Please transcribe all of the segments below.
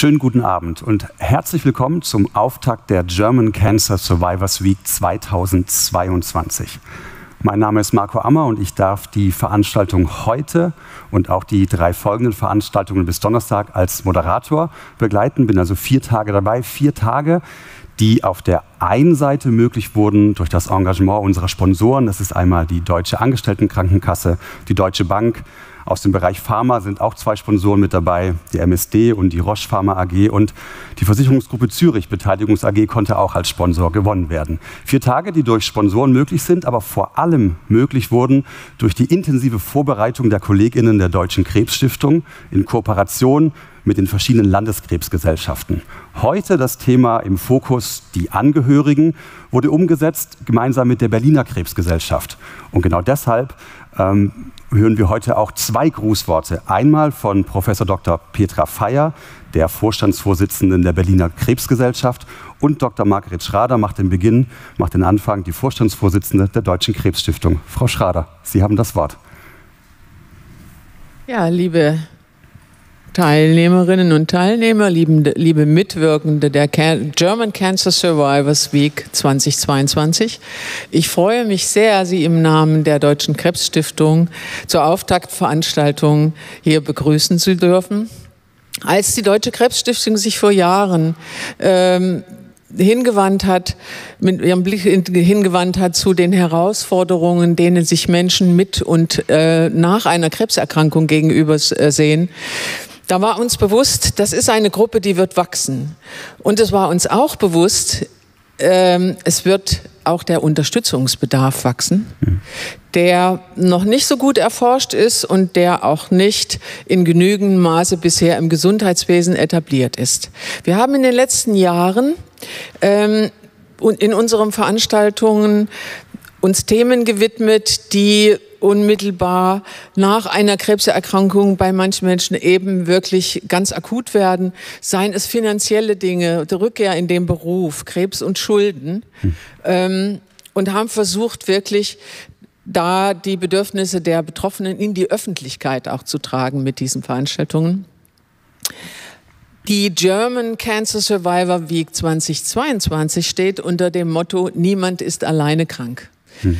Schönen guten Abend und herzlich willkommen zum Auftakt der German Cancer Survivors Week 2022. Mein Name ist Marco Ammer und ich darf die Veranstaltung heute und auch die drei folgenden Veranstaltungen bis Donnerstag als Moderator begleiten. Bin also vier Tage dabei, vier Tage, die auf der einen Seite möglich wurden durch das Engagement unserer Sponsoren. Das ist einmal die Deutsche Angestelltenkrankenkasse, die Deutsche Bank, aus dem Bereich Pharma sind auch zwei Sponsoren mit dabei, die MSD und die Roche Pharma AG und die Versicherungsgruppe Zürich Beteiligungs AG konnte auch als Sponsor gewonnen werden. Vier Tage, die durch Sponsoren möglich sind, aber vor allem möglich wurden durch die intensive Vorbereitung der Kolleginnen der Deutschen Krebsstiftung in Kooperation mit den verschiedenen Landeskrebsgesellschaften. Heute das Thema im Fokus die Angehörigen wurde umgesetzt gemeinsam mit der Berliner Krebsgesellschaft. Und genau deshalb ähm, hören wir heute auch zwei Grußworte. Einmal von Professor Dr. Petra Feyer, der Vorstandsvorsitzenden der Berliner Krebsgesellschaft, und Dr. Margret Schrader macht den Beginn, macht den Anfang, die Vorstandsvorsitzende der Deutschen Krebsstiftung. Frau Schrader, Sie haben das Wort. Ja, liebe Teilnehmerinnen und Teilnehmer, liebe, liebe Mitwirkende der German Cancer Survivors Week 2022. Ich freue mich sehr, Sie im Namen der Deutschen Krebsstiftung zur Auftaktveranstaltung hier begrüßen zu dürfen. Als die Deutsche Krebsstiftung sich vor Jahren ähm, hingewandt hat, mit ihrem Blick hingewandt hat zu den Herausforderungen, denen sich Menschen mit und äh, nach einer Krebserkrankung gegenüber äh, sehen, da war uns bewusst, das ist eine Gruppe, die wird wachsen. Und es war uns auch bewusst, ähm, es wird auch der Unterstützungsbedarf wachsen, der noch nicht so gut erforscht ist und der auch nicht in genügendem Maße bisher im Gesundheitswesen etabliert ist. Wir haben in den letzten Jahren ähm, in unseren Veranstaltungen uns Themen gewidmet, die unmittelbar nach einer Krebserkrankung bei manchen Menschen eben wirklich ganz akut werden, seien es finanzielle Dinge, die Rückkehr in den Beruf, Krebs und Schulden, hm. ähm, und haben versucht, wirklich da die Bedürfnisse der Betroffenen in die Öffentlichkeit auch zu tragen mit diesen Veranstaltungen. Die German Cancer Survivor Week 2022 steht unter dem Motto Niemand ist alleine krank. Hm.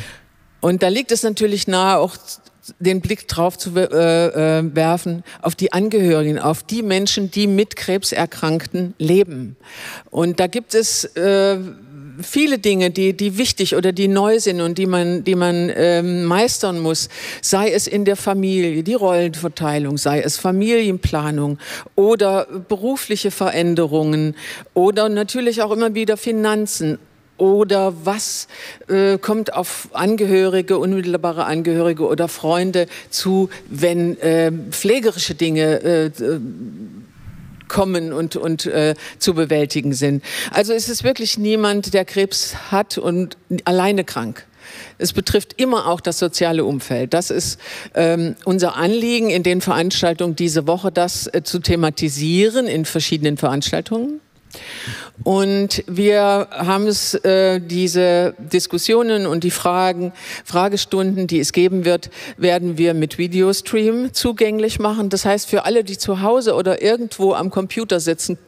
Und da liegt es natürlich nahe, auch den Blick drauf zu äh, äh, werfen auf die Angehörigen, auf die Menschen, die mit Krebserkrankten leben. Und da gibt es äh, viele Dinge, die, die wichtig oder die neu sind und die man, die man ähm, meistern muss, sei es in der Familie, die Rollenverteilung, sei es Familienplanung oder berufliche Veränderungen oder natürlich auch immer wieder Finanzen oder was äh, kommt auf Angehörige, unmittelbare Angehörige oder Freunde zu, wenn äh, pflegerische Dinge äh, kommen und, und äh, zu bewältigen sind. Also es ist wirklich niemand, der Krebs hat und alleine krank. Es betrifft immer auch das soziale Umfeld. Das ist ähm, unser Anliegen in den Veranstaltungen diese Woche, das äh, zu thematisieren in verschiedenen Veranstaltungen. Und wir haben es, äh, diese Diskussionen und die Fragen, Fragestunden, die es geben wird, werden wir mit Videostream zugänglich machen. Das heißt, für alle, die zu Hause oder irgendwo am Computer sitzen,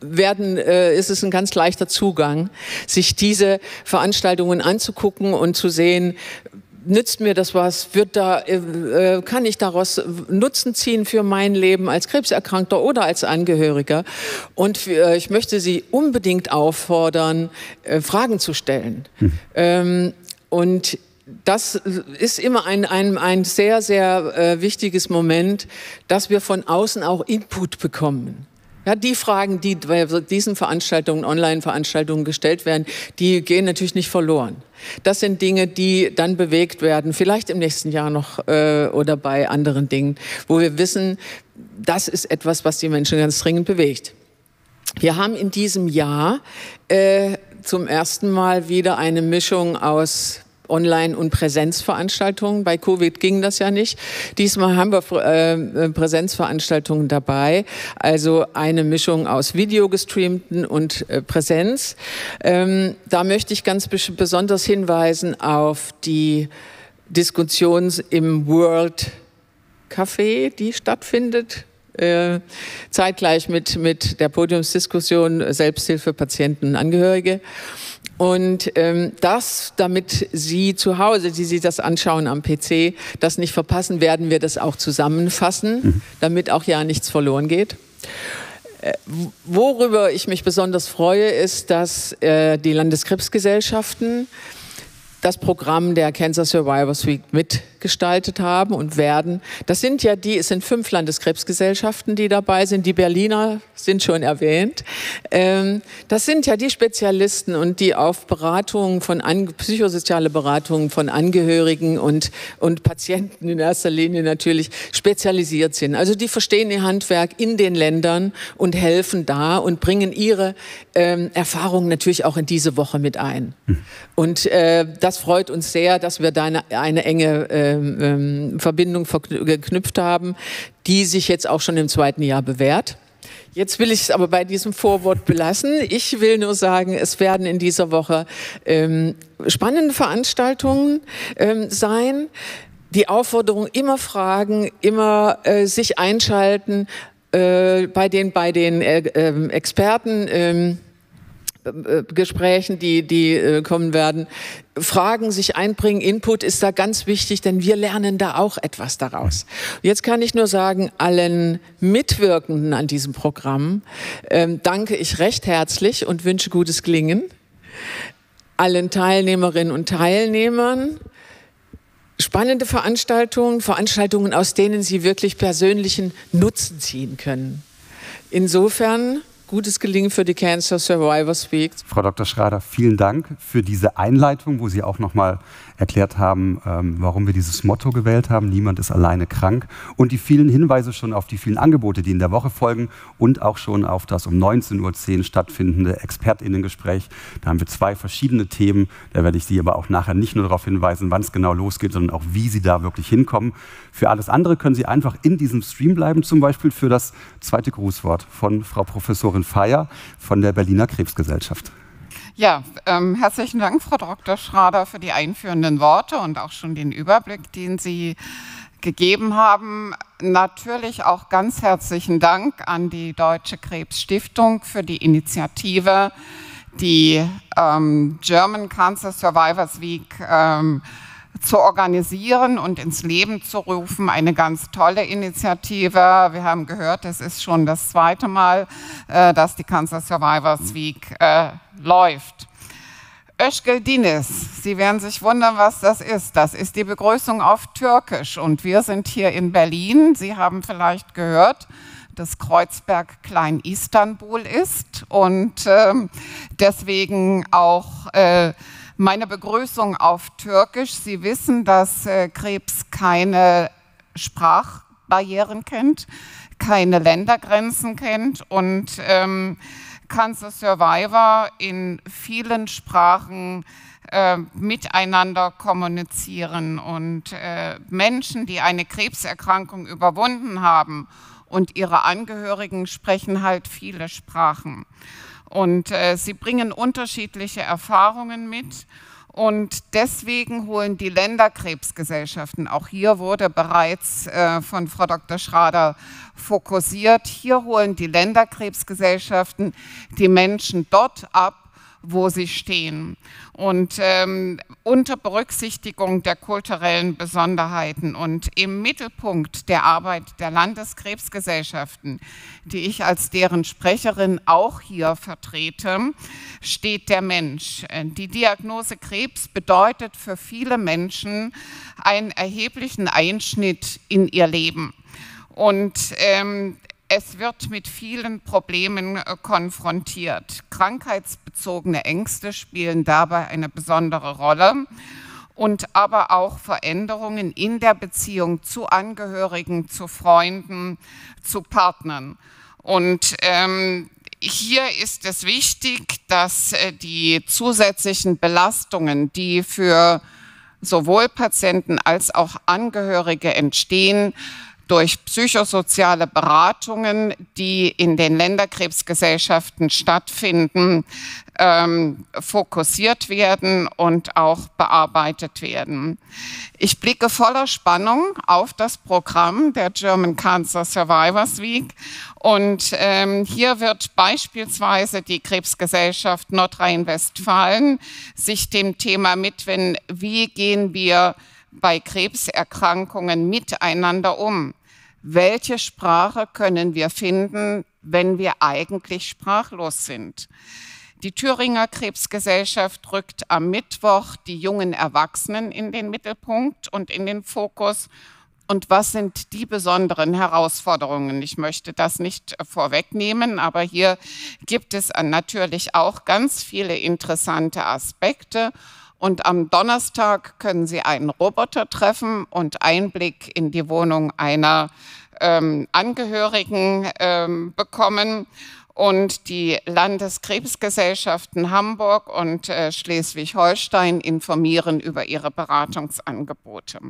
werden, äh, ist es ein ganz leichter Zugang, sich diese Veranstaltungen anzugucken und zu sehen, nützt mir das was? Wird da, äh, äh, kann ich daraus Nutzen ziehen für mein Leben als Krebserkrankter oder als Angehöriger? Und äh, ich möchte Sie unbedingt auffordern, äh, Fragen zu stellen. Hm. Ähm, und das ist immer ein, ein, ein sehr, sehr äh, wichtiges Moment, dass wir von außen auch Input bekommen. Ja, die Fragen, die bei diesen Veranstaltungen, Online-Veranstaltungen gestellt werden, die gehen natürlich nicht verloren. Das sind Dinge, die dann bewegt werden, vielleicht im nächsten Jahr noch äh, oder bei anderen Dingen, wo wir wissen, das ist etwas, was die Menschen ganz dringend bewegt. Wir haben in diesem Jahr äh, zum ersten Mal wieder eine Mischung aus Online- und Präsenzveranstaltungen. Bei Covid ging das ja nicht. Diesmal haben wir äh, Präsenzveranstaltungen dabei, also eine Mischung aus videogestreamten und äh, Präsenz. Ähm, da möchte ich ganz besonders hinweisen auf die Diskussion im World Café, die stattfindet äh, zeitgleich mit, mit der Podiumsdiskussion Selbsthilfe, Patienten, Angehörige. Und ähm, das, damit Sie zu Hause, die Sie das anschauen am PC, das nicht verpassen, werden wir das auch zusammenfassen, mhm. damit auch ja nichts verloren geht. Äh, worüber ich mich besonders freue, ist, dass äh, die Landeskrebsgesellschaften das Programm der Cancer Survivors Week mitgestaltet haben und werden. Das sind ja die, es sind fünf Landeskrebsgesellschaften, die dabei sind. Die Berliner sind schon erwähnt. Ähm, das sind ja die Spezialisten und die auf Beratungen von, psychosoziale Beratungen von Angehörigen und, und Patienten in erster Linie natürlich spezialisiert sind. Also die verstehen ihr Handwerk in den Ländern und helfen da und bringen ihre ähm, Erfahrungen natürlich auch in diese Woche mit ein. Hm. Und äh, das freut uns sehr, dass wir da eine, eine enge ähm, ähm Verbindung geknüpft haben, die sich jetzt auch schon im zweiten Jahr bewährt. Jetzt will ich es aber bei diesem Vorwort belassen. Ich will nur sagen, es werden in dieser Woche ähm, spannende Veranstaltungen ähm, sein. Die Aufforderung, immer fragen, immer äh, sich einschalten äh, bei den, bei den äh, ähm, Experten. Ähm, äh, Gesprächen, die, die äh, kommen werden. Fragen sich einbringen, Input ist da ganz wichtig, denn wir lernen da auch etwas daraus. Jetzt kann ich nur sagen, allen Mitwirkenden an diesem Programm ähm, danke ich recht herzlich und wünsche gutes Gelingen. Allen Teilnehmerinnen und Teilnehmern spannende Veranstaltungen, Veranstaltungen, aus denen sie wirklich persönlichen Nutzen ziehen können. Insofern gutes Gelingen für die Cancer Survivors Week. Frau Dr. Schrader, vielen Dank für diese Einleitung, wo Sie auch nochmal erklärt haben, ähm, warum wir dieses Motto gewählt haben. Niemand ist alleine krank. Und die vielen Hinweise schon auf die vielen Angebote, die in der Woche folgen und auch schon auf das um 19.10 Uhr stattfindende ExpertInnengespräch. Da haben wir zwei verschiedene Themen. Da werde ich Sie aber auch nachher nicht nur darauf hinweisen, wann es genau losgeht, sondern auch, wie Sie da wirklich hinkommen. Für alles andere können Sie einfach in diesem Stream bleiben, zum Beispiel für das zweite Grußwort von Frau Professorin Feier von der Berliner Krebsgesellschaft. Ja, ähm, herzlichen Dank, Frau Dr. Schrader, für die einführenden Worte und auch schon den Überblick, den Sie gegeben haben. Natürlich auch ganz herzlichen Dank an die Deutsche Krebsstiftung für die Initiative, die ähm, German Cancer Survivors Week ähm, zu organisieren und ins Leben zu rufen. Eine ganz tolle Initiative. Wir haben gehört, es ist schon das zweite Mal, äh, dass die Cancer Survivors Week äh, läuft. Öschgeldiniz, Sie werden sich wundern, was das ist. Das ist die Begrüßung auf Türkisch und wir sind hier in Berlin. Sie haben vielleicht gehört, dass Kreuzberg Klein Istanbul ist und äh, deswegen auch äh, meine Begrüßung auf Türkisch. Sie wissen, dass äh, Krebs keine Sprachbarrieren kennt, keine Ländergrenzen kennt und ähm, Cancer Survivor in vielen Sprachen äh, miteinander kommunizieren und äh, Menschen, die eine Krebserkrankung überwunden haben und ihre Angehörigen sprechen halt viele Sprachen. Und äh, sie bringen unterschiedliche Erfahrungen mit. Und deswegen holen die Länderkrebsgesellschaften, auch hier wurde bereits äh, von Frau Dr. Schrader fokussiert, hier holen die Länderkrebsgesellschaften die Menschen dort ab, wo sie stehen. Und ähm, unter Berücksichtigung der kulturellen Besonderheiten und im Mittelpunkt der Arbeit der Landeskrebsgesellschaften, die ich als deren Sprecherin auch hier vertrete, steht der Mensch. Die Diagnose Krebs bedeutet für viele Menschen einen erheblichen Einschnitt in ihr Leben. Und ähm, es wird mit vielen Problemen äh, konfrontiert. Krankheitsbezogene Ängste spielen dabei eine besondere Rolle und aber auch Veränderungen in der Beziehung zu Angehörigen, zu Freunden, zu Partnern. Und ähm, hier ist es wichtig, dass äh, die zusätzlichen Belastungen, die für sowohl Patienten als auch Angehörige entstehen, durch psychosoziale Beratungen, die in den Länderkrebsgesellschaften stattfinden, ähm, fokussiert werden und auch bearbeitet werden. Ich blicke voller Spannung auf das Programm der German Cancer Survivors Week und ähm, hier wird beispielsweise die Krebsgesellschaft Nordrhein-Westfalen sich dem Thema mitwenden, wie gehen wir bei Krebserkrankungen miteinander um? Welche Sprache können wir finden, wenn wir eigentlich sprachlos sind? Die Thüringer Krebsgesellschaft rückt am Mittwoch die jungen Erwachsenen in den Mittelpunkt und in den Fokus. Und was sind die besonderen Herausforderungen? Ich möchte das nicht vorwegnehmen, aber hier gibt es natürlich auch ganz viele interessante Aspekte. Und am Donnerstag können Sie einen Roboter treffen und Einblick in die Wohnung einer ähm, Angehörigen ähm, bekommen und die Landeskrebsgesellschaften Hamburg und äh, Schleswig-Holstein informieren über ihre Beratungsangebote.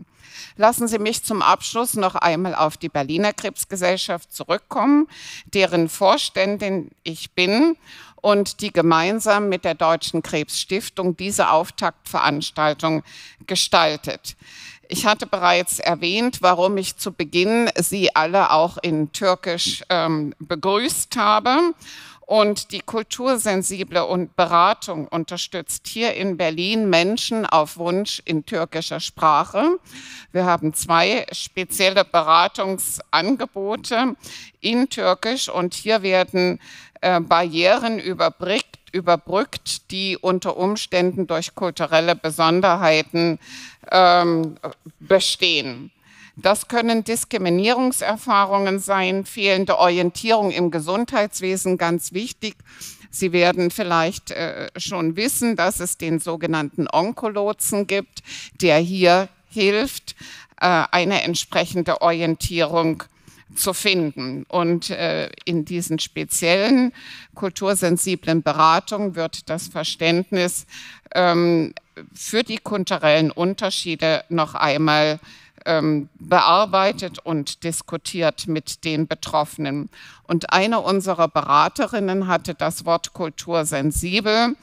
Lassen Sie mich zum Abschluss noch einmal auf die Berliner Krebsgesellschaft zurückkommen, deren Vorständin ich bin und die gemeinsam mit der Deutschen Krebsstiftung diese Auftaktveranstaltung gestaltet. Ich hatte bereits erwähnt, warum ich zu Beginn Sie alle auch in Türkisch ähm, begrüßt habe. Und die kultursensible und Beratung unterstützt hier in Berlin Menschen auf Wunsch in türkischer Sprache. Wir haben zwei spezielle Beratungsangebote in Türkisch und hier werden äh, Barrieren überbrückt, überbrückt, die unter Umständen durch kulturelle Besonderheiten ähm, bestehen. Das können Diskriminierungserfahrungen sein, fehlende Orientierung im Gesundheitswesen, ganz wichtig. Sie werden vielleicht äh, schon wissen, dass es den sogenannten Onkolotsen gibt, der hier hilft, äh, eine entsprechende Orientierung zu finden. Und äh, in diesen speziellen kultursensiblen Beratungen wird das Verständnis ähm, für die kulturellen Unterschiede noch einmal ähm, bearbeitet und diskutiert mit den Betroffenen. Und eine unserer Beraterinnen hatte das Wort kultursensibel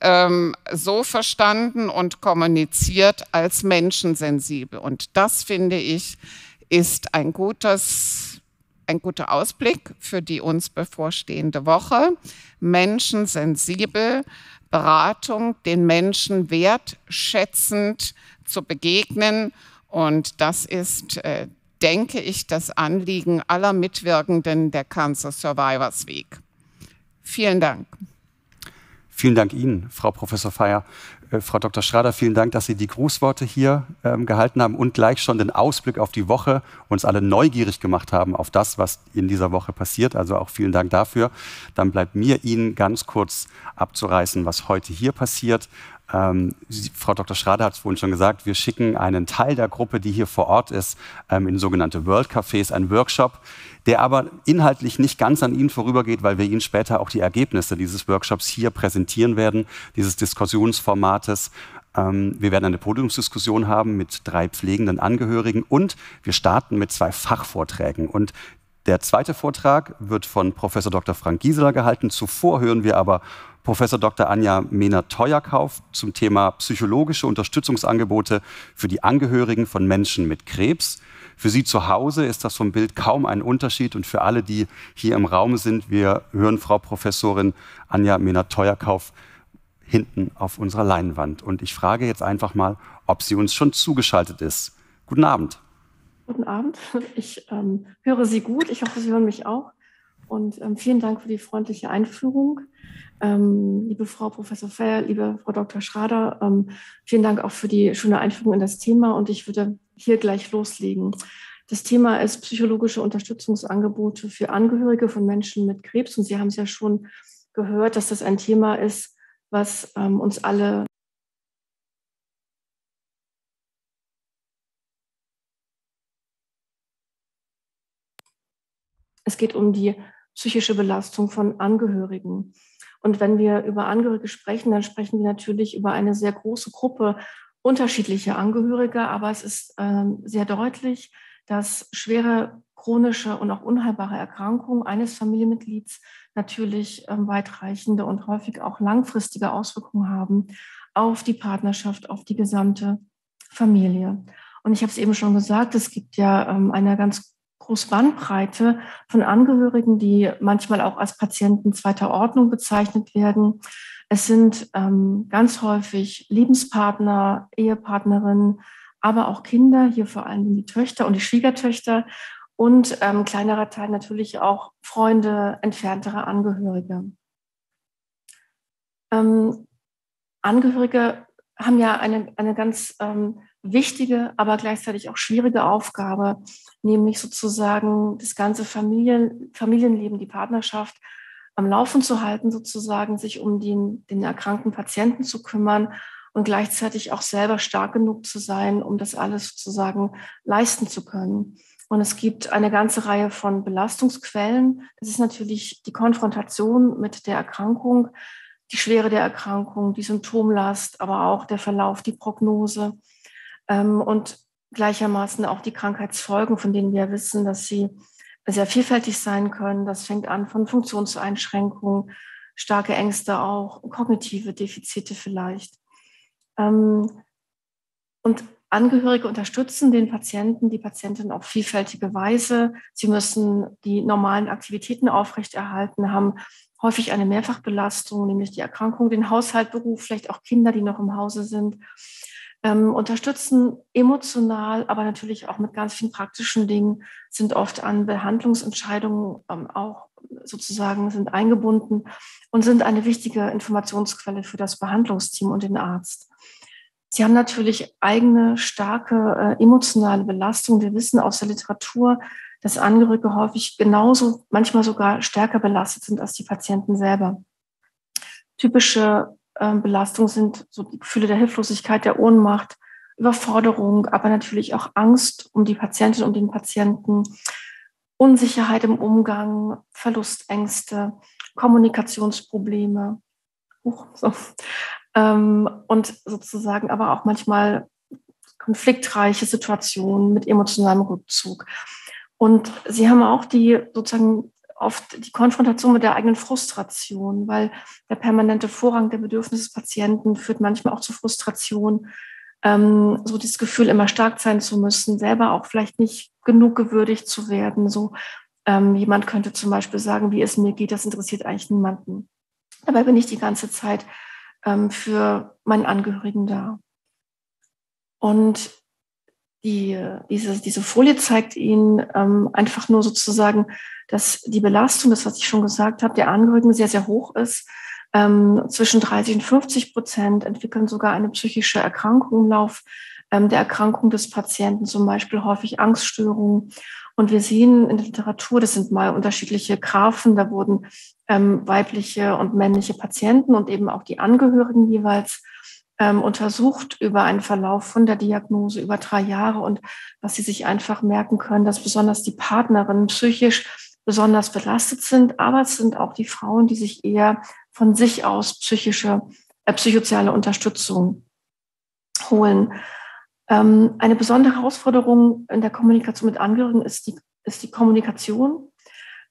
ähm, so verstanden und kommuniziert als menschensensibel. Und das finde ich ist ein gutes ein guter Ausblick für die uns bevorstehende Woche. Menschensensibel, Beratung, den Menschen wertschätzend zu begegnen. Und das ist, äh, denke ich, das Anliegen aller Mitwirkenden der Cancer Survivors Week. Vielen Dank. Vielen Dank Ihnen, Frau Professor Feyer. Äh, Frau Dr. Schrader, vielen Dank, dass Sie die Grußworte hier ähm, gehalten haben und gleich schon den Ausblick auf die Woche uns alle neugierig gemacht haben auf das, was in dieser Woche passiert. Also auch vielen Dank dafür. Dann bleibt mir Ihnen ganz kurz abzureißen, was heute hier passiert. Ähm, Sie, Frau Dr. Schrader hat es vorhin schon gesagt, wir schicken einen Teil der Gruppe, die hier vor Ort ist, ähm, in sogenannte World Cafés, einen Workshop, der aber inhaltlich nicht ganz an Ihnen vorübergeht, weil wir Ihnen später auch die Ergebnisse dieses Workshops hier präsentieren werden, dieses Diskussionsformates. Ähm, wir werden eine Podiumsdiskussion haben mit drei pflegenden Angehörigen und wir starten mit zwei Fachvorträgen. Und der zweite Vortrag wird von Professor Dr. Frank Gieseler gehalten. Zuvor hören wir aber Professor Dr. Anja Mehner-Teuerkauf zum Thema psychologische Unterstützungsangebote für die Angehörigen von Menschen mit Krebs. Für Sie zu Hause ist das vom Bild kaum ein Unterschied und für alle, die hier im Raum sind, wir hören Frau Professorin Anja Mehner-Teuerkauf hinten auf unserer Leinwand. Und ich frage jetzt einfach mal, ob sie uns schon zugeschaltet ist. Guten Abend. Guten Abend. Ich ähm, höre Sie gut. Ich hoffe, Sie hören mich auch. Und ähm, vielen Dank für die freundliche Einführung. Ähm, liebe Frau Professor Feyer, liebe Frau Dr. Schrader, ähm, vielen Dank auch für die schöne Einführung in das Thema. Und ich würde hier gleich loslegen. Das Thema ist psychologische Unterstützungsangebote für Angehörige von Menschen mit Krebs. Und Sie haben es ja schon gehört, dass das ein Thema ist, was ähm, uns alle Es geht um die psychische Belastung von Angehörigen. Und wenn wir über Angehörige sprechen, dann sprechen wir natürlich über eine sehr große Gruppe unterschiedlicher Angehörige, aber es ist ähm, sehr deutlich, dass schwere chronische und auch unheilbare Erkrankungen eines Familienmitglieds natürlich ähm, weitreichende und häufig auch langfristige Auswirkungen haben auf die Partnerschaft, auf die gesamte Familie. Und ich habe es eben schon gesagt, es gibt ja ähm, eine ganz große Bandbreite von Angehörigen, die manchmal auch als Patienten zweiter Ordnung bezeichnet werden. Es sind ähm, ganz häufig Lebenspartner, Ehepartnerinnen, aber auch Kinder, hier vor allem die Töchter und die Schwiegertöchter und ähm, kleinerer Teil natürlich auch Freunde, entferntere Angehörige. Ähm, Angehörige haben ja eine, eine ganz ähm, wichtige, aber gleichzeitig auch schwierige Aufgabe, nämlich sozusagen das ganze Familien, Familienleben, die Partnerschaft am Laufen zu halten, sozusagen sich um den, den erkrankten Patienten zu kümmern und gleichzeitig auch selber stark genug zu sein, um das alles sozusagen leisten zu können. Und es gibt eine ganze Reihe von Belastungsquellen. Das ist natürlich die Konfrontation mit der Erkrankung, die Schwere der Erkrankung, die Symptomlast, aber auch der Verlauf, die Prognose ähm, und gleichermaßen auch die Krankheitsfolgen, von denen wir wissen, dass sie sehr vielfältig sein können. Das fängt an von Funktionseinschränkungen, starke Ängste auch, kognitive Defizite vielleicht. Ähm, und Angehörige unterstützen den Patienten, die Patientin auf vielfältige Weise. Sie müssen die normalen Aktivitäten aufrechterhalten, haben häufig eine Mehrfachbelastung, nämlich die Erkrankung, den Haushalt, Beruf, vielleicht auch Kinder, die noch im Hause sind. Ähm, unterstützen emotional, aber natürlich auch mit ganz vielen praktischen Dingen, sind oft an Behandlungsentscheidungen ähm, auch sozusagen sind eingebunden und sind eine wichtige Informationsquelle für das Behandlungsteam und den Arzt. Sie haben natürlich eigene starke äh, emotionale Belastung. Wir wissen aus der Literatur, dass Angehörige häufig genauso, manchmal sogar stärker belastet sind als die Patienten selber. Typische äh, Belastungen sind so die Gefühle der Hilflosigkeit, der Ohnmacht, Überforderung, aber natürlich auch Angst um die Patientin, um den Patienten, Unsicherheit im Umgang, Verlustängste, Kommunikationsprobleme. Uh, so ähm, und sozusagen aber auch manchmal konfliktreiche Situationen mit emotionalem Rückzug. Und sie haben auch die sozusagen oft die Konfrontation mit der eigenen Frustration, weil der permanente Vorrang der Bedürfnisse des Patienten führt manchmal auch zu Frustration, ähm, so dieses Gefühl, immer stark sein zu müssen, selber auch vielleicht nicht genug gewürdigt zu werden. So ähm, jemand könnte zum Beispiel sagen, wie es mir geht, das interessiert eigentlich niemanden. Dabei bin ich die ganze Zeit ähm, für meinen Angehörigen da. Und die, diese, diese Folie zeigt Ihnen ähm, einfach nur sozusagen, dass die Belastung, das was ich schon gesagt habe, der Angehörigen sehr, sehr hoch ist. Ähm, zwischen 30 und 50 Prozent entwickeln sogar eine psychische Erkrankung im Lauf ähm, der Erkrankung des Patienten, zum Beispiel häufig Angststörungen. Und wir sehen in der Literatur, das sind mal unterschiedliche Graphen, da wurden ähm, weibliche und männliche Patienten und eben auch die Angehörigen jeweils ähm, untersucht über einen Verlauf von der Diagnose über drei Jahre und was sie sich einfach merken können, dass besonders die Partnerinnen psychisch besonders belastet sind, aber es sind auch die Frauen, die sich eher von sich aus psychische, äh, psychosoziale Unterstützung holen. Ähm, eine besondere Herausforderung in der Kommunikation mit Angehörigen ist die, ist die Kommunikation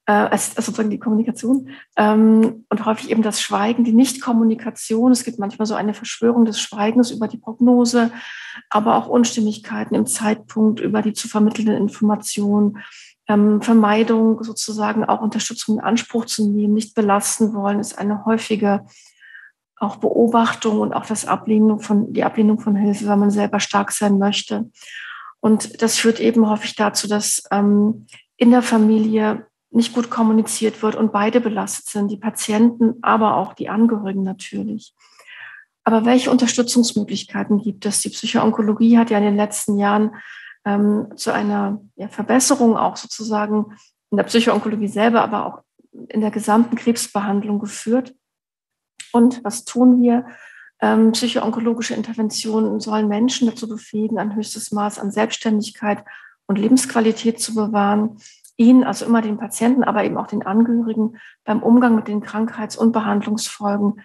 äh, also sozusagen die Kommunikation ähm, und häufig eben das Schweigen, die Nichtkommunikation. Es gibt manchmal so eine Verschwörung des Schweigens über die Prognose, aber auch Unstimmigkeiten im Zeitpunkt über die zu vermittelnden Informationen. Ähm, Vermeidung sozusagen auch Unterstützung in Anspruch zu nehmen, nicht belasten wollen, ist eine häufige auch Beobachtung und auch das Ablehnung von, die Ablehnung von Hilfe, wenn man selber stark sein möchte. Und das führt eben häufig dazu, dass ähm, in der Familie nicht gut kommuniziert wird und beide belastet sind, die Patienten, aber auch die Angehörigen natürlich. Aber welche Unterstützungsmöglichkeiten gibt es? Die Psychoonkologie hat ja in den letzten Jahren ähm, zu einer ja, Verbesserung auch sozusagen in der Psychoonkologie selber, aber auch in der gesamten Krebsbehandlung geführt. Und was tun wir? Ähm, psychoonkologische Interventionen sollen Menschen dazu befähigen, ein höchstes Maß an Selbstständigkeit und Lebensqualität zu bewahren ihnen, also immer den Patienten, aber eben auch den Angehörigen beim Umgang mit den Krankheits- und Behandlungsfolgen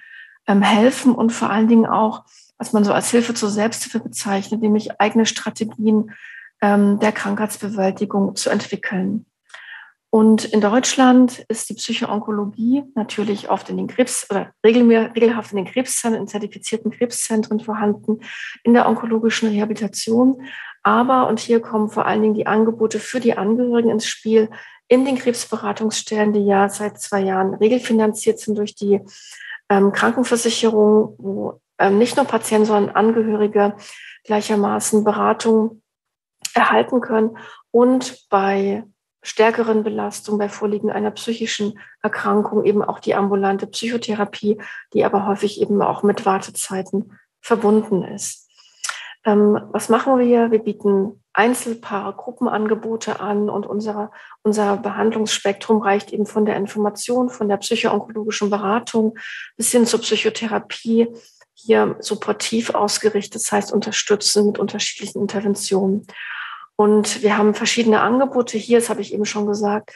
ähm, helfen und vor allen Dingen auch, was man so als Hilfe zur Selbsthilfe bezeichnet, nämlich eigene Strategien ähm, der Krankheitsbewältigung zu entwickeln. Und in Deutschland ist die Psychoonkologie natürlich oft in den Krebs oder regelhaft in den Krebszentren, in zertifizierten Krebszentren vorhanden, in der onkologischen Rehabilitation. Aber, und hier kommen vor allen Dingen die Angebote für die Angehörigen ins Spiel, in den Krebsberatungsstellen, die ja seit zwei Jahren regelfinanziert sind durch die ähm, Krankenversicherung, wo ähm, nicht nur Patienten, sondern Angehörige gleichermaßen Beratung erhalten können und bei stärkeren Belastung, bei Vorliegen einer psychischen Erkrankung eben auch die ambulante Psychotherapie, die aber häufig eben auch mit Wartezeiten verbunden ist. Ähm, was machen wir? Wir bieten Einzelpaare, Gruppenangebote an und unser, unser Behandlungsspektrum reicht eben von der Information, von der psychoonkologischen Beratung bis hin zur Psychotherapie hier supportiv ausgerichtet, das heißt unterstützen mit unterschiedlichen Interventionen. Und wir haben verschiedene Angebote hier, das habe ich eben schon gesagt.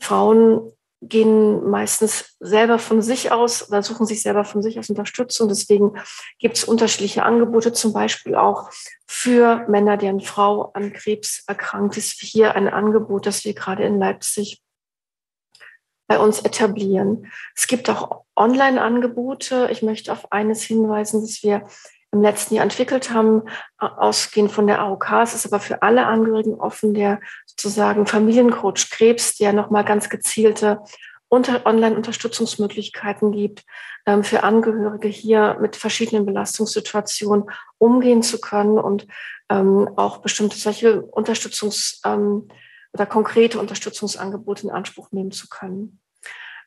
Frauen gehen meistens selber von sich aus oder suchen sich selber von sich aus Unterstützung. Deswegen gibt es unterschiedliche Angebote, zum Beispiel auch für Männer, deren Frau an Krebs erkrankt ist. Hier ein Angebot, das wir gerade in Leipzig bei uns etablieren. Es gibt auch Online-Angebote. Ich möchte auf eines hinweisen, dass wir im letzten Jahr entwickelt haben, ausgehend von der AOK. Es ist aber für alle Angehörigen offen, der sozusagen Familiencoach Krebs, der nochmal ganz gezielte Online-Unterstützungsmöglichkeiten gibt, ähm, für Angehörige hier mit verschiedenen Belastungssituationen umgehen zu können und ähm, auch bestimmte solche Unterstützungs- ähm, oder konkrete Unterstützungsangebote in Anspruch nehmen zu können.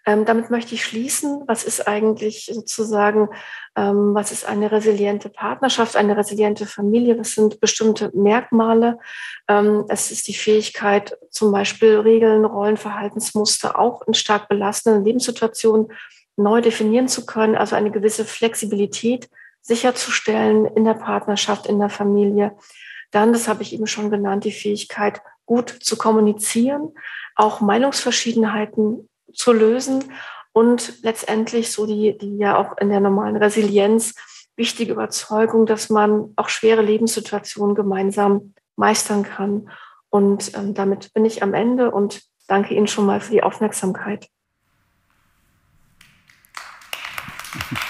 Ähm, damit möchte ich schließen. Was ist eigentlich sozusagen, ähm, was ist eine resiliente Partnerschaft, eine resiliente Familie? Was sind bestimmte Merkmale? Ähm, es ist die Fähigkeit, zum Beispiel Regeln, Rollen, Verhaltensmuster auch in stark belastenden Lebenssituationen neu definieren zu können, also eine gewisse Flexibilität sicherzustellen in der Partnerschaft, in der Familie. Dann, das habe ich eben schon genannt, die Fähigkeit, gut zu kommunizieren, auch Meinungsverschiedenheiten zu lösen und letztendlich so die, die ja auch in der normalen Resilienz wichtige Überzeugung, dass man auch schwere Lebenssituationen gemeinsam meistern kann. Und ähm, damit bin ich am Ende und danke Ihnen schon mal für die Aufmerksamkeit.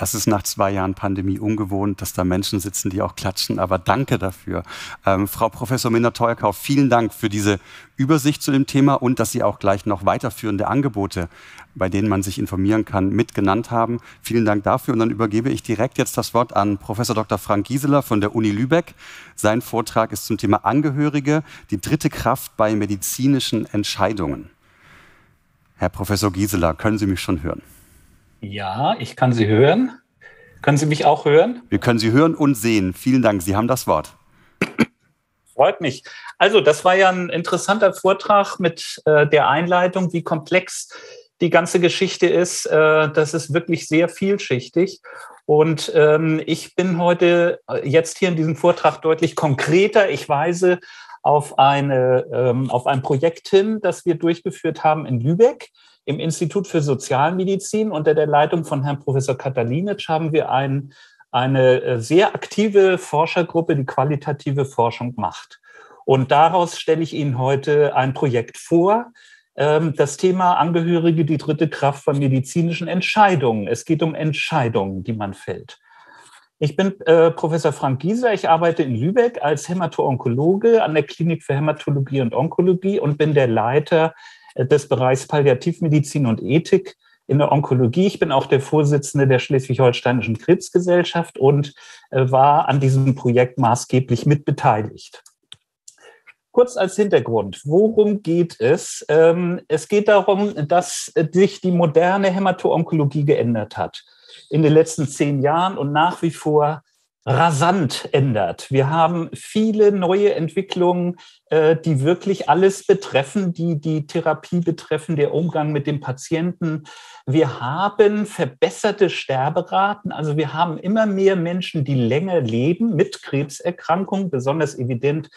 Das ist nach zwei Jahren Pandemie ungewohnt, dass da Menschen sitzen, die auch klatschen, aber danke dafür. Ähm, Frau Professor Minder-Teuerkauf, vielen Dank für diese Übersicht zu dem Thema und dass Sie auch gleich noch weiterführende Angebote, bei denen man sich informieren kann, mitgenannt haben. Vielen Dank dafür und dann übergebe ich direkt jetzt das Wort an Professor Dr. Frank Gieseler von der Uni Lübeck. Sein Vortrag ist zum Thema Angehörige, die dritte Kraft bei medizinischen Entscheidungen. Herr Professor Gieseler, können Sie mich schon hören? Ja, ich kann Sie hören. Können Sie mich auch hören? Wir können Sie hören und sehen. Vielen Dank. Sie haben das Wort. Freut mich. Also, das war ja ein interessanter Vortrag mit äh, der Einleitung, wie komplex die ganze Geschichte ist. Äh, das ist wirklich sehr vielschichtig. Und ähm, ich bin heute äh, jetzt hier in diesem Vortrag deutlich konkreter. Ich weise auf, eine, ähm, auf ein Projekt hin, das wir durchgeführt haben in Lübeck im Institut für Sozialmedizin unter der Leitung von Herrn Professor Katalinic haben wir ein, eine äh, sehr aktive Forschergruppe, die qualitative Forschung macht. Und daraus stelle ich Ihnen heute ein Projekt vor, ähm, das Thema Angehörige, die dritte Kraft von medizinischen Entscheidungen. Es geht um Entscheidungen, die man fällt. Ich bin äh, Professor Frank Gieser. Ich arbeite in Lübeck als Hämato-Onkologe an der Klinik für Hämatologie und Onkologie und bin der Leiter des Bereichs Palliativmedizin und Ethik in der Onkologie. Ich bin auch der Vorsitzende der Schleswig-Holsteinischen Krebsgesellschaft und äh, war an diesem Projekt maßgeblich mitbeteiligt. Kurz als Hintergrund, worum geht es? Ähm, es geht darum, dass sich die moderne Hämato-Onkologie geändert hat in den letzten zehn Jahren und nach wie vor rasant ändert. Wir haben viele neue Entwicklungen, äh, die wirklich alles betreffen, die die Therapie betreffen, der Umgang mit dem Patienten. Wir haben verbesserte Sterberaten, also wir haben immer mehr Menschen, die länger leben mit Krebserkrankungen, besonders evident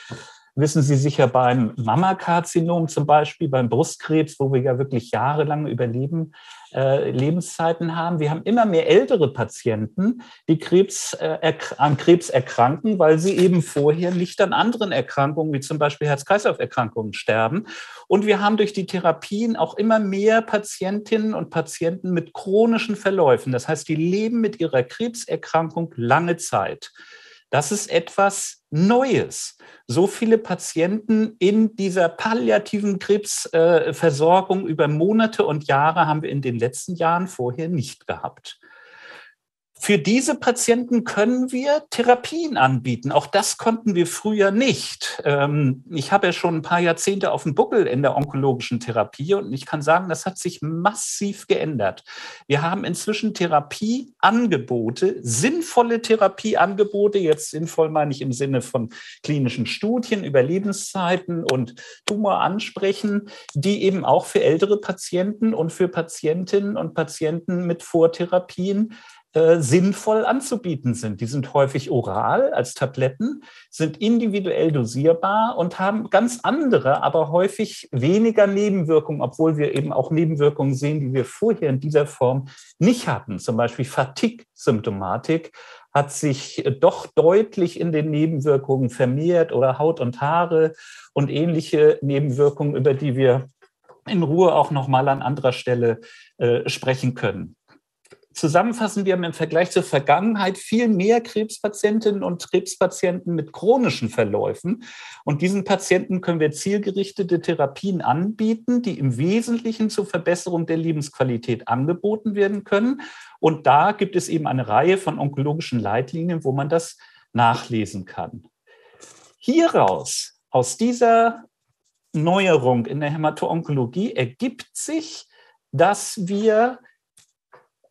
wissen Sie sicher beim Mammakarzinom zum Beispiel, beim Brustkrebs, wo wir ja wirklich jahrelange Überleben, äh, Lebenszeiten haben. Wir haben immer mehr ältere Patienten, die Krebs, äh, an Krebs erkranken, weil sie eben vorher nicht an anderen Erkrankungen, wie zum Beispiel Herz-Kreislauf-Erkrankungen, sterben. Und wir haben durch die Therapien auch immer mehr Patientinnen und Patienten mit chronischen Verläufen. Das heißt, die leben mit ihrer Krebserkrankung lange Zeit. Das ist etwas Neues. So viele Patienten in dieser palliativen Krebsversorgung über Monate und Jahre haben wir in den letzten Jahren vorher nicht gehabt. Für diese Patienten können wir Therapien anbieten. Auch das konnten wir früher nicht. Ähm, ich habe ja schon ein paar Jahrzehnte auf dem Buckel in der onkologischen Therapie und ich kann sagen, das hat sich massiv geändert. Wir haben inzwischen Therapieangebote, sinnvolle Therapieangebote, jetzt sinnvoll meine ich im Sinne von klinischen Studien, Überlebenszeiten und Tumor ansprechen, die eben auch für ältere Patienten und für Patientinnen und Patienten mit Vortherapien äh, sinnvoll anzubieten sind. Die sind häufig oral als Tabletten, sind individuell dosierbar und haben ganz andere, aber häufig weniger Nebenwirkungen, obwohl wir eben auch Nebenwirkungen sehen, die wir vorher in dieser Form nicht hatten. Zum Beispiel Fatigue-Symptomatik hat sich doch deutlich in den Nebenwirkungen vermehrt oder Haut und Haare und ähnliche Nebenwirkungen, über die wir in Ruhe auch noch mal an anderer Stelle äh, sprechen können zusammenfassen, wir haben im Vergleich zur Vergangenheit viel mehr Krebspatientinnen und Krebspatienten mit chronischen Verläufen. Und diesen Patienten können wir zielgerichtete Therapien anbieten, die im Wesentlichen zur Verbesserung der Lebensqualität angeboten werden können. Und da gibt es eben eine Reihe von onkologischen Leitlinien, wo man das nachlesen kann. Hieraus, aus dieser Neuerung in der Hämato-Onkologie, ergibt sich, dass wir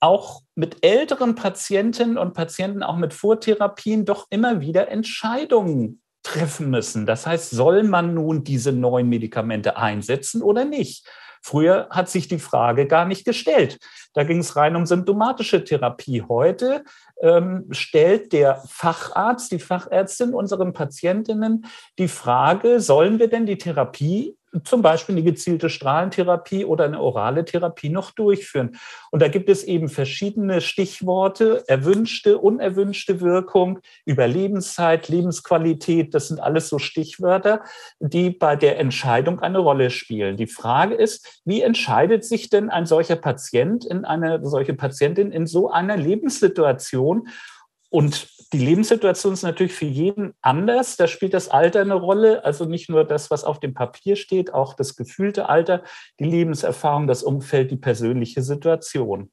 auch mit älteren Patientinnen und Patienten, auch mit Vortherapien, doch immer wieder Entscheidungen treffen müssen. Das heißt, soll man nun diese neuen Medikamente einsetzen oder nicht? Früher hat sich die Frage gar nicht gestellt. Da ging es rein um symptomatische Therapie. Heute ähm, stellt der Facharzt, die Fachärztin unseren Patientinnen die Frage, sollen wir denn die Therapie zum Beispiel eine gezielte Strahlentherapie oder eine orale Therapie noch durchführen. Und da gibt es eben verschiedene Stichworte, erwünschte, unerwünschte Wirkung, Überlebenszeit, Lebensqualität, das sind alles so Stichwörter, die bei der Entscheidung eine Rolle spielen. Die Frage ist, wie entscheidet sich denn ein solcher Patient in eine solche Patientin in so einer Lebenssituation? Und die Lebenssituation ist natürlich für jeden anders. Da spielt das Alter eine Rolle. Also nicht nur das, was auf dem Papier steht, auch das gefühlte Alter, die Lebenserfahrung, das Umfeld, die persönliche Situation.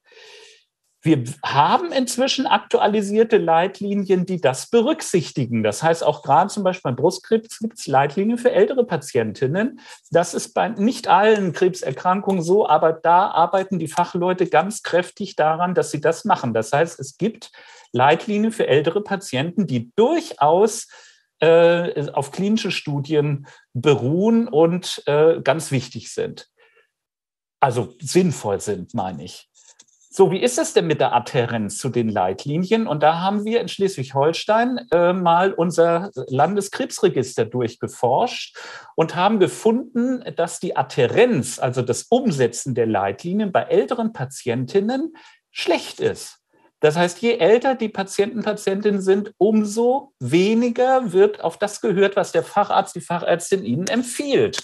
Wir haben inzwischen aktualisierte Leitlinien, die das berücksichtigen. Das heißt, auch gerade zum Beispiel beim Brustkrebs gibt es Leitlinien für ältere Patientinnen. Das ist bei nicht allen Krebserkrankungen so, aber da arbeiten die Fachleute ganz kräftig daran, dass sie das machen. Das heißt, es gibt Leitlinien für ältere Patienten, die durchaus äh, auf klinische Studien beruhen und äh, ganz wichtig sind. Also sinnvoll sind, meine ich. So, wie ist es denn mit der Adhärenz zu den Leitlinien? Und da haben wir in Schleswig-Holstein äh, mal unser Landeskrebsregister durchgeforscht und haben gefunden, dass die Adhärenz, also das Umsetzen der Leitlinien bei älteren Patientinnen schlecht ist. Das heißt, je älter die Patienten, Patientinnen sind, umso weniger wird auf das gehört, was der Facharzt, die Fachärztin ihnen empfiehlt.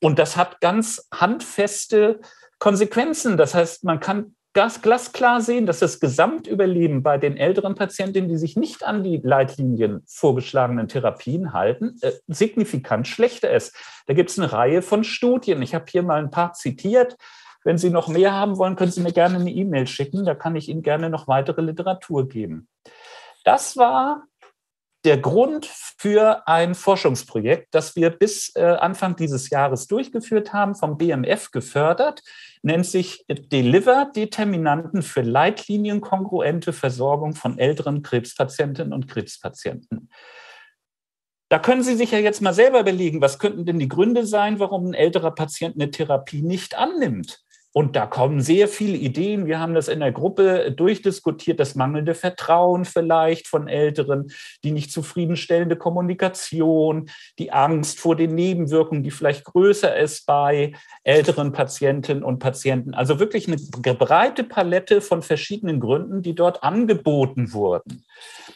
Und das hat ganz handfeste Konsequenzen. Das heißt, man kann ganz glasklar sehen, dass das Gesamtüberleben bei den älteren Patientinnen, die sich nicht an die Leitlinien vorgeschlagenen Therapien halten, äh, signifikant schlechter ist. Da gibt es eine Reihe von Studien. Ich habe hier mal ein paar zitiert. Wenn Sie noch mehr haben wollen, können Sie mir gerne eine E-Mail schicken. Da kann ich Ihnen gerne noch weitere Literatur geben. Das war der Grund für ein Forschungsprojekt, das wir bis äh, Anfang dieses Jahres durchgeführt haben, vom BMF gefördert, nennt sich Deliver Determinanten für leitlinienkongruente Versorgung von älteren Krebspatientinnen und Krebspatienten. Da können Sie sich ja jetzt mal selber überlegen, was könnten denn die Gründe sein, warum ein älterer Patient eine Therapie nicht annimmt? Und da kommen sehr viele Ideen. Wir haben das in der Gruppe durchdiskutiert. Das mangelnde Vertrauen vielleicht von Älteren, die nicht zufriedenstellende Kommunikation, die Angst vor den Nebenwirkungen, die vielleicht größer ist bei älteren Patientinnen und Patienten. Also wirklich eine breite Palette von verschiedenen Gründen, die dort angeboten wurden.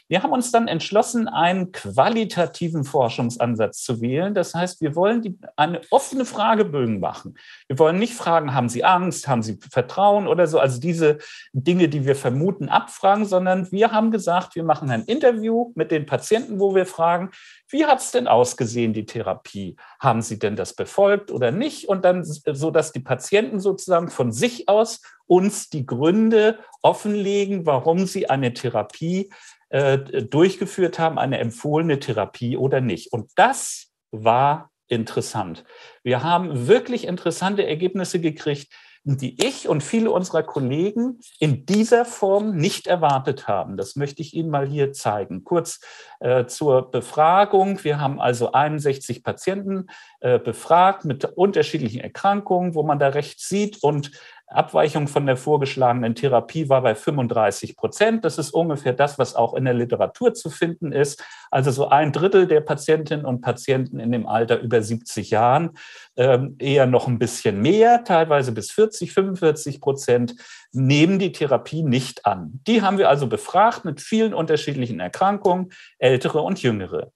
Wir haben uns dann entschlossen, einen qualitativen Forschungsansatz zu wählen. Das heißt, wir wollen die, eine offene Fragebögen machen. Wir wollen nicht fragen, haben Sie Angst, haben Sie Vertrauen oder so, also diese Dinge, die wir vermuten, abfragen, sondern wir haben gesagt, wir machen ein Interview mit den Patienten, wo wir fragen, wie hat es denn ausgesehen, die Therapie? Haben Sie denn das befolgt oder nicht? Und dann so, dass die Patienten sozusagen von sich aus uns die Gründe offenlegen, warum sie eine Therapie äh, durchgeführt haben, eine empfohlene Therapie oder nicht. Und das war interessant. Wir haben wirklich interessante Ergebnisse gekriegt, die ich und viele unserer Kollegen in dieser Form nicht erwartet haben. Das möchte ich Ihnen mal hier zeigen. Kurz äh, zur Befragung. Wir haben also 61 Patienten äh, befragt mit unterschiedlichen Erkrankungen, wo man da rechts sieht und Abweichung von der vorgeschlagenen Therapie war bei 35 Prozent. Das ist ungefähr das, was auch in der Literatur zu finden ist. Also so ein Drittel der Patientinnen und Patienten in dem Alter über 70 Jahren, ähm, eher noch ein bisschen mehr, teilweise bis 40, 45 Prozent, nehmen die Therapie nicht an. Die haben wir also befragt mit vielen unterschiedlichen Erkrankungen, ältere und jüngere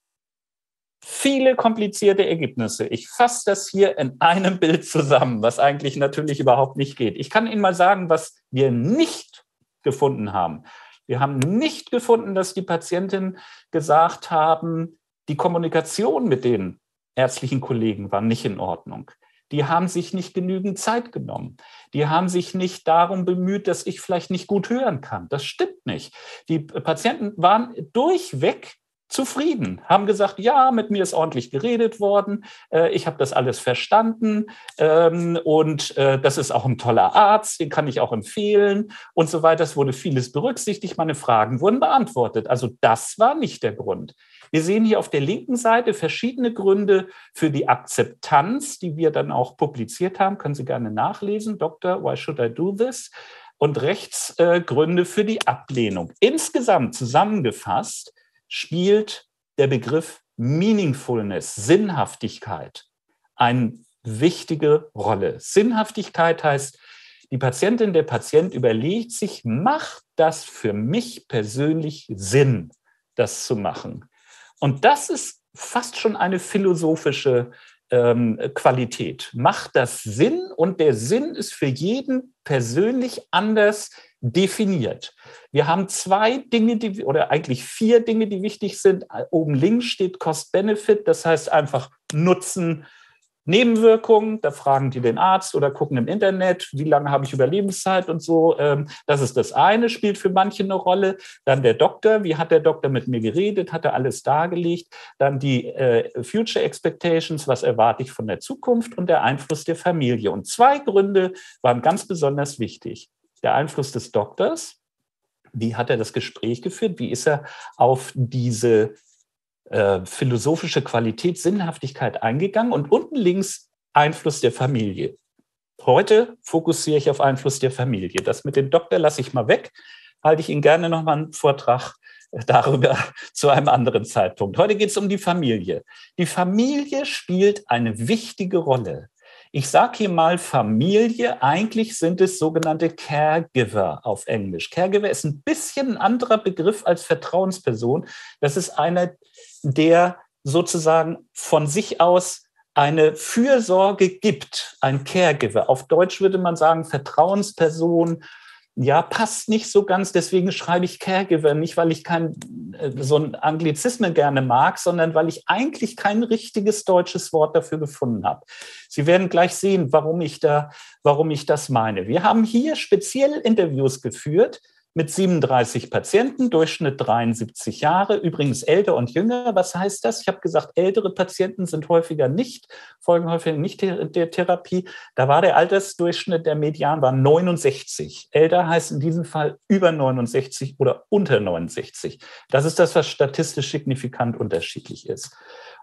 viele komplizierte Ergebnisse. Ich fasse das hier in einem Bild zusammen, was eigentlich natürlich überhaupt nicht geht. Ich kann Ihnen mal sagen, was wir nicht gefunden haben. Wir haben nicht gefunden, dass die Patientinnen gesagt haben, die Kommunikation mit den ärztlichen Kollegen war nicht in Ordnung. Die haben sich nicht genügend Zeit genommen. Die haben sich nicht darum bemüht, dass ich vielleicht nicht gut hören kann. Das stimmt nicht. Die Patienten waren durchweg zufrieden, haben gesagt, ja, mit mir ist ordentlich geredet worden, äh, ich habe das alles verstanden ähm, und äh, das ist auch ein toller Arzt, den kann ich auch empfehlen und so weiter. Es wurde vieles berücksichtigt, meine Fragen wurden beantwortet. Also das war nicht der Grund. Wir sehen hier auf der linken Seite verschiedene Gründe für die Akzeptanz, die wir dann auch publiziert haben. Können Sie gerne nachlesen, Doktor, why should I do this? Und rechts äh, Gründe für die Ablehnung. Insgesamt zusammengefasst spielt der Begriff Meaningfulness, Sinnhaftigkeit, eine wichtige Rolle. Sinnhaftigkeit heißt, die Patientin, der Patient überlegt sich, macht das für mich persönlich Sinn, das zu machen? Und das ist fast schon eine philosophische ähm, Qualität. Macht das Sinn? Und der Sinn ist für jeden persönlich anders definiert. Wir haben zwei Dinge, die, oder eigentlich vier Dinge, die wichtig sind. Oben links steht Cost-Benefit, das heißt einfach Nutzen, Nebenwirkungen, da fragen die den Arzt oder gucken im Internet, wie lange habe ich Überlebenszeit und so. Ähm, das ist das eine, spielt für manche eine Rolle. Dann der Doktor, wie hat der Doktor mit mir geredet, hat er alles dargelegt. Dann die äh, Future Expectations, was erwarte ich von der Zukunft und der Einfluss der Familie. Und zwei Gründe waren ganz besonders wichtig der Einfluss des Doktors. Wie hat er das Gespräch geführt? Wie ist er auf diese äh, philosophische Qualität, Sinnhaftigkeit eingegangen? Und unten links Einfluss der Familie. Heute fokussiere ich auf Einfluss der Familie. Das mit dem Doktor lasse ich mal weg. Halte ich Ihnen gerne nochmal einen Vortrag darüber zu einem anderen Zeitpunkt. Heute geht es um die Familie. Die Familie spielt eine wichtige Rolle. Ich sage hier mal Familie, eigentlich sind es sogenannte Caregiver auf Englisch. Caregiver ist ein bisschen ein anderer Begriff als Vertrauensperson. Das ist einer, der sozusagen von sich aus eine Fürsorge gibt, ein Caregiver. Auf Deutsch würde man sagen Vertrauensperson ja, passt nicht so ganz, deswegen schreibe ich Caregiver, nicht weil ich kein äh, so ein Anglizismen gerne mag, sondern weil ich eigentlich kein richtiges deutsches Wort dafür gefunden habe. Sie werden gleich sehen, warum ich da, warum ich das meine. Wir haben hier speziell Interviews geführt mit 37 Patienten, Durchschnitt 73 Jahre, übrigens älter und jünger. Was heißt das? Ich habe gesagt, ältere Patienten sind häufiger nicht, folgen häufiger nicht der Therapie. Da war der Altersdurchschnitt der Median war 69. Älter heißt in diesem Fall über 69 oder unter 69. Das ist das, was statistisch signifikant unterschiedlich ist.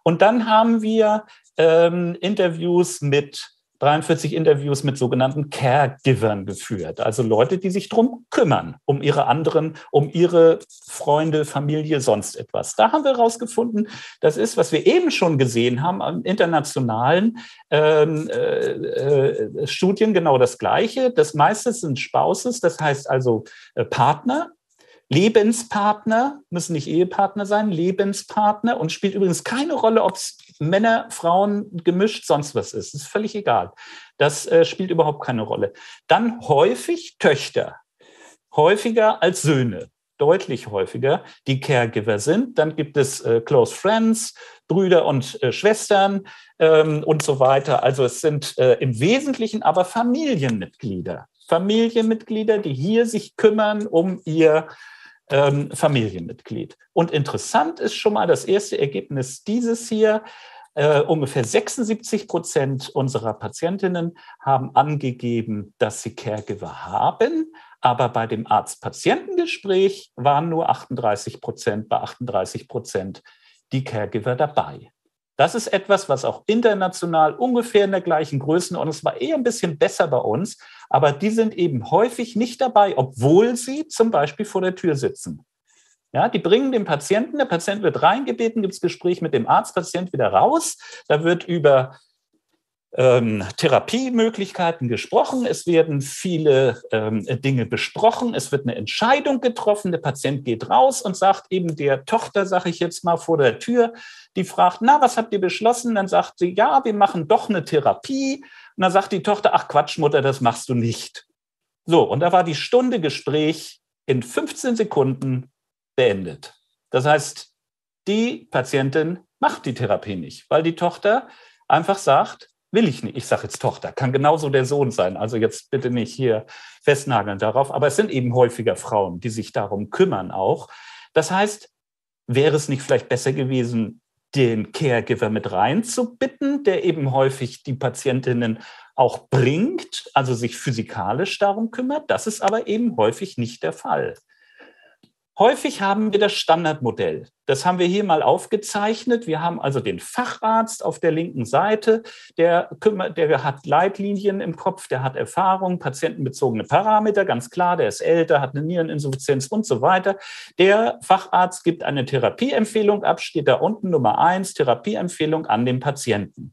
Und dann haben wir ähm, Interviews mit 43 Interviews mit sogenannten Caregivern geführt, also Leute, die sich drum kümmern, um ihre anderen, um ihre Freunde, Familie, sonst etwas. Da haben wir herausgefunden, das ist, was wir eben schon gesehen haben an internationalen ähm, äh, äh, Studien, genau das Gleiche. Das meiste sind Spouses, das heißt also äh, Partner, Lebenspartner, müssen nicht Ehepartner sein, Lebenspartner und spielt übrigens keine Rolle, ob es Männer, Frauen, gemischt, sonst was ist. Das ist völlig egal. Das äh, spielt überhaupt keine Rolle. Dann häufig Töchter, häufiger als Söhne, deutlich häufiger, die Caregiver sind. Dann gibt es äh, Close Friends, Brüder und äh, Schwestern ähm, und so weiter. Also es sind äh, im Wesentlichen aber Familienmitglieder. Familienmitglieder, die hier sich kümmern um ihr ähm, Familienmitglied. Und interessant ist schon mal das erste Ergebnis dieses hier. Äh, ungefähr 76 Prozent unserer Patientinnen haben angegeben, dass sie Caregiver haben, aber bei dem Arzt-Patientengespräch waren nur 38 Prozent, bei 38 Prozent die Caregiver dabei. Das ist etwas, was auch international ungefähr in der gleichen Größenordnung. Es war eher ein bisschen besser bei uns, aber die sind eben häufig nicht dabei, obwohl sie zum Beispiel vor der Tür sitzen. Ja, die bringen den Patienten, der Patient wird reingebeten, gibt es Gespräch mit dem Arzt, Patient wieder raus. Da wird über ähm, Therapiemöglichkeiten gesprochen, es werden viele ähm, Dinge besprochen, es wird eine Entscheidung getroffen, der Patient geht raus und sagt eben der Tochter, sage ich jetzt mal vor der Tür, die fragt, na, was habt ihr beschlossen? Dann sagt sie, ja, wir machen doch eine Therapie. Und dann sagt die Tochter, ach Quatsch, Mutter, das machst du nicht. So, und da war die Stunde Gespräch in 15 Sekunden beendet. Das heißt, die Patientin macht die Therapie nicht, weil die Tochter einfach sagt, will ich nicht. Ich sage jetzt Tochter, kann genauso der Sohn sein. Also jetzt bitte nicht hier festnageln darauf. Aber es sind eben häufiger Frauen, die sich darum kümmern auch. Das heißt, wäre es nicht vielleicht besser gewesen, den Caregiver mit reinzubitten, der eben häufig die Patientinnen auch bringt, also sich physikalisch darum kümmert. Das ist aber eben häufig nicht der Fall. Häufig haben wir das Standardmodell. Das haben wir hier mal aufgezeichnet. Wir haben also den Facharzt auf der linken Seite, der, kümmert, der hat Leitlinien im Kopf, der hat Erfahrung, patientenbezogene Parameter, ganz klar, der ist älter, hat eine Niereninsuffizienz und so weiter. Der Facharzt gibt eine Therapieempfehlung ab, steht da unten Nummer eins, Therapieempfehlung an den Patienten.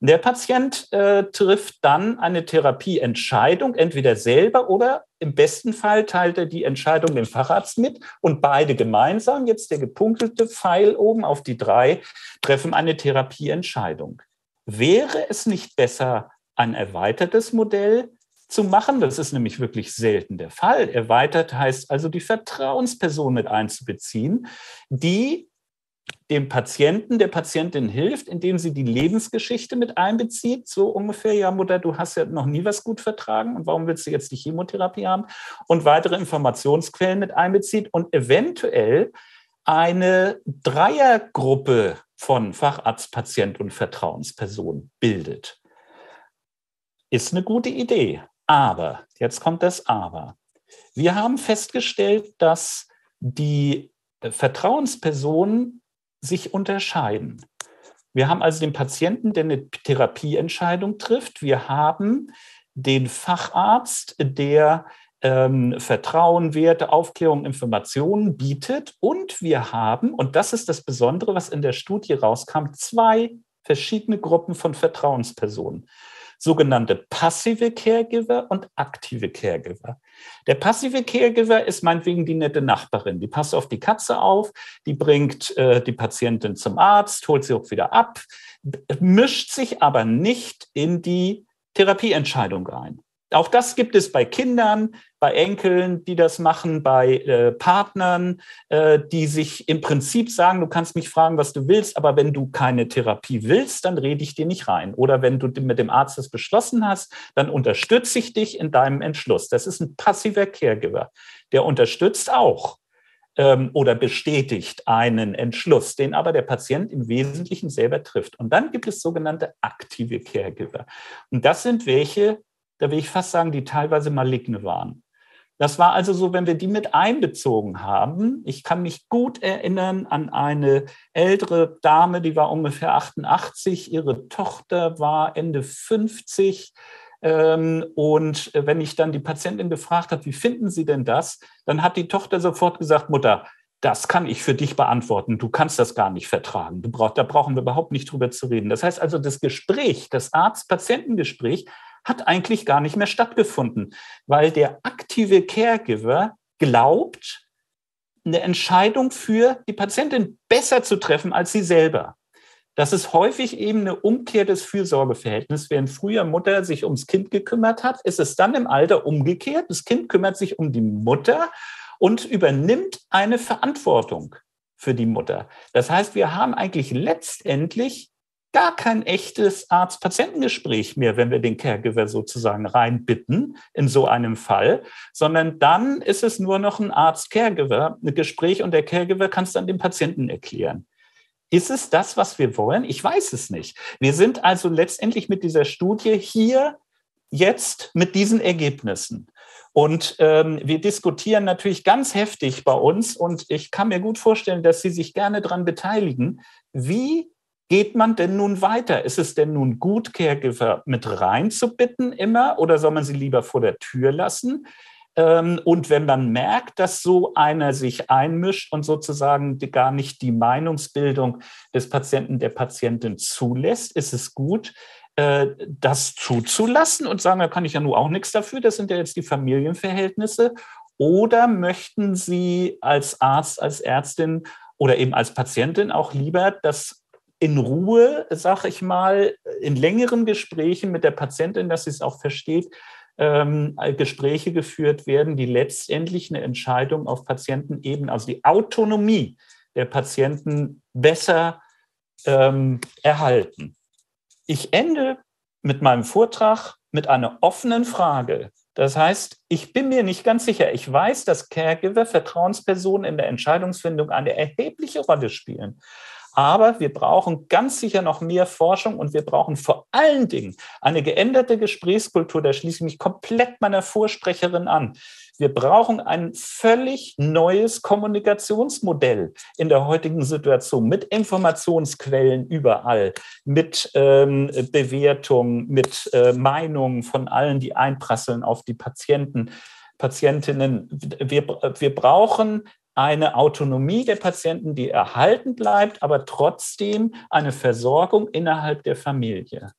Der Patient äh, trifft dann eine Therapieentscheidung, entweder selber oder im besten Fall teilt er die Entscheidung dem Facharzt mit und beide gemeinsam, jetzt der gepunktete Pfeil oben auf die drei, treffen eine Therapieentscheidung. Wäre es nicht besser, ein erweitertes Modell zu machen? Das ist nämlich wirklich selten der Fall. Erweitert heißt also, die Vertrauensperson mit einzubeziehen, die dem Patienten, der Patientin hilft, indem sie die Lebensgeschichte mit einbezieht, so ungefähr, ja Mutter, du hast ja noch nie was gut vertragen und warum willst du jetzt die Chemotherapie haben und weitere Informationsquellen mit einbezieht und eventuell eine Dreiergruppe von Facharzt, Patient und Vertrauensperson bildet. Ist eine gute Idee. Aber, jetzt kommt das Aber. Wir haben festgestellt, dass die Vertrauenspersonen sich unterscheiden. Wir haben also den Patienten, der eine Therapieentscheidung trifft. Wir haben den Facharzt, der ähm, Vertrauen, Werte, Aufklärung, Informationen bietet. Und wir haben, und das ist das Besondere, was in der Studie rauskam, zwei verschiedene Gruppen von Vertrauenspersonen sogenannte passive Caregiver und aktive Caregiver. Der passive Caregiver ist meinetwegen die nette Nachbarin. Die passt auf die Katze auf, die bringt äh, die Patientin zum Arzt, holt sie auch wieder ab, mischt sich aber nicht in die Therapieentscheidung ein. Auch das gibt es bei Kindern, bei Enkeln, die das machen, bei äh, Partnern, äh, die sich im Prinzip sagen, du kannst mich fragen, was du willst, aber wenn du keine Therapie willst, dann rede ich dir nicht rein. Oder wenn du mit dem Arzt das beschlossen hast, dann unterstütze ich dich in deinem Entschluss. Das ist ein passiver Caregiver. Der unterstützt auch ähm, oder bestätigt einen Entschluss, den aber der Patient im Wesentlichen selber trifft. Und dann gibt es sogenannte aktive Caregiver. Und das sind welche, da will ich fast sagen, die teilweise maligne waren. Das war also so, wenn wir die mit einbezogen haben. Ich kann mich gut erinnern an eine ältere Dame, die war ungefähr 88, ihre Tochter war Ende 50. Ähm, und wenn ich dann die Patientin gefragt habe, wie finden Sie denn das, dann hat die Tochter sofort gesagt, Mutter, das kann ich für dich beantworten. Du kannst das gar nicht vertragen. Brauch, da brauchen wir überhaupt nicht drüber zu reden. Das heißt also, das Gespräch, das Arzt-Patientengespräch hat eigentlich gar nicht mehr stattgefunden, weil der aktive Caregiver glaubt, eine Entscheidung für die Patientin besser zu treffen als sie selber. Das ist häufig eben eine Umkehr des Fürsorgeverhältnisses. Während früher Mutter sich ums Kind gekümmert hat, ist es dann im Alter umgekehrt. Das Kind kümmert sich um die Mutter und übernimmt eine Verantwortung für die Mutter. Das heißt, wir haben eigentlich letztendlich gar kein echtes Arzt-Patientengespräch mehr, wenn wir den Caregiver sozusagen reinbitten in so einem Fall, sondern dann ist es nur noch ein Arzt-Caregiver-Gespräch und der Caregiver kann es dann dem Patienten erklären. Ist es das, was wir wollen? Ich weiß es nicht. Wir sind also letztendlich mit dieser Studie hier jetzt mit diesen Ergebnissen. Und ähm, wir diskutieren natürlich ganz heftig bei uns und ich kann mir gut vorstellen, dass Sie sich gerne daran beteiligen. Wie geht man denn nun weiter? Ist es denn nun gut, Caregiver mit reinzubitten immer oder soll man sie lieber vor der Tür lassen? Ähm, und wenn man merkt, dass so einer sich einmischt und sozusagen gar nicht die Meinungsbildung des Patienten, der Patientin zulässt, ist es gut, äh, das zuzulassen und sagen, da kann ich ja nur auch nichts dafür, das sind ja jetzt die Familienverhältnisse. Oder möchten Sie als Arzt, als Ärztin oder eben als Patientin auch lieber das in Ruhe, sag ich mal, in längeren Gesprächen mit der Patientin, dass sie es auch versteht, ähm, Gespräche geführt werden, die letztendlich eine Entscheidung auf Patientenebene, also die Autonomie der Patienten besser ähm, erhalten. Ich ende mit meinem Vortrag mit einer offenen Frage. Das heißt, ich bin mir nicht ganz sicher. Ich weiß, dass Caregiver, Vertrauenspersonen in der Entscheidungsfindung eine erhebliche Rolle spielen. Aber wir brauchen ganz sicher noch mehr Forschung und wir brauchen vor allen Dingen eine geänderte Gesprächskultur. Da schließe ich mich komplett meiner Vorsprecherin an. Wir brauchen ein völlig neues Kommunikationsmodell in der heutigen Situation mit Informationsquellen überall, mit ähm, Bewertungen, mit äh, Meinungen von allen, die einprasseln auf die Patienten. Patientinnen. Wir, wir brauchen eine Autonomie der Patienten, die erhalten bleibt, aber trotzdem eine Versorgung innerhalb der Familie.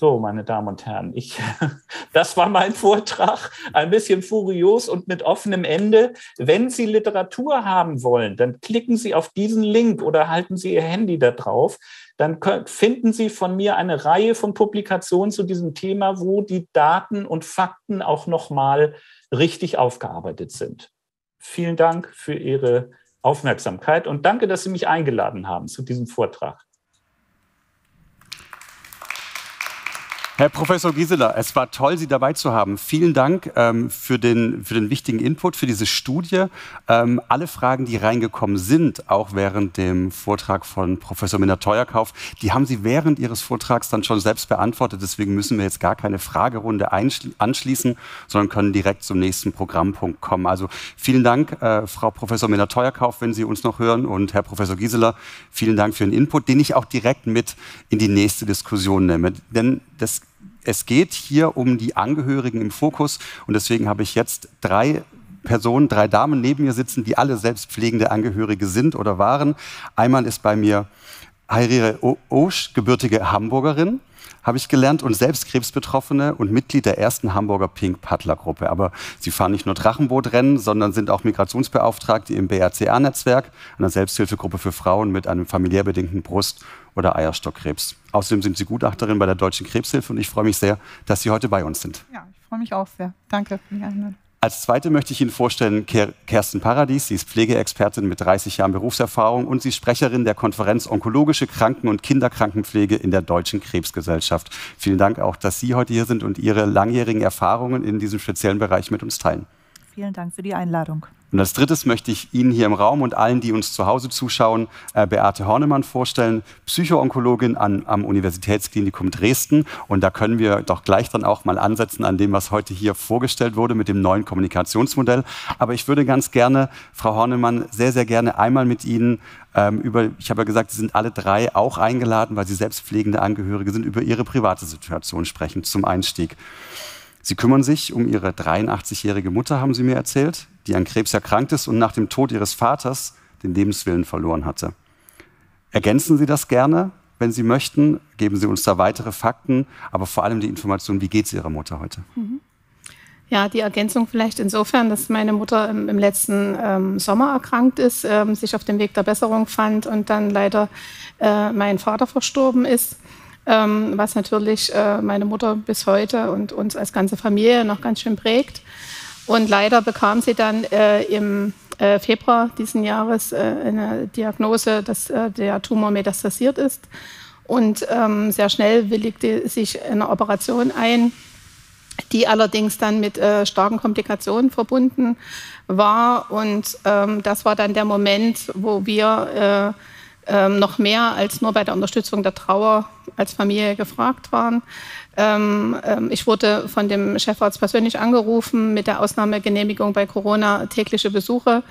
So, meine Damen und Herren, ich, das war mein Vortrag, ein bisschen furios und mit offenem Ende. Wenn Sie Literatur haben wollen, dann klicken Sie auf diesen Link oder halten Sie Ihr Handy da drauf. Dann finden Sie von mir eine Reihe von Publikationen zu diesem Thema, wo die Daten und Fakten auch nochmal richtig aufgearbeitet sind. Vielen Dank für Ihre Aufmerksamkeit und danke, dass Sie mich eingeladen haben zu diesem Vortrag. Herr Professor Gisela, es war toll, Sie dabei zu haben. Vielen Dank ähm, für, den, für den wichtigen Input, für diese Studie. Ähm, alle Fragen, die reingekommen sind, auch während dem Vortrag von Professor Minna-Teuerkauf, die haben Sie während Ihres Vortrags dann schon selbst beantwortet. Deswegen müssen wir jetzt gar keine Fragerunde anschließen, sondern können direkt zum nächsten Programmpunkt kommen. Also vielen Dank, äh, Frau Professor Minna-Teuerkauf, wenn Sie uns noch hören, und Herr Professor Gisela, vielen Dank für den Input, den ich auch direkt mit in die nächste Diskussion nehme. Denn das es geht hier um die Angehörigen im Fokus und deswegen habe ich jetzt drei Personen, drei Damen neben mir sitzen, die alle selbst pflegende Angehörige sind oder waren. Einmal ist bei mir Hairire Osch, gebürtige Hamburgerin, habe ich gelernt, und selbst Krebsbetroffene und Mitglied der ersten Hamburger Pink Paddler Gruppe. Aber sie fahren nicht nur Drachenbootrennen, sondern sind auch Migrationsbeauftragte im BRCA-Netzwerk, einer Selbsthilfegruppe für Frauen mit einem familiär bedingten Brust- oder Eierstockkrebs. Außerdem sind Sie Gutachterin bei der Deutschen Krebshilfe und ich freue mich sehr, dass Sie heute bei uns sind. Ja, ich freue mich auch sehr. Danke. Als zweite möchte ich Ihnen vorstellen Kerstin Paradies. Sie ist Pflegeexpertin mit 30 Jahren Berufserfahrung und sie ist Sprecherin der Konferenz Onkologische Kranken- und Kinderkrankenpflege in der Deutschen Krebsgesellschaft. Vielen Dank auch, dass Sie heute hier sind und Ihre langjährigen Erfahrungen in diesem speziellen Bereich mit uns teilen. Vielen Dank für die Einladung. Und als drittes möchte ich Ihnen hier im Raum und allen, die uns zu Hause zuschauen, äh, Beate Hornemann vorstellen, Psychoonkologin an, am Universitätsklinikum Dresden. Und da können wir doch gleich dann auch mal ansetzen an dem, was heute hier vorgestellt wurde mit dem neuen Kommunikationsmodell. Aber ich würde ganz gerne, Frau Hornemann, sehr, sehr gerne einmal mit Ihnen ähm, über, ich habe ja gesagt, Sie sind alle drei auch eingeladen, weil Sie selbst pflegende Angehörige sind, über Ihre private Situation sprechen zum Einstieg. Sie kümmern sich um ihre 83-jährige Mutter, haben Sie mir erzählt, die an Krebs erkrankt ist und nach dem Tod ihres Vaters den Lebenswillen verloren hatte. Ergänzen Sie das gerne, wenn Sie möchten. Geben Sie uns da weitere Fakten, aber vor allem die Information, wie geht es Ihrer Mutter heute? Mhm. Ja, die Ergänzung vielleicht insofern, dass meine Mutter im, im letzten ähm, Sommer erkrankt ist, ähm, sich auf dem Weg der Besserung fand und dann leider äh, mein Vater verstorben ist ähm, was natürlich äh, meine Mutter bis heute und uns als ganze Familie noch ganz schön prägt. Und leider bekam sie dann äh, im äh, Februar diesen Jahres äh, eine Diagnose, dass äh, der Tumor metastasiert ist. Und ähm, sehr schnell willigte sich eine Operation ein, die allerdings dann mit äh, starken Komplikationen verbunden war. Und ähm, das war dann der Moment, wo wir ähm, noch mehr als nur bei der Unterstützung der Trauer als Familie gefragt waren. Ähm, ähm, ich wurde von dem Chefarzt persönlich angerufen, mit der Ausnahmegenehmigung bei Corona tägliche Besuche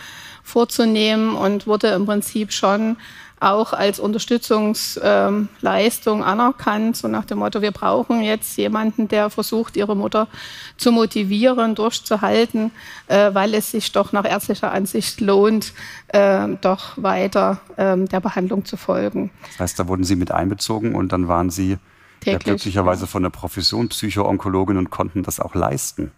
vorzunehmen und wurde im Prinzip schon auch als Unterstützungsleistung ähm, anerkannt, so nach dem Motto, wir brauchen jetzt jemanden, der versucht, ihre Mutter zu motivieren, durchzuhalten, äh, weil es sich doch nach ärztlicher Ansicht lohnt, äh, doch weiter äh, der Behandlung zu folgen. Das heißt, da wurden Sie mit einbezogen und dann waren Sie ja, glücklicherweise von der Profession Psychoonkologin und konnten das auch leisten.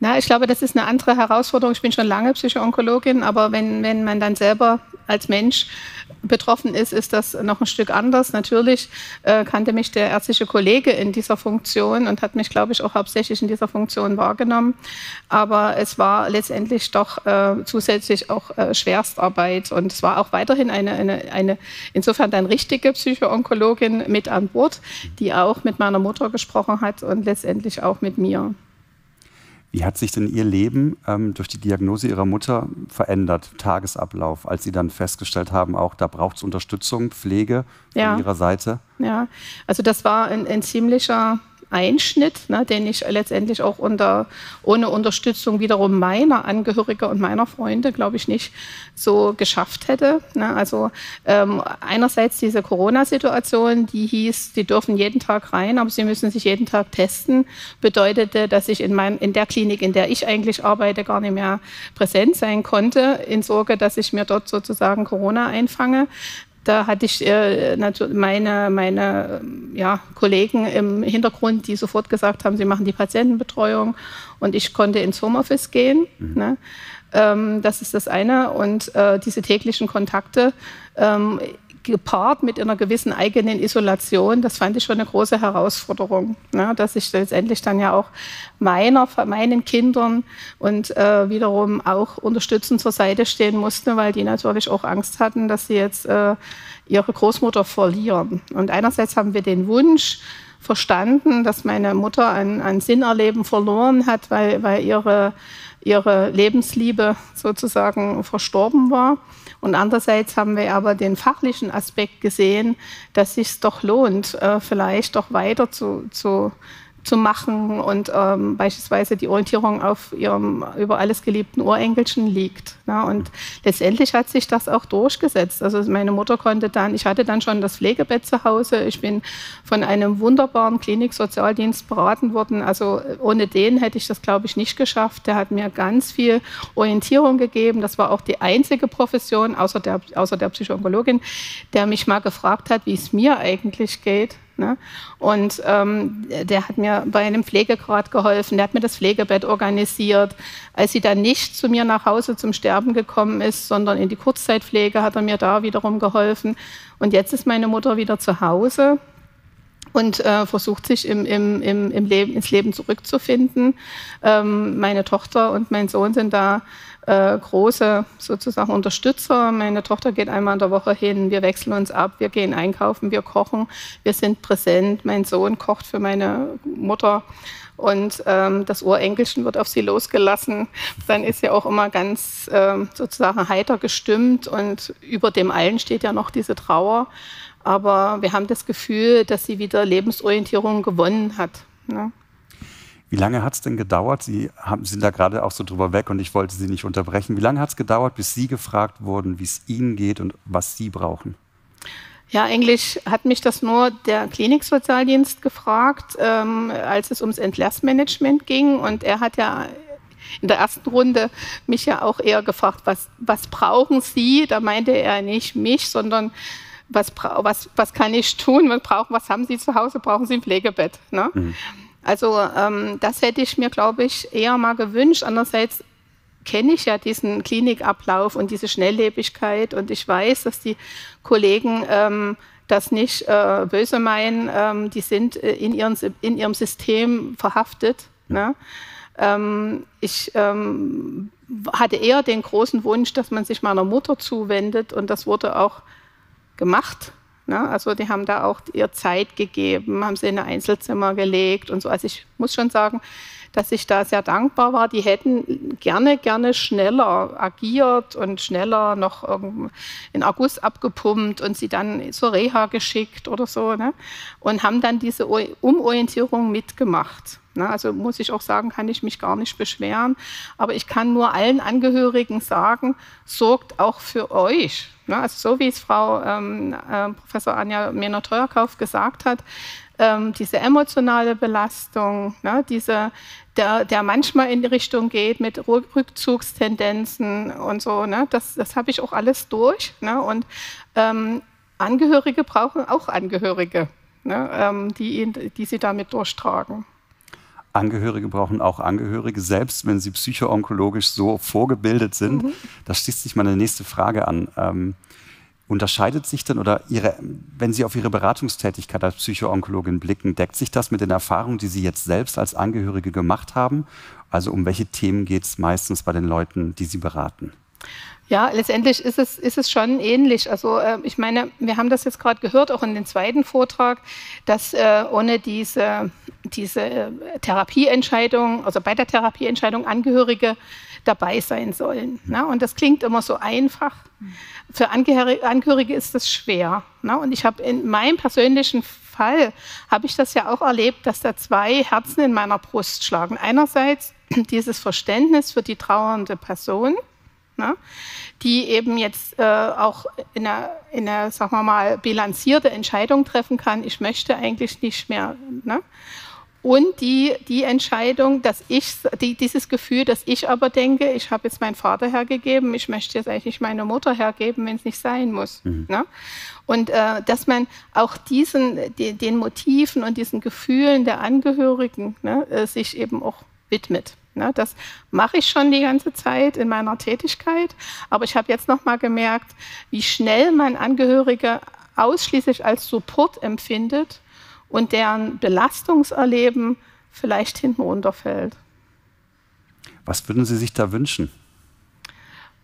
Na, ich glaube, das ist eine andere Herausforderung. Ich bin schon lange Psychoonkologin, aber wenn, wenn man dann selber als Mensch betroffen ist, ist das noch ein Stück anders. Natürlich äh, kannte mich der ärztliche Kollege in dieser Funktion und hat mich, glaube ich, auch hauptsächlich in dieser Funktion wahrgenommen. Aber es war letztendlich doch äh, zusätzlich auch äh, Schwerstarbeit und es war auch weiterhin eine, eine, eine insofern dann richtige Psychoonkologin mit an Bord, die auch mit meiner Mutter gesprochen hat und letztendlich auch mit mir. Wie hat sich denn Ihr Leben ähm, durch die Diagnose Ihrer Mutter verändert, Tagesablauf, als Sie dann festgestellt haben, auch da braucht es Unterstützung, Pflege von ja. Ihrer Seite? Ja, also das war ein, ein ziemlicher Einschnitt, ne, den ich letztendlich auch unter, ohne Unterstützung wiederum meiner Angehörige und meiner Freunde, glaube ich, nicht so geschafft hätte. Ne. Also ähm, einerseits diese Corona-Situation, die hieß, sie dürfen jeden Tag rein, aber sie müssen sich jeden Tag testen, bedeutete, dass ich in, mein, in der Klinik, in der ich eigentlich arbeite, gar nicht mehr präsent sein konnte, in Sorge, dass ich mir dort sozusagen Corona einfange. Da hatte ich äh, meine, meine ja, Kollegen im Hintergrund, die sofort gesagt haben, sie machen die Patientenbetreuung und ich konnte ins Homeoffice gehen. Mhm. Ne? Ähm, das ist das eine. Und äh, diese täglichen Kontakte ähm, gepaart mit einer gewissen eigenen Isolation, das fand ich schon eine große Herausforderung, ne? dass ich letztendlich dann ja auch meiner, meinen Kindern und äh, wiederum auch unterstützend zur Seite stehen musste, weil die natürlich auch Angst hatten, dass sie jetzt äh, ihre Großmutter verlieren. Und einerseits haben wir den Wunsch, verstanden, dass meine Mutter ein, ein Sinnerleben verloren hat, weil, weil ihre, ihre Lebensliebe sozusagen verstorben war. Und andererseits haben wir aber den fachlichen Aspekt gesehen, dass es sich doch lohnt, äh, vielleicht doch weiter zu, zu zu machen und ähm, beispielsweise die Orientierung auf ihrem über alles geliebten Urenkelchen liegt. Ne? Und letztendlich hat sich das auch durchgesetzt. Also meine Mutter konnte dann, ich hatte dann schon das Pflegebett zu Hause, ich bin von einem wunderbaren Kliniksozialdienst beraten worden. Also ohne den hätte ich das, glaube ich, nicht geschafft. Der hat mir ganz viel Orientierung gegeben. Das war auch die einzige Profession, außer der, außer der Psychologin, der mich mal gefragt hat, wie es mir eigentlich geht. Ne? Und ähm, der hat mir bei einem Pflegegrad geholfen, der hat mir das Pflegebett organisiert. Als sie dann nicht zu mir nach Hause zum Sterben gekommen ist, sondern in die Kurzzeitpflege, hat er mir da wiederum geholfen. Und jetzt ist meine Mutter wieder zu Hause und äh, versucht sich im, im, im, im Leben, ins Leben zurückzufinden. Ähm, meine Tochter und mein Sohn sind da äh, große sozusagen Unterstützer. Meine Tochter geht einmal in der Woche hin, wir wechseln uns ab, wir gehen einkaufen, wir kochen, wir sind präsent. Mein Sohn kocht für meine Mutter und ähm, das Urenkelchen wird auf sie losgelassen. Dann ist sie auch immer ganz ähm, sozusagen heiter gestimmt und über dem allen steht ja noch diese Trauer. Aber wir haben das Gefühl, dass sie wieder Lebensorientierung gewonnen hat. Ne? Wie lange hat es denn gedauert? Sie haben, sind da gerade auch so drüber weg und ich wollte Sie nicht unterbrechen. Wie lange hat es gedauert, bis Sie gefragt wurden, wie es Ihnen geht und was Sie brauchen? Ja, eigentlich hat mich das nur der Kliniksozialdienst gefragt, ähm, als es ums Entlassmanagement ging. Und er hat ja in der ersten Runde mich ja auch eher gefragt, was, was brauchen Sie? Da meinte er nicht mich, sondern was, was, was kann ich tun? Was, brauchen, was haben Sie zu Hause? Brauchen Sie ein Pflegebett? Ne? Mhm. Also ähm, das hätte ich mir, glaube ich, eher mal gewünscht. Andererseits kenne ich ja diesen Klinikablauf und diese Schnelllebigkeit und ich weiß, dass die Kollegen ähm, das nicht äh, böse meinen, ähm, die sind äh, in, ihren, in ihrem System verhaftet. Ne? Ähm, ich ähm, hatte eher den großen Wunsch, dass man sich meiner Mutter zuwendet und das wurde auch gemacht. Ne? Also die haben da auch ihr Zeit gegeben, haben sie in ein Einzelzimmer gelegt und so. Also ich muss schon sagen, dass ich da sehr dankbar war. Die hätten gerne, gerne schneller agiert und schneller noch in August abgepumpt und sie dann zur Reha geschickt oder so. Ne? Und haben dann diese Umorientierung mitgemacht. Ne? Also muss ich auch sagen, kann ich mich gar nicht beschweren. Aber ich kann nur allen Angehörigen sagen, sorgt auch für euch. Ne? Also so wie es Frau ähm, äh, Professor Anja Mehner-Teuerkauf gesagt hat, ähm, diese emotionale Belastung, ne? diese, der, der manchmal in die Richtung geht mit Rückzugstendenzen und so, ne? das, das habe ich auch alles durch. Ne? Und ähm, Angehörige brauchen auch Angehörige, ne? ähm, die, die sie damit durchtragen. Angehörige brauchen auch Angehörige, selbst wenn sie psychoonkologisch so vorgebildet sind. Mhm. Da schließt sich meine nächste Frage an. Ähm, unterscheidet sich denn oder ihre, wenn Sie auf Ihre Beratungstätigkeit als Psychoonkologin blicken, deckt sich das mit den Erfahrungen, die Sie jetzt selbst als Angehörige gemacht haben? Also um welche Themen geht es meistens bei den Leuten, die Sie beraten? Ja, letztendlich ist es, ist es schon ähnlich. Also äh, ich meine, wir haben das jetzt gerade gehört, auch in dem zweiten Vortrag, dass äh, ohne diese, diese äh, Therapieentscheidung, also bei der Therapieentscheidung Angehörige dabei sein sollen. Ne? Und das klingt immer so einfach. Für Angehörige ist das schwer. Ne? Und ich habe in meinem persönlichen Fall, habe ich das ja auch erlebt, dass da zwei Herzen in meiner Brust schlagen. Einerseits dieses Verständnis für die trauernde Person, ne? die eben jetzt äh, auch in einer, sagen wir mal, bilanzierte Entscheidung treffen kann, ich möchte eigentlich nicht mehr. Ne? Und die, die Entscheidung, dass ich, die, dieses Gefühl, dass ich aber denke, ich habe jetzt meinen Vater hergegeben, ich möchte jetzt eigentlich meine Mutter hergeben, wenn es nicht sein muss. Mhm. Ne? Und äh, dass man auch diesen, die, den Motiven und diesen Gefühlen der Angehörigen ne, äh, sich eben auch widmet. Ne? Das mache ich schon die ganze Zeit in meiner Tätigkeit, aber ich habe jetzt noch mal gemerkt, wie schnell man Angehörige ausschließlich als Support empfindet und deren Belastungserleben vielleicht hinten runterfällt. Was würden Sie sich da wünschen?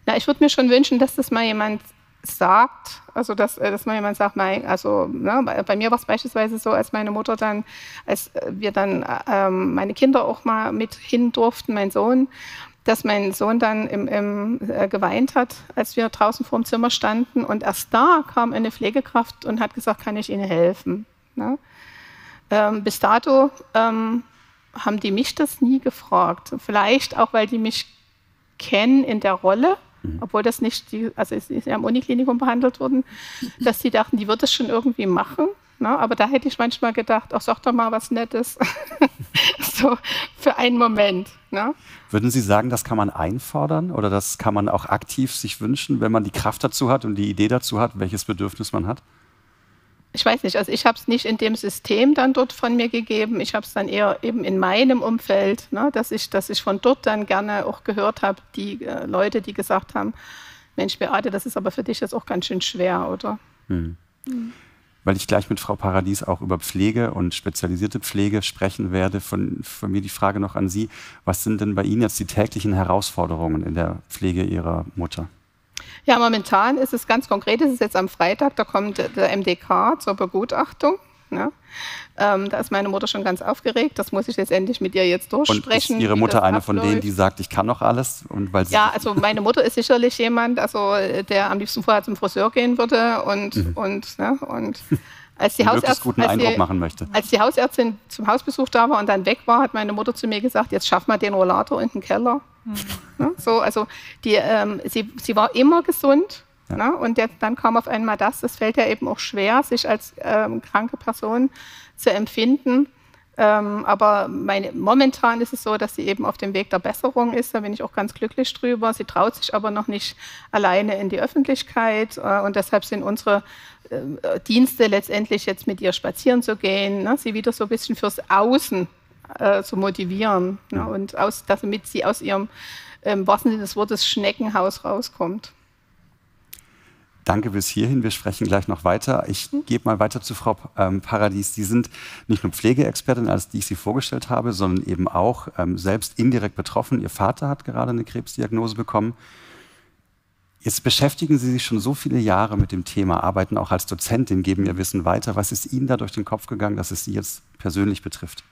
Na, ich würde mir schon wünschen, dass das mal jemand sagt, also dass, äh, dass mal jemand sagt, mein, also ne, bei mir war es beispielsweise so, als meine Mutter dann, als wir dann ähm, meine Kinder auch mal mit hin durften, mein Sohn, dass mein Sohn dann im, im, äh, geweint hat, als wir draußen vor dem Zimmer standen und erst da kam eine Pflegekraft und hat gesagt, kann ich Ihnen helfen? Ne? Ähm, bis dato ähm, haben die mich das nie gefragt. Vielleicht auch, weil die mich kennen in der Rolle, mhm. obwohl das nicht, die, also es ist ja im Uniklinikum behandelt worden, dass die dachten, die wird es schon irgendwie machen. Ne? Aber da hätte ich manchmal gedacht, ach, sag doch mal was Nettes. so für einen Moment. Ne? Würden Sie sagen, das kann man einfordern oder das kann man auch aktiv sich wünschen, wenn man die Kraft dazu hat und die Idee dazu hat, welches Bedürfnis man hat? Ich weiß nicht, also ich habe es nicht in dem System dann dort von mir gegeben. Ich habe es dann eher eben in meinem Umfeld, ne, dass, ich, dass ich von dort dann gerne auch gehört habe, die äh, Leute, die gesagt haben, Mensch, Beate, das ist aber für dich jetzt auch ganz schön schwer, oder? Hm. Hm. weil ich gleich mit Frau Paradies auch über Pflege und spezialisierte Pflege sprechen werde. Von, von mir die Frage noch an Sie, was sind denn bei Ihnen jetzt die täglichen Herausforderungen in der Pflege Ihrer Mutter? Ja, momentan ist es ganz konkret, es ist jetzt am Freitag, da kommt der MDK zur Begutachtung. Ne? Ähm, da ist meine Mutter schon ganz aufgeregt. Das muss ich jetzt endlich mit ihr jetzt durchsprechen. Und ist Ihre Mutter eine von denen, die sagt, ich kann noch alles? Und weil ja, also meine Mutter ist sicherlich jemand, also der am liebsten vorher zum Friseur gehen würde und, Mhm. und, ne, und als die, Hausärztin, guten als, Eindruck die, machen möchte. als die Hausärztin zum Hausbesuch da war und dann weg war, hat meine Mutter zu mir gesagt, jetzt schaff mal den Rollator in den Keller. Ne, so, also die, ähm, sie, sie war immer gesund. Ja. Ne, und jetzt, dann kam auf einmal das, das fällt ja eben auch schwer, sich als ähm, kranke Person zu empfinden. Ähm, aber meine, momentan ist es so, dass sie eben auf dem Weg der Besserung ist. Da bin ich auch ganz glücklich drüber. Sie traut sich aber noch nicht alleine in die Öffentlichkeit. Äh, und deshalb sind unsere äh, Dienste letztendlich jetzt mit ihr spazieren zu gehen, ne? sie wieder so ein bisschen fürs Außen äh, zu motivieren. Ne? Und aus, damit sie aus ihrem, im wahrsten Sinne des Wortes, Schneckenhaus rauskommt. Danke bis hierhin. Wir sprechen gleich noch weiter. Ich gebe mal weiter zu Frau ähm, Paradies. Sie sind nicht nur Pflegeexpertin, als die ich Sie vorgestellt habe, sondern eben auch ähm, selbst indirekt betroffen. Ihr Vater hat gerade eine Krebsdiagnose bekommen. Jetzt beschäftigen Sie sich schon so viele Jahre mit dem Thema, arbeiten auch als Dozentin, geben Ihr Wissen weiter. Was ist Ihnen da durch den Kopf gegangen, dass es Sie jetzt persönlich betrifft?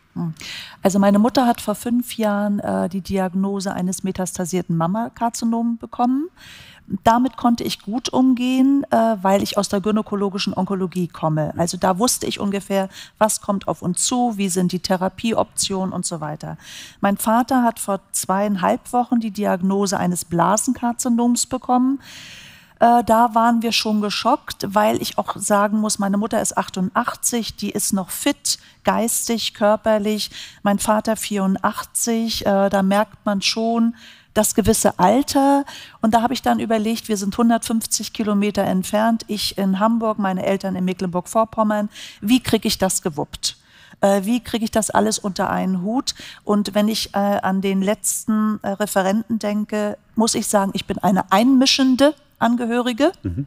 Also meine Mutter hat vor fünf Jahren äh, die Diagnose eines metastasierten Mammakarzinomen bekommen. Damit konnte ich gut umgehen, äh, weil ich aus der gynäkologischen Onkologie komme. Also da wusste ich ungefähr, was kommt auf uns zu, wie sind die Therapieoptionen und so weiter. Mein Vater hat vor zweieinhalb Wochen die Diagnose eines Blasenkarzinoms bekommen. Äh, da waren wir schon geschockt, weil ich auch sagen muss, meine Mutter ist 88, die ist noch fit, geistig, körperlich. Mein Vater 84, äh, da merkt man schon das gewisse Alter. Und da habe ich dann überlegt, wir sind 150 Kilometer entfernt, ich in Hamburg, meine Eltern in Mecklenburg-Vorpommern. Wie kriege ich das gewuppt? Äh, wie kriege ich das alles unter einen Hut? Und wenn ich äh, an den letzten äh, Referenten denke, muss ich sagen, ich bin eine einmischende Angehörige. Mhm.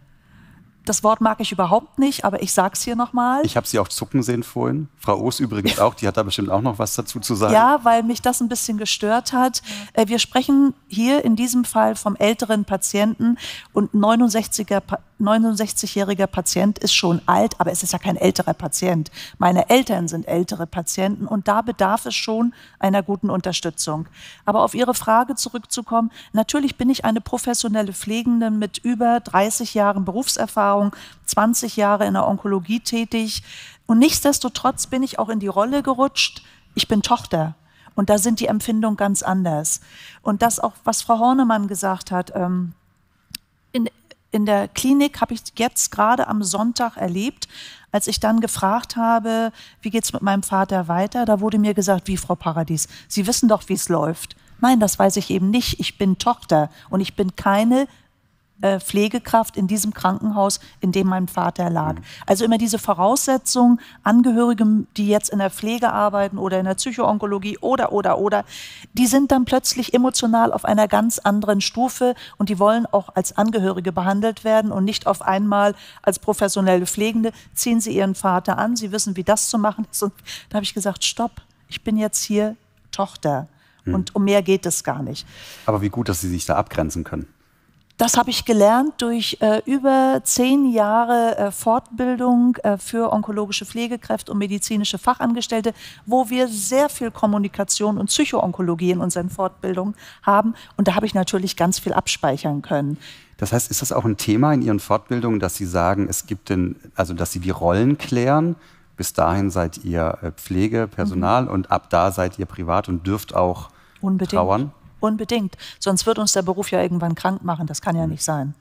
Das Wort mag ich überhaupt nicht, aber ich sage es hier nochmal. Ich habe Sie auch zucken sehen vorhin. Frau Oos übrigens auch, die hat da bestimmt auch noch was dazu zu sagen. Ja, weil mich das ein bisschen gestört hat. Äh, Wir sprechen hier in diesem Fall vom älteren Patienten und 69er, Pa- 69-jähriger Patient ist schon alt, aber es ist ja kein älterer Patient. Meine Eltern sind ältere Patienten und da bedarf es schon einer guten Unterstützung. Aber auf Ihre Frage zurückzukommen, natürlich bin ich eine professionelle Pflegende mit über 30 Jahren Berufserfahrung, 20 Jahre in der Onkologie tätig und nichtsdestotrotz bin ich auch in die Rolle gerutscht, ich bin Tochter. Und da sind die Empfindungen ganz anders. Und das auch, was Frau Hornemann gesagt hat, ähm, in, der Klinik habe ich jetzt gerade am Sonntag erlebt, als ich dann gefragt habe, wie geht's mit meinem Vater weiter, da wurde mir gesagt, wie Frau Paradies, Sie wissen doch, wie es läuft. Nein, das weiß ich eben nicht. Ich bin Tochter und ich bin keine äh, Pflegekraft in diesem Krankenhaus, in dem mein Vater lag. Also immer diese Voraussetzung, Angehörige, die jetzt in der Pflege arbeiten oder in der Psychoonkologie oder, oder, oder, die sind dann plötzlich emotional auf einer ganz anderen Stufe und die wollen auch als Angehörige behandelt werden und nicht auf einmal als professionelle Pflegende. Ziehen sie ihren Vater an, sie wissen, wie das zu machen ist. Und da habe ich gesagt, stopp, ich bin jetzt hier Tochter. Und um mehr geht es gar nicht. Aber wie gut, dass Sie sich da abgrenzen können. Das habe ich gelernt durch äh, über zehn Jahre äh, Fortbildung äh, für onkologische Pflegekräfte und medizinische Fachangestellte, wo wir sehr viel Kommunikation und Psychoonkologie in unseren Fortbildungen haben. Und da habe ich natürlich ganz viel abspeichern können. Das heißt, ist das auch ein Thema in Ihren Fortbildungen, dass Sie sagen, es gibt den, also dass Sie die Rollen klären? Bis dahin seid ihr äh, Pflegepersonal und ab da seid ihr privat und dürft auch Unbedingt. trauern? Unbedingt. Sonst wird uns der Beruf ja irgendwann krank machen. Das kann ja nicht sein.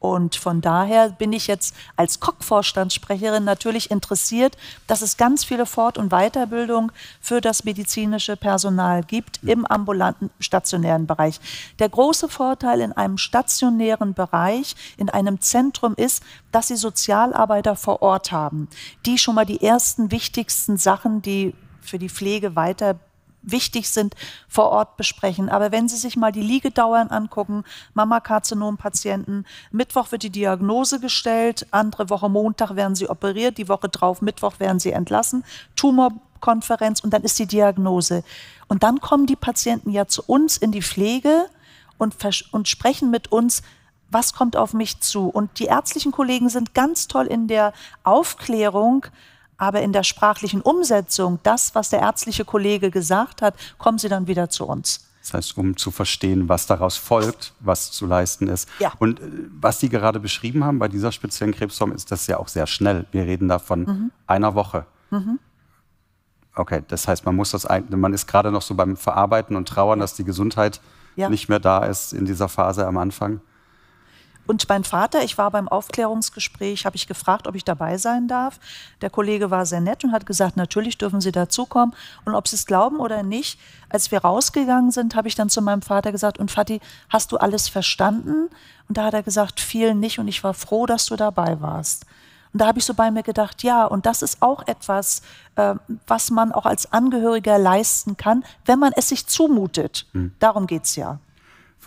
Und von daher bin ich jetzt als Koch-Vorstandssprecherin natürlich interessiert, dass es ganz viele Fort- und Weiterbildung für das medizinische Personal gibt im ambulanten stationären Bereich. Der große Vorteil in einem stationären Bereich, in einem Zentrum ist, dass Sie Sozialarbeiter vor Ort haben, die schon mal die ersten wichtigsten Sachen, die für die Pflege weiter wichtig sind, vor Ort besprechen. Aber wenn Sie sich mal die Liegedauern angucken, Mammakarzinom-Patienten, Mittwoch wird die Diagnose gestellt, andere Woche Montag werden sie operiert, die Woche drauf Mittwoch werden sie entlassen, Tumorkonferenz und dann ist die Diagnose. Und dann kommen die Patienten ja zu uns in die Pflege und, und sprechen mit uns, was kommt auf mich zu. Und die ärztlichen Kollegen sind ganz toll in der Aufklärung, aber in der sprachlichen Umsetzung, das, was der ärztliche Kollege gesagt hat, kommen sie dann wieder zu uns. Das heißt, um zu verstehen, was daraus folgt, was zu leisten ist. Ja. Und äh, was Sie gerade beschrieben haben bei dieser speziellen Krebsform, ist das ja auch sehr schnell. Wir reden da von mhm. einer Woche. Mhm. Okay, das heißt, man muss das, man ist gerade noch so beim Verarbeiten und Trauern, dass die Gesundheit ja. nicht mehr da ist in dieser Phase am Anfang. Und mein Vater, ich war beim Aufklärungsgespräch, habe ich gefragt, ob ich dabei sein darf. Der Kollege war sehr nett und hat gesagt, natürlich dürfen Sie dazukommen. Und ob Sie es glauben oder nicht, als wir rausgegangen sind, habe ich dann zu meinem Vater gesagt, und Vati, hast du alles verstanden? Und da hat er gesagt, viel nicht. Und ich war froh, dass du dabei warst. Und da habe ich so bei mir gedacht, ja, und das ist auch etwas, äh, was man auch als Angehöriger leisten kann, wenn man es sich zumutet. Mhm. Darum geht es ja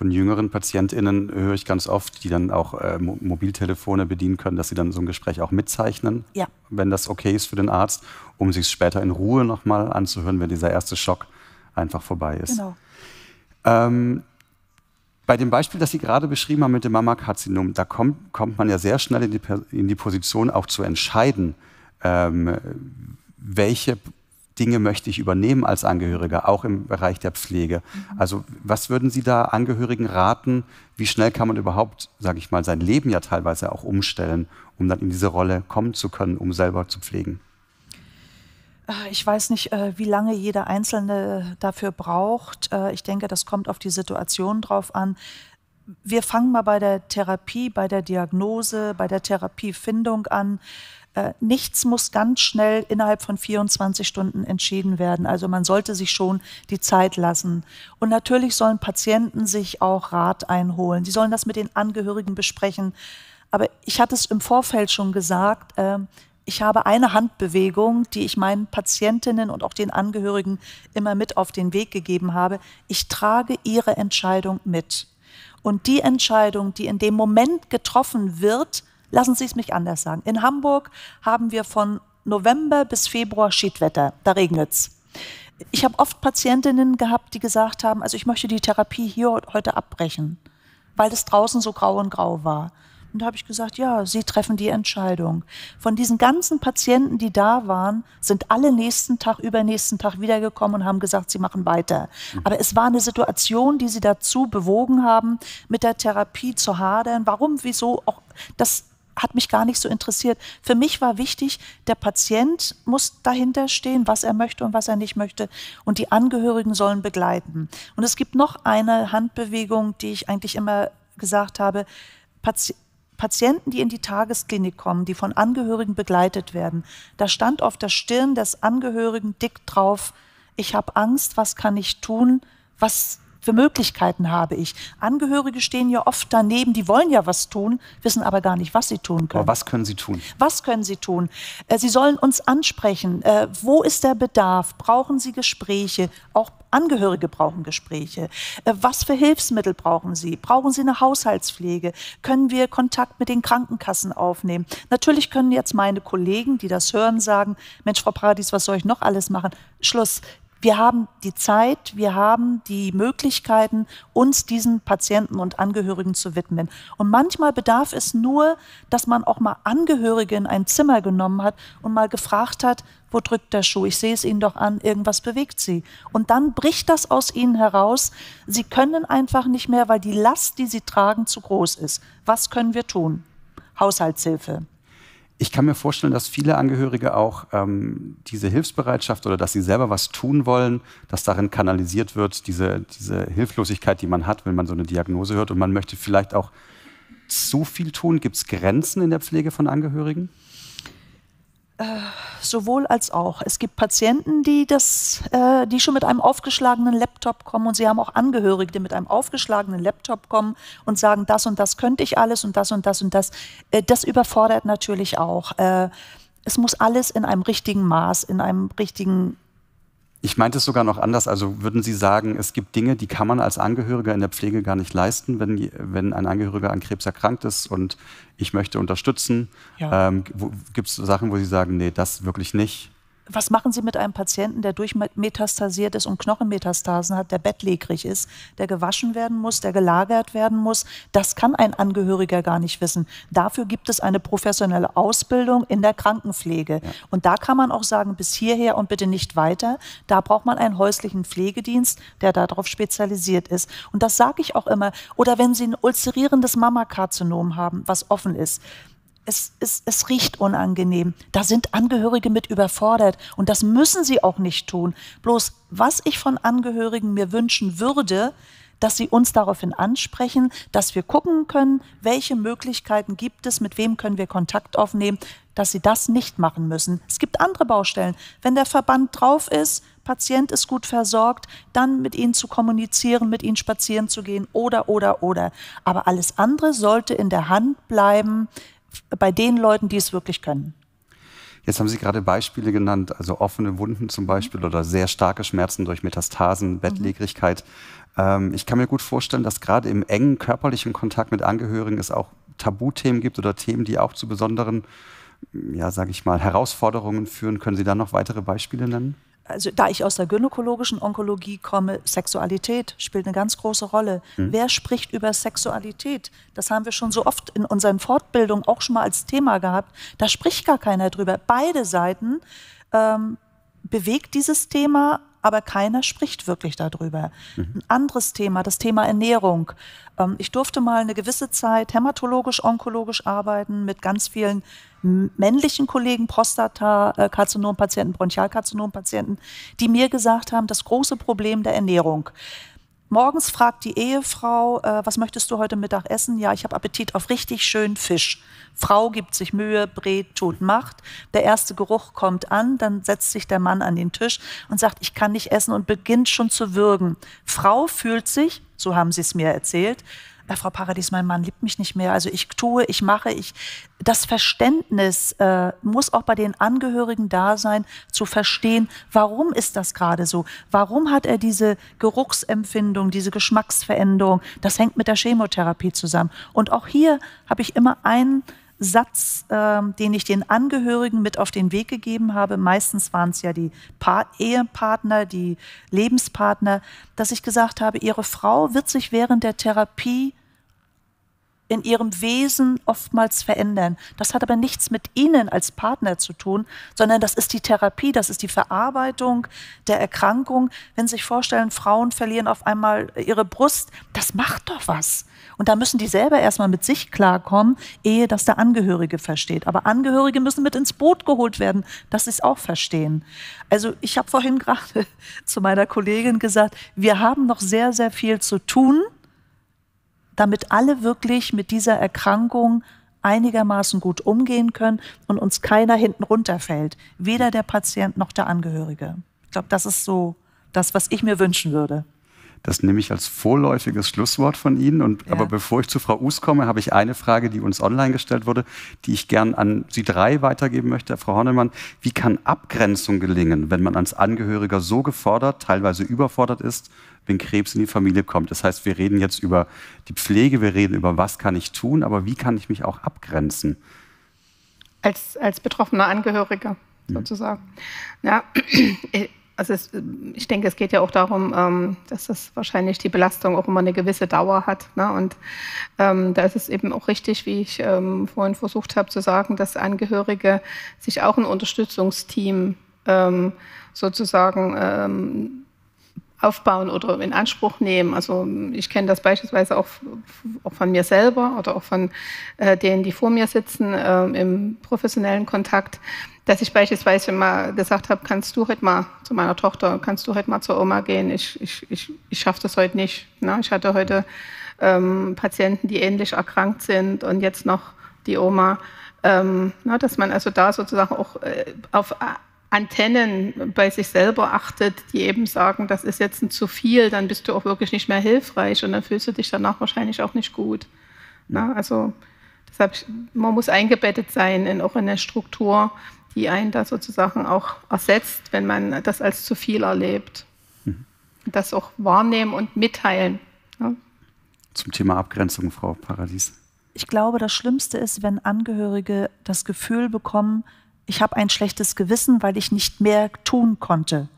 von jüngeren PatientInnen höre ich ganz oft, die dann auch äh, Mobiltelefone bedienen können, dass sie dann so ein Gespräch auch mitzeichnen, ja. wenn das okay ist für den Arzt, um sich später in Ruhe nochmal anzuhören, wenn dieser erste Schock einfach vorbei ist. Genau. Ähm, bei dem Beispiel, das Sie gerade beschrieben haben mit dem Mammakarzinom, da kommt, kommt man ja sehr schnell in die, in die Position auch zu entscheiden, ähm, welche Dinge möchte ich übernehmen als Angehöriger, auch im Bereich der Pflege. Mhm. Also was würden Sie da Angehörigen raten? Wie schnell kann man überhaupt, sage ich mal, sein Leben ja teilweise auch umstellen, um dann in diese Rolle kommen zu können, um selber zu pflegen? Ah, ich weiß nicht, äh, wie lange jeder Einzelne dafür braucht. Äh, ich denke, das kommt auf die Situation drauf an. Wir fangen mal bei der Therapie, bei der Diagnose, bei der Therapiefindung an. Äh, nichts muss ganz schnell innerhalb von 24 Stunden entschieden werden. Also man sollte sich schon die Zeit lassen. Und natürlich sollen Patienten sich auch Rat einholen. Sie sollen das mit den Angehörigen besprechen. Aber ich hatte es im Vorfeld schon gesagt, äh, ich habe eine Handbewegung, die ich meinen Patientinnen und auch den Angehörigen immer mit auf den Weg gegeben habe. Ich trage ihre Entscheidung mit. Und die Entscheidung, die in dem Moment getroffen wird, Lassen Sie es mich anders sagen. In Hamburg haben wir von November bis Februar Schiedwetter. Da regnet es. Ich habe oft Patientinnen gehabt, die gesagt haben, also ich möchte die Therapie hier heute abbrechen, weil es draußen so grau und grau war. Und da habe ich gesagt, ja, Sie treffen die Entscheidung. Von diesen ganzen Patienten, die da waren, sind alle nächsten Tag, übernächsten Tag wiedergekommen und haben gesagt, sie machen weiter. Aber es war eine Situation, die sie dazu bewogen haben, mit der Therapie zu hadern. Warum, wieso, auch das hat mich gar nicht so interessiert. Für mich war wichtig, der Patient muss dahinter stehen, was er möchte und was er nicht möchte. Und die Angehörigen sollen begleiten. Und es gibt noch eine Handbewegung, die ich eigentlich immer gesagt habe. Pati Patienten, die in die Tagesklinik kommen, die von Angehörigen begleitet werden, da stand auf der Stirn des Angehörigen dick drauf, ich habe Angst, was kann ich tun, was für Möglichkeiten habe ich? Angehörige stehen ja oft daneben, die wollen ja was tun, wissen aber gar nicht, was sie tun können. Aber was können sie tun? Was können sie tun? Äh, sie sollen uns ansprechen. Äh, wo ist der Bedarf? Brauchen sie Gespräche? Auch Angehörige brauchen Gespräche. Äh, was für Hilfsmittel brauchen Sie? Brauchen Sie eine Haushaltspflege? Können wir Kontakt mit den Krankenkassen aufnehmen? Natürlich können jetzt meine Kollegen, die das hören, sagen, Mensch, Frau Paradis, was soll ich noch alles machen? Schluss. Wir haben die Zeit, wir haben die Möglichkeiten, uns diesen Patienten und Angehörigen zu widmen. Und manchmal bedarf es nur, dass man auch mal Angehörige in ein Zimmer genommen hat und mal gefragt hat, wo drückt der Schuh? Ich sehe es Ihnen doch an, irgendwas bewegt Sie. Und dann bricht das aus Ihnen heraus. Sie können einfach nicht mehr, weil die Last, die Sie tragen, zu groß ist. Was können wir tun? Haushaltshilfe. Ich kann mir vorstellen, dass viele Angehörige auch ähm, diese Hilfsbereitschaft oder dass sie selber was tun wollen, dass darin kanalisiert wird, diese, diese Hilflosigkeit, die man hat, wenn man so eine Diagnose hört und man möchte vielleicht auch zu viel tun. Gibt es Grenzen in der Pflege von Angehörigen? Äh, sowohl als auch. Es gibt Patienten, die, das, äh, die schon mit einem aufgeschlagenen Laptop kommen und sie haben auch Angehörige, die mit einem aufgeschlagenen Laptop kommen und sagen, das und das könnte ich alles und das und das und das. Äh, das überfordert natürlich auch. Äh, es muss alles in einem richtigen Maß, in einem richtigen Ich meinte es sogar noch anders. Also würden Sie sagen, es gibt Dinge, die kann man als Angehöriger in der Pflege gar nicht leisten, wenn, wenn ein Angehöriger an Krebs erkrankt ist und ich möchte unterstützen? Ja. Ähm, gibt es Sachen, wo Sie sagen, nee, das wirklich nicht? Was machen Sie mit einem Patienten, der durchmetastasiert ist und Knochenmetastasen hat, der bettlägerig ist, der gewaschen werden muss, der gelagert werden muss? Das kann ein Angehöriger gar nicht wissen. Dafür gibt es eine professionelle Ausbildung in der Krankenpflege. Ja. Und da kann man auch sagen, bis hierher und bitte nicht weiter. Da braucht man einen häuslichen Pflegedienst, der darauf spezialisiert ist. Und das sage ich auch immer. Oder wenn Sie ein ulcerierendes Mammakarzinom haben, was offen ist, es, es, es riecht unangenehm. Da sind Angehörige mit überfordert und das müssen sie auch nicht tun. Bloß was ich von Angehörigen mir wünschen würde, dass sie uns daraufhin ansprechen, dass wir gucken können, welche Möglichkeiten gibt es, mit wem können wir Kontakt aufnehmen, dass sie das nicht machen müssen. Es gibt andere Baustellen. Wenn der Verband drauf ist, Patient ist gut versorgt, dann mit ihnen zu kommunizieren, mit ihnen spazieren zu gehen oder, oder, oder. Aber alles andere sollte in der Hand bleiben, bei den Leuten, die es wirklich können. Jetzt haben Sie gerade Beispiele genannt, also offene Wunden zum Beispiel oder sehr starke Schmerzen durch Metastasen, Bettlägerigkeit. Mhm. ich kann mir gut vorstellen, dass gerade im engen körperlichen Kontakt mit Angehörigen es auch Tabuthemen gibt oder Themen, die auch zu besonderen, ja, sage ich mal, Herausforderungen führen. Können Sie da noch weitere Beispiele nennen? Also da ich aus der gynäkologischen Onkologie komme, Sexualität spielt eine ganz große Rolle. Mhm. Wer spricht über Sexualität? Das haben wir schon so oft in unseren Fortbildungen auch schon mal als Thema gehabt. Da spricht gar keiner drüber. Beide Seiten ähm, bewegt dieses Thema, aber keiner spricht wirklich darüber. Mhm. Ein anderes Thema, das Thema Ernährung. Ähm, ich durfte mal eine gewisse Zeit hämatologisch-onkologisch arbeiten mit ganz vielen männlichen Kollegen, Prostata-Karzinompatienten, Bronchialkarzinompatienten, die mir gesagt haben, das große Problem der Ernährung. Morgens fragt die Ehefrau, äh, was möchtest du heute Mittag essen? Ja, ich habe Appetit auf richtig schönen Fisch. Frau gibt sich Mühe, brät, tut, macht. Der erste Geruch kommt an, dann setzt sich der Mann an den Tisch und sagt, ich kann nicht essen und beginnt schon zu würgen. Frau fühlt sich, so haben sie es mir erzählt, äh, Frau Paradies, mein Mann liebt mich nicht mehr. Also ich tue, ich mache, ich. Das Verständnis äh, muss auch bei den Angehörigen da sein, zu verstehen, warum ist das gerade so? Warum hat er diese Geruchsempfindung, diese Geschmacksveränderung? Das hängt mit der Chemotherapie zusammen. Und auch hier habe ich immer einen Satz, äh, den ich den Angehörigen mit auf den Weg gegeben habe, meistens waren es ja die pa Ehepartner, die Lebenspartner, dass ich gesagt habe, ihre Frau wird sich während der Therapie in ihrem Wesen oftmals verändern. Das hat aber nichts mit Ihnen als Partner zu tun, sondern das ist die Therapie, das ist die Verarbeitung der Erkrankung. Wenn Sie sich vorstellen, Frauen verlieren auf einmal ihre Brust, das macht doch was. Und da müssen die selber erstmal mit sich klarkommen, ehe das der Angehörige versteht. Aber Angehörige müssen mit ins Boot geholt werden, dass sie es auch verstehen. Also ich habe vorhin gerade zu meiner Kollegin gesagt, wir haben noch sehr, sehr viel zu tun damit alle wirklich mit dieser Erkrankung einigermaßen gut umgehen können und uns keiner hinten runterfällt. Weder der Patient noch der Angehörige. Ich glaube, das ist so das, was ich mir wünschen würde. Das nehme ich als vorläufiges Schlusswort von Ihnen. Und, ja. Aber bevor ich zu Frau Us komme, habe ich eine Frage, die uns online gestellt wurde, die ich gern an Sie drei weitergeben möchte. Frau Hornemann, wie kann Abgrenzung gelingen, wenn man als Angehöriger so gefordert, teilweise überfordert ist, wenn Krebs in die Familie kommt? Das heißt, wir reden jetzt über die Pflege, wir reden über, was kann ich tun, aber wie kann ich mich auch abgrenzen? Als, als betroffener Angehöriger mhm. sozusagen. Ja, also es, ich denke, es geht ja auch darum, ähm, dass das wahrscheinlich die Belastung auch immer eine gewisse Dauer hat. Ne? Und ähm, da ist es eben auch richtig, wie ich ähm, vorhin versucht habe zu sagen, dass Angehörige sich auch ein Unterstützungsteam ähm, sozusagen ähm, aufbauen oder in Anspruch nehmen. Also ich kenne das beispielsweise auch, auch, von mir selber oder auch von äh, denen, die vor mir sitzen äh, im professionellen Kontakt, dass ich beispielsweise mal gesagt habe, kannst du heute mal zu meiner Tochter, kannst du heute mal zur Oma gehen? Ich, ich, ich, ich schaffe das heute nicht. Ne? Ich hatte heute ähm, Patienten, die ähnlich erkrankt sind und jetzt noch die Oma. Ähm, na, dass man also da sozusagen auch äh, auf Antennen bei sich selber achtet, die eben sagen, das ist jetzt ein zu viel, dann bist du auch wirklich nicht mehr hilfreich und dann fühlst du dich danach wahrscheinlich auch nicht gut. Na, also deshalb, man muss eingebettet sein in auch in eine Struktur, die einen da sozusagen auch ersetzt, wenn man das als zu viel erlebt. Mhm. Das auch wahrnehmen und mitteilen. Ja. Zum Thema Abgrenzung, Frau Paradies. Ich glaube, das Schlimmste ist, wenn Angehörige das Gefühl bekommen, ich habe ein schlechtes Gewissen, weil ich nicht mehr tun konnte.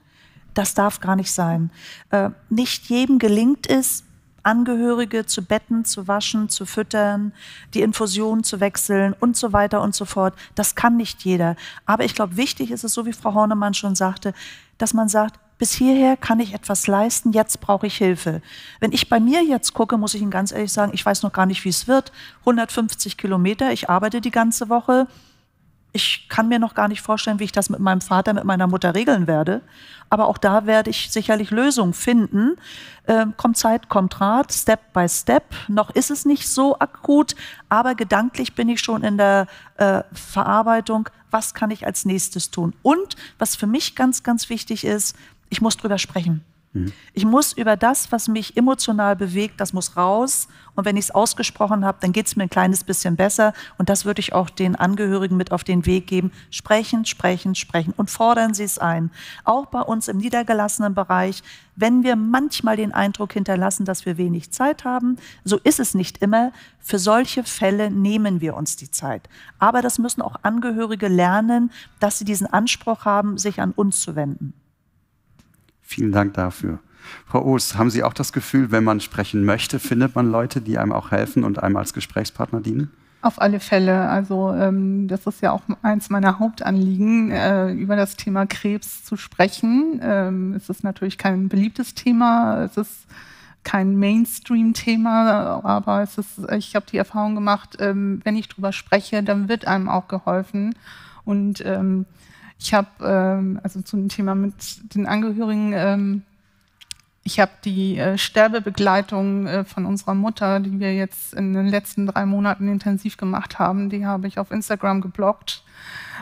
Das darf gar nicht sein. Äh, nicht jedem gelingt es, Angehörige zu betten, zu waschen, zu füttern, die Infusion zu wechseln und so weiter und so fort. Das kann nicht jeder. Aber ich glaube, wichtig ist es, so wie Frau Hornemann schon sagte, dass man sagt, bis hierher kann ich etwas leisten, jetzt brauche ich Hilfe. Wenn ich bei mir jetzt gucke, muss ich Ihnen ganz ehrlich sagen, ich weiß noch gar nicht, wie es wird. 150 Kilometer, ich arbeite die ganze Woche ich kann mir noch gar nicht vorstellen, wie ich das mit meinem Vater, mit meiner Mutter regeln werde. Aber auch da werde ich sicherlich Lösungen finden. Ähm, kommt Zeit, kommt Rat, Step by Step. Noch ist es nicht so akut, aber gedanklich bin ich schon in der äh, Verarbeitung. Was kann ich als nächstes tun? Und was für mich ganz, ganz wichtig ist, ich muss drüber sprechen. Mhm. Ich muss über das, was mich emotional bewegt, das muss raus. Und wenn ich es ausgesprochen habe, dann geht es mir ein kleines bisschen besser. Und das würde ich auch den Angehörigen mit auf den Weg geben. Sprechen, sprechen, sprechen und fordern Sie es ein. Auch bei uns im niedergelassenen Bereich, wenn wir manchmal den Eindruck hinterlassen, dass wir wenig Zeit haben, so ist es nicht immer. Für solche Fälle nehmen wir uns die Zeit. Aber das müssen auch Angehörige lernen, dass sie diesen Anspruch haben, sich an uns zu wenden. Vielen Dank dafür. Frau Oos, haben Sie auch das Gefühl, wenn man sprechen möchte, findet man Leute, die einem auch helfen und einem als Gesprächspartner dienen? Auf alle Fälle. Also ähm, das ist ja auch eins meiner Hauptanliegen, äh, über das Thema Krebs zu sprechen. Ähm, es ist natürlich kein beliebtes Thema, es ist kein Mainstream-Thema, aber es ist, ich habe die Erfahrung gemacht, ähm, wenn ich drüber spreche, dann wird einem auch geholfen. Und ähm, ich habe ähm, also zu dem Thema mit den Angehörigen, ähm, ich habe die äh, Sterbebegleitung äh, von unserer Mutter, die wir jetzt in den letzten drei Monaten intensiv gemacht haben, die habe ich auf Instagram geblockt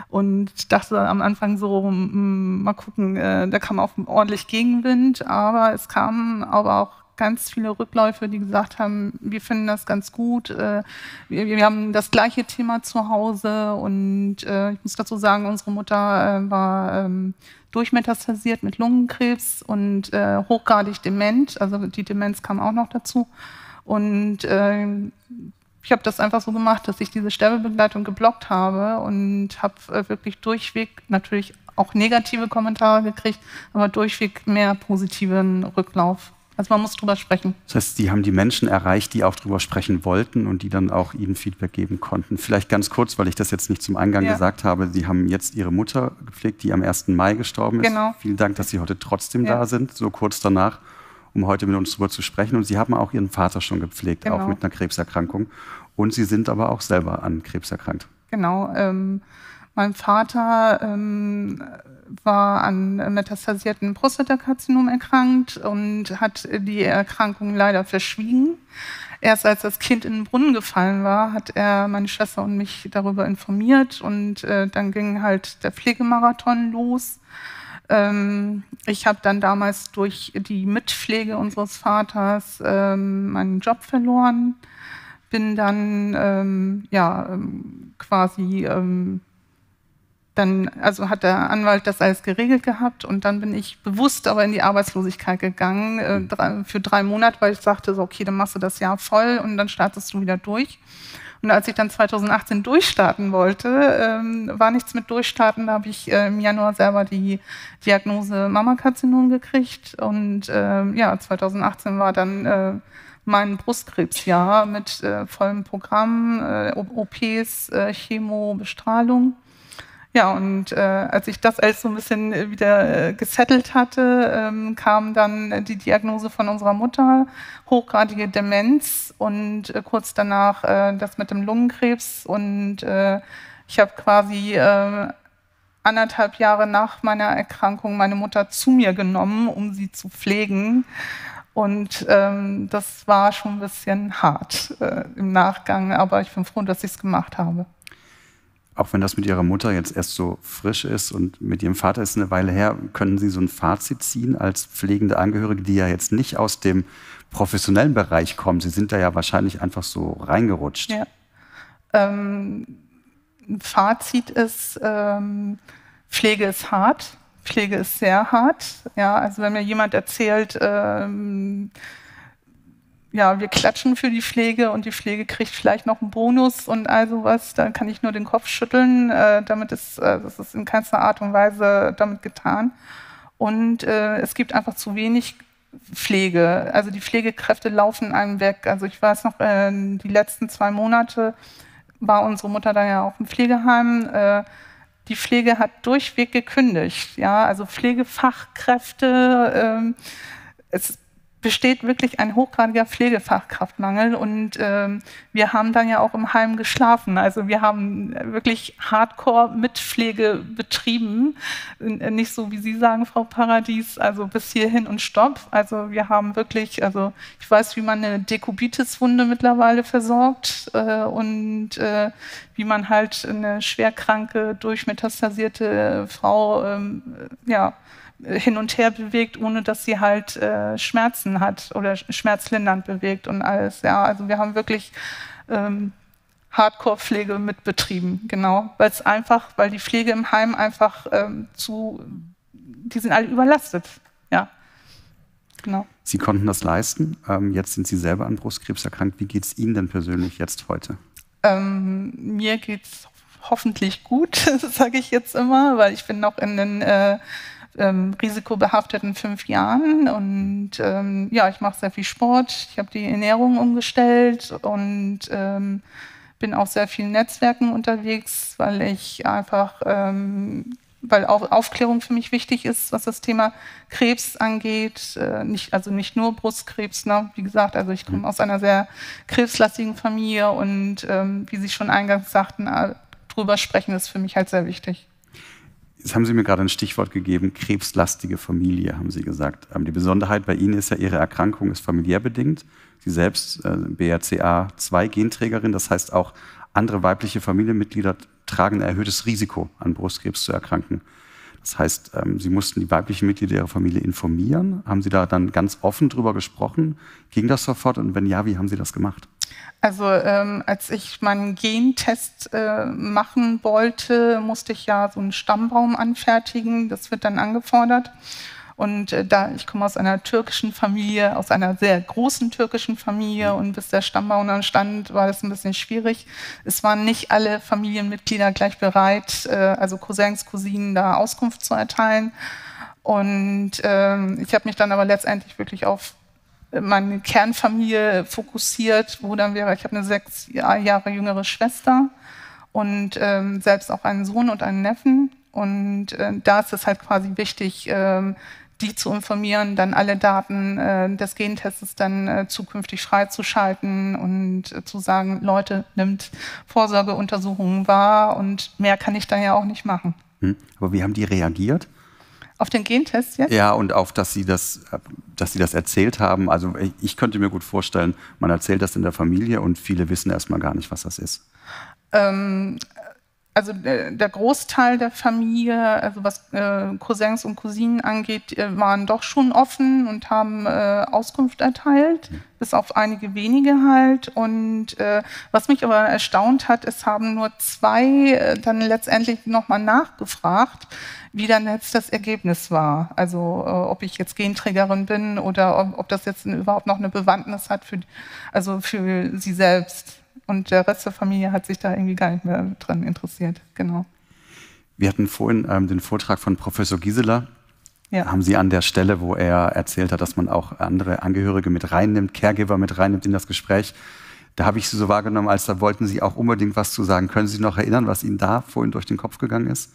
und dachte am Anfang so, mal gucken, äh, da kam auch ordentlich Gegenwind, aber es kam aber auch ganz viele Rückläufe, die gesagt haben, wir finden das ganz gut. Äh, wir, wir haben das gleiche Thema zu Hause und äh, ich muss dazu sagen, unsere Mutter äh, war ähm, durchmetastasiert mit Lungenkrebs und hochgradig dement. Also die Demenz kam auch noch dazu. Und ich habe das einfach so gemacht, dass ich diese Sterbebegleitung geblockt habe und habe wirklich durchweg natürlich auch negative Kommentare gekriegt, aber durchweg mehr positiven Rücklauf also man muss drüber sprechen. Das heißt, Sie haben die Menschen erreicht, die auch drüber sprechen wollten und die dann auch Ihnen Feedback geben konnten. Vielleicht ganz kurz, weil ich das jetzt nicht zum Eingang ja. gesagt habe. Sie haben jetzt Ihre Mutter gepflegt, die am 1. Mai gestorben ist. Genau. Vielen Dank, dass Sie heute trotzdem ja. da sind, so kurz danach, um heute mit uns darüber zu sprechen. Und Sie haben auch Ihren Vater schon gepflegt, genau. auch mit einer Krebserkrankung. Und Sie sind aber auch selber an Krebs erkrankt. Genau. Ähm, mein Vater ähm, war an metastasierten Prostatakarzinom erkrankt und hat die Erkrankung leider verschwiegen. Erst als das Kind in den Brunnen gefallen war, hat er meine Schwester und mich darüber informiert und äh, dann ging halt der Pflegemarathon los. Ähm, ich habe dann damals durch die Mitpflege unseres Vaters ähm, meinen Job verloren, bin dann ähm, ja ähm, quasi ähm, dann also hat der Anwalt das alles geregelt gehabt und dann bin ich bewusst aber in die Arbeitslosigkeit gegangen äh, mhm. drei, für drei Monate, weil ich sagte so, okay, dann machst du das Jahr voll und dann startest du wieder durch. Und als ich dann 2018 durchstarten wollte, ähm, war nichts mit durchstarten. Da habe ich äh, im Januar selber die Diagnose Mammakarzinom gekriegt und äh, ja, 2018 war dann äh, mein Brustkrebsjahr mit äh, vollem Programm, äh, OPs, Chemo, Bestrahlung. Ja, und äh, als ich das alles so ein bisschen äh, wieder äh, gesettelt hatte, ähm, kam dann die Diagnose von unserer Mutter, hochgradige Demenz und äh, kurz danach äh, das mit dem Lungenkrebs. Und äh, ich habe quasi äh, anderthalb Jahre nach meiner Erkrankung meine Mutter zu mir genommen, um sie zu pflegen. Und ähm, das war schon ein bisschen hart äh, im Nachgang, aber ich bin froh, dass ich es gemacht habe auch wenn das mit Ihrer Mutter jetzt erst so frisch ist und mit Ihrem Vater ist eine Weile her, können Sie so ein Fazit ziehen als pflegende Angehörige, die ja jetzt nicht aus dem professionellen Bereich kommen? Sie sind da ja wahrscheinlich einfach so reingerutscht. Ja. Ähm, Fazit ist, ähm, Pflege ist hart. Pflege ist sehr hart. Ja, also wenn mir jemand erzählt, ähm, ja, wir klatschen für die Pflege und die Pflege kriegt vielleicht noch einen Bonus und all sowas, dann kann ich nur den Kopf schütteln. Äh, damit ist, äh, das ist in keinster Art und Weise damit getan. Und äh, es gibt einfach zu wenig Pflege. Also die Pflegekräfte laufen einem weg. Also ich weiß noch, äh, die letzten zwei Monate war unsere Mutter dann ja auch im Pflegeheim. Äh, die Pflege hat durchweg gekündigt. Ja, also Pflegefachkräfte. Ähm, es besteht wirklich ein hochgradiger Pflegefachkraftmangel und ähm, wir haben dann ja auch im Heim geschlafen. Also wir haben wirklich Hardcore mit Pflege betrieben, nicht so wie Sie sagen, Frau Paradies, also bis hierhin und Stopp. Also wir haben wirklich, also ich weiß, wie man eine Dekubitis-Wunde mittlerweile versorgt äh, und äh, wie man halt eine schwerkranke, durchmetastasierte Frau ähm, ja hin und her bewegt, ohne dass sie halt äh, Schmerzen hat oder schmerzlindernd bewegt und alles. Ja, also wir haben wirklich ähm, Hardcore-Pflege mit betrieben, genau, weil es einfach, weil die Pflege im Heim einfach ähm, zu, die sind alle überlastet, ja, genau. Sie konnten das leisten. Ähm, jetzt sind Sie selber an Brustkrebs erkrankt. Wie geht es Ihnen denn persönlich jetzt heute? Ähm, mir geht es hoffentlich gut, sage ich jetzt immer, weil ich bin noch in den äh, ähm, risikobehafteten fünf Jahren und ähm, ja, ich mache sehr viel Sport. Ich habe die Ernährung umgestellt und ähm, bin auch sehr viel Netzwerken unterwegs, weil ich einfach, ähm, weil auch Aufklärung für mich wichtig ist, was das Thema Krebs angeht. Äh, nicht, also nicht nur Brustkrebs, ne? wie gesagt, also ich komme mhm. aus einer sehr krebslastigen Familie und ähm, wie Sie schon eingangs sagten, äh, drüber sprechen ist für mich halt sehr wichtig. Jetzt haben Sie mir gerade ein Stichwort gegeben, krebslastige Familie, haben Sie gesagt. Ähm, die Besonderheit bei Ihnen ist ja, Ihre Erkrankung ist familiär bedingt. Sie selbst, äh, BRCA2-Genträgerin, das heißt auch andere weibliche Familienmitglieder tragen ein erhöhtes Risiko, an Brustkrebs zu erkranken. Das heißt, ähm, Sie mussten die weiblichen Mitglieder Ihrer Familie informieren. Haben Sie da dann ganz offen drüber gesprochen? Ging das sofort? Und wenn ja, wie haben Sie das gemacht? Also ähm, als ich meinen Gentest äh, machen wollte, musste ich ja so einen Stammbaum anfertigen. Das wird dann angefordert. Und äh, da ich komme aus einer türkischen Familie, aus einer sehr großen türkischen Familie und bis der Stammbaum dann stand, war das ein bisschen schwierig. Es waren nicht alle Familienmitglieder gleich bereit, äh, also Cousins, Cousinen, da Auskunft zu erteilen. Und ähm, ich habe mich dann aber letztendlich wirklich auf meine Kernfamilie fokussiert, wo dann wäre, ich habe eine sechs Jahre jüngere Schwester und ähm, selbst auch einen Sohn und einen Neffen. Und äh, da ist es halt quasi wichtig, äh, die zu informieren, dann alle Daten äh, des Gentests dann äh, zukünftig freizuschalten und äh, zu sagen, Leute, nimmt Vorsorgeuntersuchungen wahr und mehr kann ich da ja auch nicht machen. Hm. Aber wie haben die reagiert? Auf den Gentest jetzt? Ja, und auf, dass Sie das, dass Sie das erzählt haben. Also ich könnte mir gut vorstellen, man erzählt das in der Familie und viele wissen erstmal gar nicht, was das ist. Ähm, also der Großteil der Familie, also was äh, Cousins und Cousinen angeht, äh, waren doch schon offen und haben äh, Auskunft erteilt, mhm. bis auf einige wenige halt. Und äh, was mich aber erstaunt hat, es haben nur zwei äh, dann letztendlich nochmal nachgefragt, wie dann jetzt das Ergebnis war. Also äh, ob ich jetzt Genträgerin bin oder ob, ob das jetzt überhaupt noch eine Bewandtnis hat für, also für sie selbst. Und der Rest der Familie hat sich da irgendwie gar nicht mehr dran interessiert. Genau. Wir hatten vorhin ähm, den Vortrag von Professor Gisela. Ja. Haben Sie an der Stelle, wo er erzählt hat, dass man auch andere Angehörige mit reinnimmt, Caregiver mit reinnimmt in das Gespräch, da habe ich Sie so wahrgenommen, als da wollten Sie auch unbedingt was zu sagen. Können Sie sich noch erinnern, was Ihnen da vorhin durch den Kopf gegangen ist?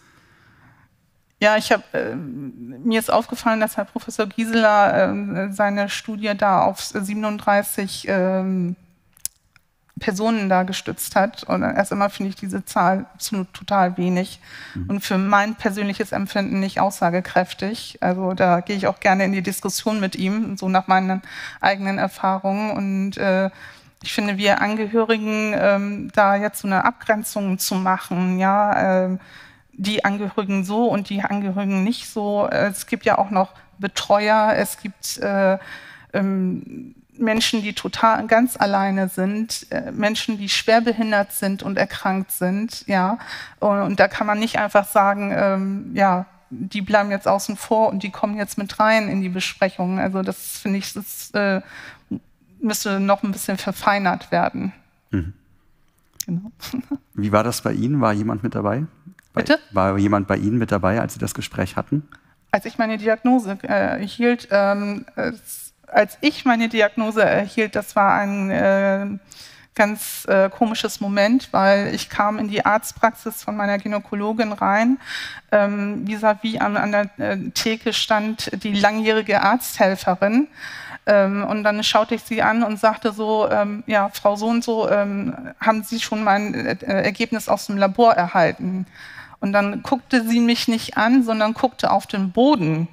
Ja, ich habe äh, mir ist aufgefallen, dass Herr Professor Gisela äh, seine Studie da auf 37 äh, Personen da gestützt hat. Und erst einmal finde ich diese Zahl absolut total wenig mhm. und für mein persönliches Empfinden nicht aussagekräftig. Also da gehe ich auch gerne in die Diskussion mit ihm, so nach meinen eigenen Erfahrungen. Und äh, ich finde, wir Angehörigen ähm, da jetzt so eine Abgrenzung zu machen, ja, äh, die Angehörigen so und die Angehörigen nicht so. Es gibt ja auch noch Betreuer, es gibt äh, ähm, Menschen, die total ganz alleine sind, äh, Menschen, die schwer behindert sind und erkrankt sind, ja. Und, und da kann man nicht einfach sagen, ähm, ja, die bleiben jetzt außen vor und die kommen jetzt mit rein in die Besprechung. Also das finde ich, das äh, müsste noch ein bisschen verfeinert werden. Mhm. Genau. Wie war das bei Ihnen? War jemand mit dabei? Bitte? War jemand bei Ihnen mit dabei, als Sie das Gespräch hatten? Als ich meine Diagnose äh, erhielt, ähm, als ich meine Diagnose erhielt, das war ein äh, ganz äh, komisches Moment, weil ich kam in die Arztpraxis von meiner Gynäkologin rein. Ähm, vis-à-vis an, an der äh, Theke stand die langjährige Arzthelferin. Ähm, und dann schaute ich sie an und sagte so, ähm, ja, Frau so und so, ähm, haben Sie schon mein äh, Ergebnis aus dem Labor erhalten? Und dann guckte sie mich nicht an, sondern guckte auf den Boden.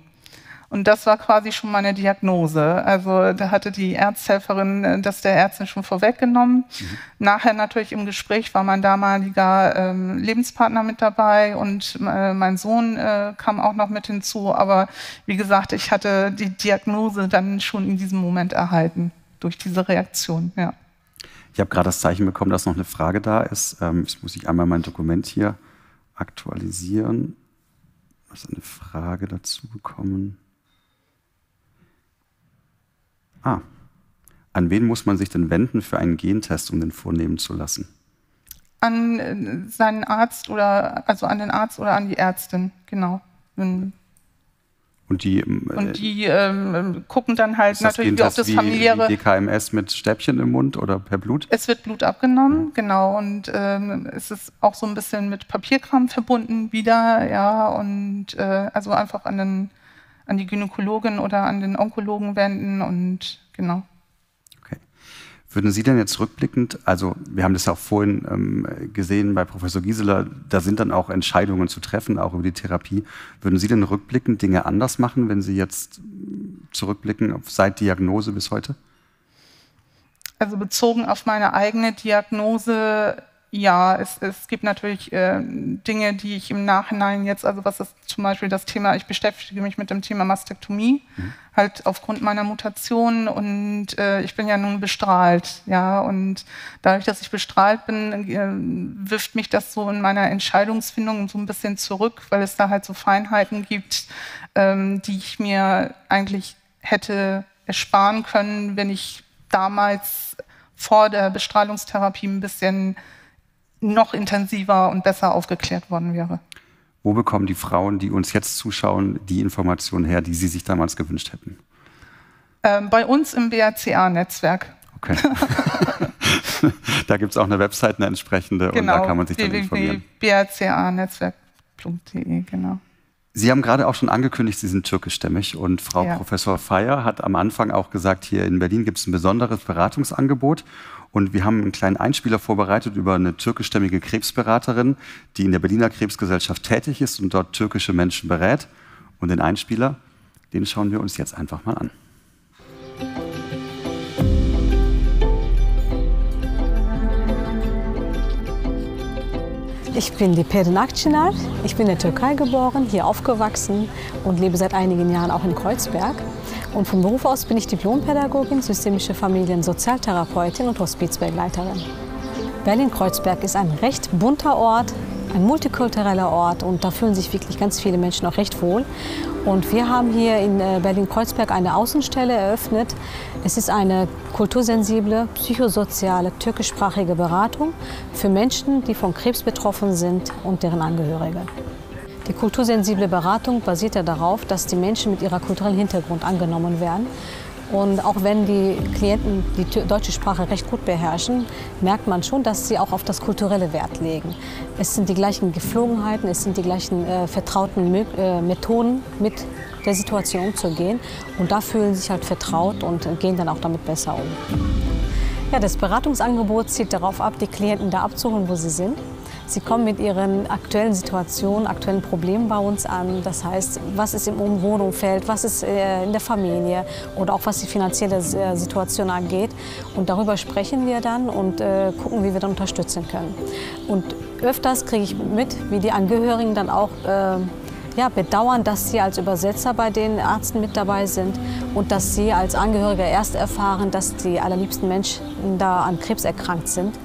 Und das war quasi schon meine Diagnose. Also da hatte die Ärzthelferin äh, das der Ärztin schon vorweggenommen. Mhm. Nachher natürlich im Gespräch war mein damaliger ähm, Lebenspartner mit dabei und äh, mein Sohn äh, kam auch noch mit hinzu. Aber wie gesagt, ich hatte die Diagnose dann schon in diesem Moment erhalten durch diese Reaktion. Ja. Ich habe gerade das Zeichen bekommen, dass noch eine Frage da ist. Ähm, jetzt muss ich einmal mein Dokument hier aktualisieren. Was eine Frage dazu bekommen. Ah, an wen muss man sich denn wenden für einen Gentest, um den vornehmen zu lassen? An äh, seinen Arzt oder also an den Arzt oder an die Ärztin, genau. Und die, ähm, und die ähm, gucken dann halt natürlich, wie ob das familiäre. Wie DKMS mit Stäbchen im Mund oder per Blut? Es wird Blut abgenommen, ja. genau. Und ähm, es ist auch so ein bisschen mit Papierkram verbunden wieder, ja. Und äh, also einfach an, den, an die Gynäkologin oder an den Onkologen wenden und genau. Würden Sie denn jetzt rückblickend, also wir haben das ja auch vorhin ähm, gesehen bei Professor Gieseler, da sind dann auch Entscheidungen zu treffen, auch über die Therapie. Würden Sie denn rückblickend Dinge anders machen, wenn Sie jetzt zurückblicken auf seit Diagnose bis heute? Also bezogen auf meine eigene Diagnose ja, es, es gibt natürlich äh, Dinge, die ich im Nachhinein jetzt, also was ist zum Beispiel das Thema, ich beschäftige mich mit dem Thema Mastektomie, mhm. halt aufgrund meiner Mutation und äh, ich bin ja nun bestrahlt, ja, und dadurch, dass ich bestrahlt bin, äh, wirft mich das so in meiner Entscheidungsfindung so ein bisschen zurück, weil es da halt so Feinheiten gibt, ähm, die ich mir eigentlich hätte ersparen können, wenn ich damals vor der Bestrahlungstherapie ein bisschen noch intensiver und besser aufgeklärt worden wäre. Wo bekommen die Frauen, die uns jetzt zuschauen, die Informationen her, die sie sich damals gewünscht hätten? Ähm, bei uns im BRCA-Netzwerk. Okay. da gibt es auch eine Website, eine entsprechende, genau, und da genau, kann man sich dann informieren. brca-netzwerk.de, genau. Sie haben gerade auch schon angekündigt, Sie sind türkischstämmig und Frau ja. Professor Feier hat am Anfang auch gesagt, hier in Berlin gibt es ein besonderes Beratungsangebot und wir haben einen kleinen Einspieler vorbereitet über eine türkischstämmige Krebsberaterin, die in der Berliner Krebsgesellschaft tätig ist und dort türkische Menschen berät. Und den Einspieler, den schauen wir uns jetzt einfach mal an. Ich bin die Perin Akçınar. Ich bin in der Türkei geboren, hier aufgewachsen und lebe seit einigen Jahren auch in Kreuzberg. Und vom Beruf aus bin ich Diplompädagogin, systemische Familien-Sozialtherapeutin und Hospizbegleiterin. Berlin-Kreuzberg ist ein recht bunter Ort, ein multikultureller Ort und da fühlen sich wirklich ganz viele Menschen auch recht wohl. Und wir haben hier in äh, Berlin-Kreuzberg eine Außenstelle eröffnet. Es ist eine kultursensible, psychosoziale, türkischsprachige Beratung für Menschen, die von Krebs betroffen sind und deren Angehörige. Die kultursensible Beratung basiert ja darauf, dass die Menschen mit ihrem kulturellen Hintergrund angenommen werden. Und auch wenn die Klienten die deutsche Sprache recht gut beherrschen, merkt man schon, dass sie auch auf das kulturelle Wert legen. Es sind die gleichen Geflogenheiten, es sind die gleichen äh, vertrauten äh, Methoden, mit der Situation umzugehen. Und da fühlen sich halt vertraut und gehen dann auch damit besser um. Ja, das Beratungsangebot zielt darauf ab, die Klienten da abzuholen, wo sie sind Sie kommen mit ihren aktuellen Situationen, aktuellen Problemen bei uns an. Das heißt, was ist im Wohnumfeld, was ist äh, in der Familie oder auch was die finanzielle äh, Situation angeht. Und darüber sprechen wir dann und äh, gucken, wie wir dann unterstützen können. Und öfters kriege ich mit, wie die Angehörigen dann auch ja, bedauern, dass Sie als Übersetzer bei den Ärzten mit dabei sind und dass Sie als Angehörige erst erfahren, dass die allerliebsten Menschen da an Krebs erkrankt sind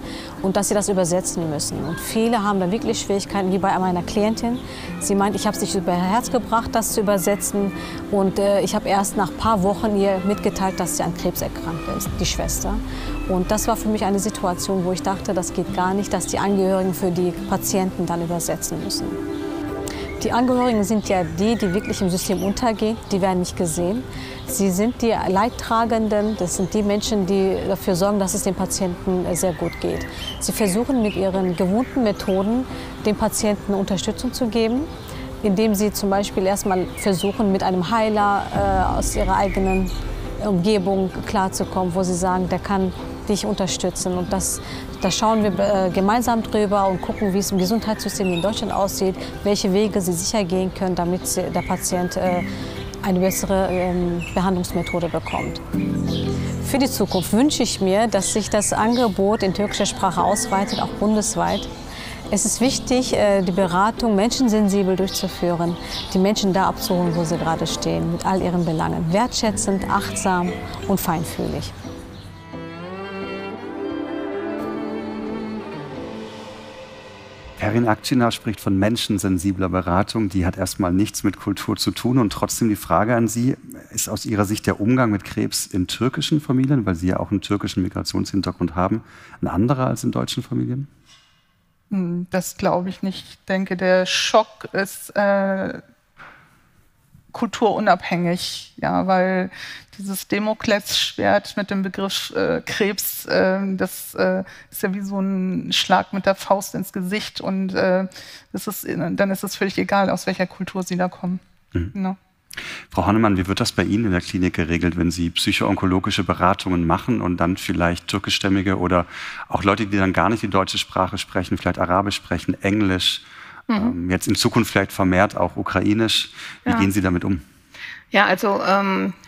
und dass sie das übersetzen müssen. Und viele haben da wirklich Schwierigkeiten, wie bei meiner Klientin. Sie meint, ich habe es nicht über Herz gebracht, das zu übersetzen. Und äh, ich habe erst nach ein paar Wochen ihr mitgeteilt, dass sie an Krebs erkrankt ist, die Schwester. Und das war für mich eine Situation, wo ich dachte, das geht gar nicht, dass die Angehörigen für die Patienten dann übersetzen müssen. Die Angehörigen sind ja die, die wirklich im System untergehen, die werden nicht gesehen. Sie sind die Leidtragenden, das sind die Menschen, die dafür sorgen, dass es dem Patienten sehr gut geht. Sie versuchen mit ihren gewohnten Methoden dem Patienten Unterstützung zu geben, indem sie zum Beispiel erstmal versuchen, mit einem Heiler äh, aus ihrer eigenen Umgebung klarzukommen, wo sie sagen, der kann dich unterstützen. Und das, da schauen wir äh, gemeinsam drüber und gucken, wie es im Gesundheitssystem in Deutschland aussieht, welche Wege sie sicher gehen können, damit der Patient äh, eine bessere ähm, Behandlungsmethode bekommt. Für die Zukunft wünsche ich mir, dass sich das Angebot in türkischer Sprache ausweitet, auch bundesweit. Es ist wichtig, äh, die Beratung menschensensibel durchzuführen, die Menschen da abzuholen, wo sie gerade stehen, mit all ihren Belangen, wertschätzend, achtsam und feinfühlig. Erin Akcina spricht von menschensensibler Beratung. Die hat erstmal nichts mit Kultur zu tun. Und trotzdem die Frage an Sie, ist aus Ihrer Sicht der Umgang mit Krebs in türkischen Familien, weil Sie ja auch einen türkischen Migrationshintergrund haben, ein anderer als in deutschen Familien? Hm, das glaube ich nicht. Ich denke, der Schock ist äh, kulturunabhängig, ja, weil dieses Demoklesschwert mit dem Begriff äh, Krebs, äh, das äh, ist ja wie so ein Schlag mit der Faust ins Gesicht und äh, das ist, dann ist es völlig egal, aus welcher Kultur Sie da kommen. Mhm. Ja. Frau Hannemann, wie wird das bei Ihnen in der Klinik geregelt, wenn Sie psychoonkologische Beratungen machen und dann vielleicht türkischstämmige oder auch Leute, die dann gar nicht die deutsche Sprache sprechen, vielleicht Arabisch sprechen, Englisch, mhm. ähm, jetzt in Zukunft vielleicht vermehrt auch Ukrainisch. Wie ja. gehen Sie damit um? Ja, also ähm, äh,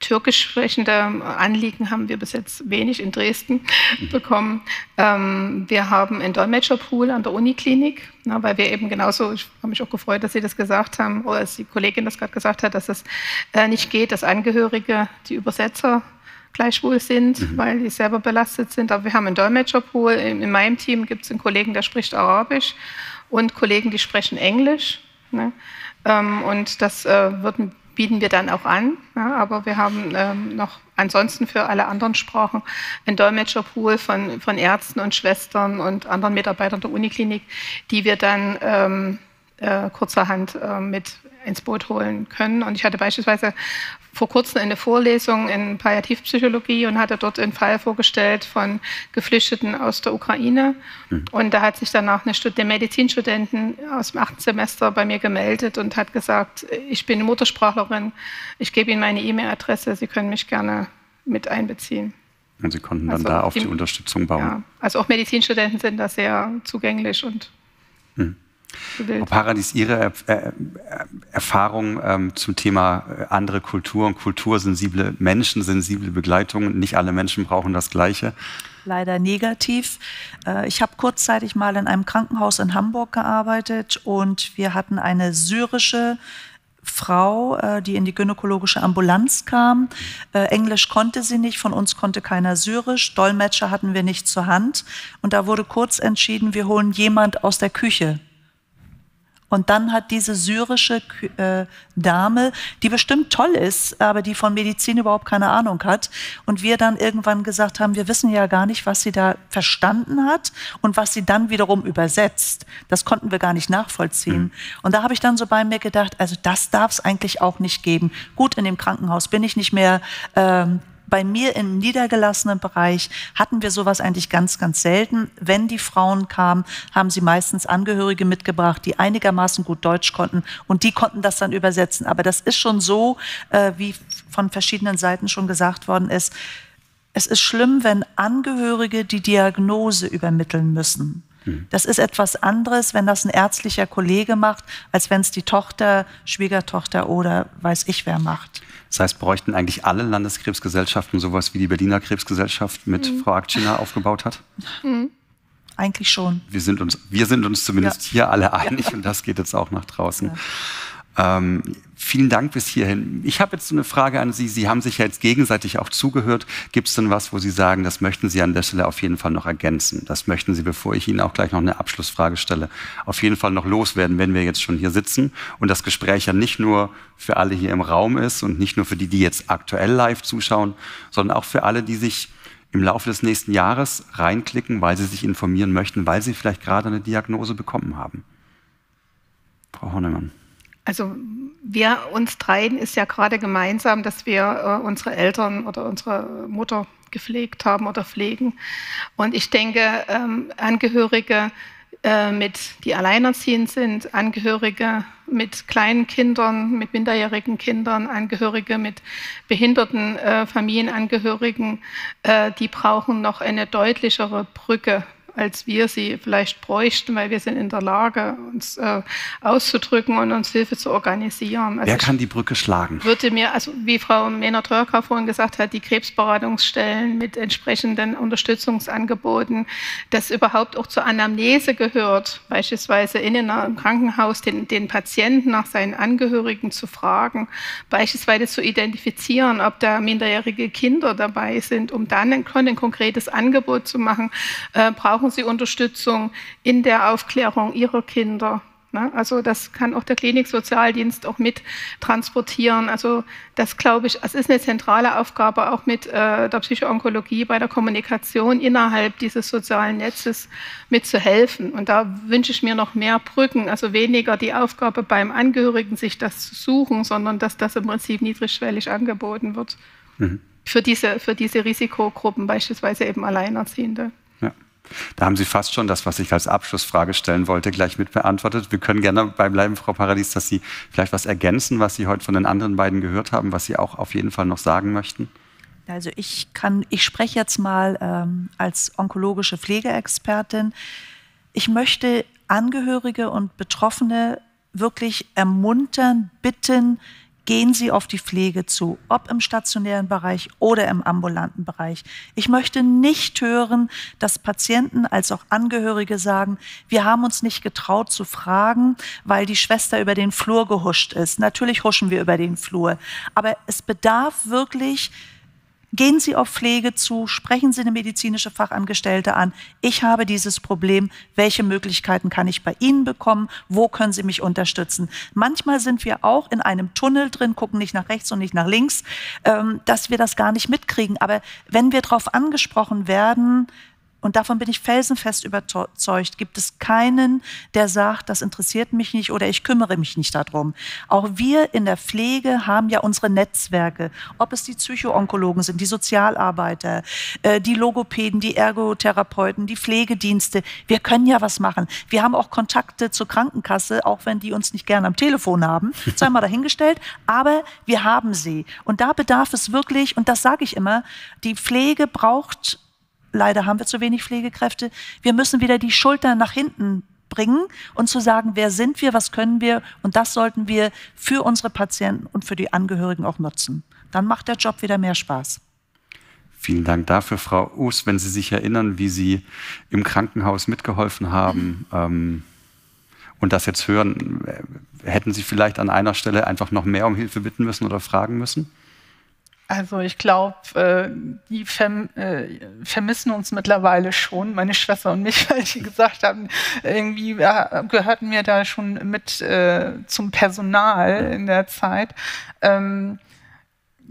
türkisch sprechende Anliegen haben wir bis jetzt wenig in Dresden mhm. bekommen. Ähm, wir haben einen Dolmetscherpool an der Uniklinik, na, weil wir eben genauso, ich habe mich auch gefreut, dass Sie das gesagt haben, oder als die Kollegin das gerade gesagt hat, dass es äh, nicht geht, dass Angehörige die Übersetzer gleichwohl sind, mhm. weil die selber belastet sind. Aber wir haben einen Dolmetscherpool. In, in meinem Team gibt es einen Kollegen, der spricht Arabisch und Kollegen, die sprechen Englisch. Ne? Ähm, und das äh, wird bieten wir dann auch an. Ja, aber wir haben ähm, noch ansonsten für alle anderen Sprachen einen Dolmetscherpool von, von Ärzten und Schwestern und anderen Mitarbeitern der Uniklinik, die wir dann ähm, äh, kurzerhand äh, mit ins Boot holen können. Und ich hatte beispielsweise vor kurzem eine Vorlesung in Palliativpsychologie und hatte dort einen Fall vorgestellt von Geflüchteten aus der Ukraine. Mhm. Und da hat sich danach eine, Stud eine Medizinstudentin aus dem achten Semester bei mir gemeldet und hat gesagt, ich bin Muttersprachlerin, ich gebe Ihnen meine E-Mail-Adresse, Sie können mich gerne mit einbeziehen. Und Sie konnten dann also da auf die, die Unterstützung bauen. Ja, also auch Medizinstudenten sind da sehr zugänglich und mhm. Frau Paradies, Ihre er Erfahrung ähm, zum Thema äh, andere Kulturen, kultursensible Menschen, sensible Begleitung. Nicht alle Menschen brauchen das Gleiche. Leider negativ. Äh, ich habe kurzzeitig mal in einem Krankenhaus in Hamburg gearbeitet und wir hatten eine syrische Frau, äh, die in die gynäkologische Ambulanz kam. Englisch konnte sie nicht, von uns konnte keiner Syrisch. Dolmetscher hatten wir nicht zur Hand. Und da wurde kurz entschieden, wir holen jemand aus der Küche und dann hat diese syrische äh, Dame, die bestimmt toll ist, aber die von Medizin überhaupt keine Ahnung hat. Und wir dann irgendwann gesagt haben, wir wissen ja gar nicht, was sie da verstanden hat und was sie dann wiederum übersetzt. Das konnten wir gar nicht nachvollziehen. Mhm. Und da habe ich dann so bei mir gedacht, also das darf es eigentlich auch nicht geben. Gut, in dem Krankenhaus bin ich nicht mehr ähm, bei mir im niedergelassenen Bereich hatten wir sowas eigentlich ganz, ganz selten. Wenn die Frauen kamen, haben sie meistens Angehörige mitgebracht, die einigermaßen gut Deutsch konnten und die konnten das dann übersetzen. Aber das ist schon so, äh, wie von verschiedenen Seiten schon gesagt worden ist. Es ist schlimm, wenn Angehörige die Diagnose übermitteln müssen. Mhm. Das ist etwas anderes, wenn das ein ärztlicher Kollege macht, als wenn es die Tochter, Schwiegertochter oder weiß ich wer macht. Das heißt, bräuchten eigentlich alle Landeskrebsgesellschaften sowas wie die Berliner Krebsgesellschaft mit mhm. Frau Akcina aufgebaut hat? Mhm. Eigentlich schon. Wir sind uns, wir sind uns zumindest ja. hier alle einig ja. und das geht jetzt auch nach draußen. Ja. Ähm, vielen Dank bis hierhin. Ich habe jetzt eine Frage an Sie. Sie haben sich ja jetzt gegenseitig auch zugehört. Gibt es denn was, wo Sie sagen, das möchten Sie an der Stelle auf jeden Fall noch ergänzen? Das möchten Sie, bevor ich Ihnen auch gleich noch eine Abschlussfrage stelle, auf jeden Fall noch loswerden, wenn wir jetzt schon hier sitzen und das Gespräch ja nicht nur für alle hier im Raum ist und nicht nur für die, die jetzt aktuell live zuschauen, sondern auch für alle, die sich im Laufe des nächsten Jahres reinklicken, weil sie sich informieren möchten, weil sie vielleicht gerade eine Diagnose bekommen haben. Frau Hornemann. Also wir uns dreien ist ja gerade gemeinsam, dass wir äh, unsere Eltern oder unsere Mutter gepflegt haben oder pflegen. Und ich denke, ähm, Angehörige äh, mit, die alleinerziehend sind, Angehörige mit kleinen Kindern, mit minderjährigen Kindern, Angehörige mit behinderten äh, Familienangehörigen, äh, die brauchen noch eine deutlichere Brücke als wir sie vielleicht bräuchten, weil wir sind in der Lage, uns äh, auszudrücken und uns Hilfe zu organisieren. Also Wer kann die Brücke schlagen? Würde mir, also wie Frau Mena-Törker vorhin gesagt hat, die Krebsberatungsstellen mit entsprechenden Unterstützungsangeboten, das überhaupt auch zur Anamnese gehört, beispielsweise in einem Krankenhaus den, den Patienten nach seinen Angehörigen zu fragen, beispielsweise zu identifizieren, ob da minderjährige Kinder dabei sind, um dann ein, ein konkretes Angebot zu machen, äh, brauchen brauchen sie Unterstützung in der Aufklärung ihrer Kinder. Ne? Also das kann auch der Kliniksozialdienst auch mit transportieren. Also das glaube ich, es ist eine zentrale Aufgabe auch mit äh, der Psychoonkologie bei der Kommunikation innerhalb dieses sozialen Netzes mitzuhelfen. Und da wünsche ich mir noch mehr Brücken, also weniger die Aufgabe beim Angehörigen, sich das zu suchen, sondern dass das im Prinzip niedrigschwellig angeboten wird. Mhm. Für, diese, für diese Risikogruppen, beispielsweise eben Alleinerziehende. Da haben Sie fast schon das, was ich als Abschlussfrage stellen wollte, gleich mit beantwortet. Wir können gerne beim bleiben, Frau Paradies, dass Sie vielleicht was ergänzen, was Sie heute von den anderen beiden gehört haben, was Sie auch auf jeden Fall noch sagen möchten. Also ich kann, ich spreche jetzt mal ähm, als onkologische Pflegeexpertin. Ich möchte Angehörige und Betroffene wirklich ermuntern, bitten, gehen Sie auf die Pflege zu, ob im stationären Bereich oder im ambulanten Bereich. Ich möchte nicht hören, dass Patienten als auch Angehörige sagen, wir haben uns nicht getraut zu fragen, weil die Schwester über den Flur gehuscht ist. Natürlich huschen wir über den Flur, aber es bedarf wirklich Gehen Sie auf Pflege zu, sprechen Sie eine medizinische Fachangestellte an. Ich habe dieses Problem. Welche Möglichkeiten kann ich bei Ihnen bekommen? Wo können Sie mich unterstützen? Manchmal sind wir auch in einem Tunnel drin, gucken nicht nach rechts und nicht nach links, ähm, dass wir das gar nicht mitkriegen. Aber wenn wir darauf angesprochen werden, und davon bin ich felsenfest überzeugt, gibt es keinen, der sagt, das interessiert mich nicht oder ich kümmere mich nicht darum. Auch wir in der Pflege haben ja unsere Netzwerke, ob es die Psychoonkologen sind, die Sozialarbeiter, äh, die Logopäden, die Ergotherapeuten, die Pflegedienste. Wir können ja was machen. Wir haben auch Kontakte zur Krankenkasse, auch wenn die uns nicht gerne am Telefon haben, sei mal dahingestellt, aber wir haben sie. Und da bedarf es wirklich, und das sage ich immer, die Pflege braucht leider haben wir zu wenig Pflegekräfte. Wir müssen wieder die Schultern nach hinten bringen und zu sagen, wer sind wir, was können wir und das sollten wir für unsere Patienten und für die Angehörigen auch nutzen. Dann macht der Job wieder mehr Spaß. Vielen Dank dafür, Frau Us. Wenn Sie sich erinnern, wie Sie im Krankenhaus mitgeholfen haben ähm, und das jetzt hören, äh, hätten Sie vielleicht an einer Stelle einfach noch mehr um Hilfe bitten müssen oder fragen müssen? Also ich glaube, äh, die verm äh, vermissen uns mittlerweile schon, meine Schwester und mich, weil die gesagt haben, irgendwie äh, gehörten wir da schon mit äh, zum Personal in der Zeit. Ähm,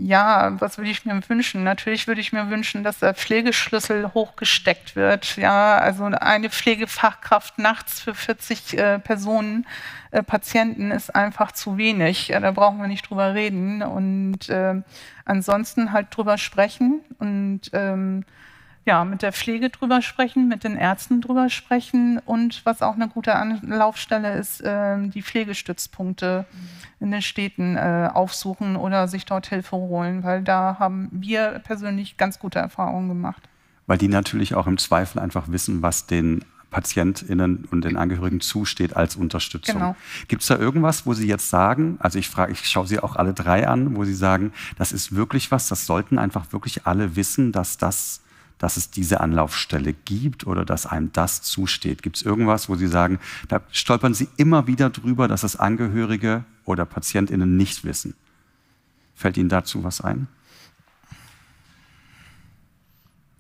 ja, was würde ich mir wünschen? Natürlich würde ich mir wünschen, dass der Pflegeschlüssel hochgesteckt wird. Ja, also eine Pflegefachkraft nachts für 40 äh, Personen, äh, Patienten ist einfach zu wenig. Ja, da brauchen wir nicht drüber reden. Und äh, ansonsten halt drüber sprechen und ähm, ja, mit der Pflege drüber sprechen, mit den Ärzten drüber sprechen und was auch eine gute Anlaufstelle ist, äh, die Pflegestützpunkte in den Städten äh, aufsuchen oder sich dort Hilfe holen, weil da haben wir persönlich ganz gute Erfahrungen gemacht. Weil die natürlich auch im Zweifel einfach wissen, was den PatientInnen und den Angehörigen zusteht als Unterstützung. Genau. Gibt es da irgendwas, wo Sie jetzt sagen, also ich frage, ich schaue Sie auch alle drei an, wo Sie sagen, das ist wirklich was, das sollten einfach wirklich alle wissen, dass das dass es diese Anlaufstelle gibt oder dass einem das zusteht? Gibt es irgendwas, wo Sie sagen, da stolpern Sie immer wieder drüber, dass es Angehörige oder PatientInnen nicht wissen? Fällt Ihnen dazu was ein?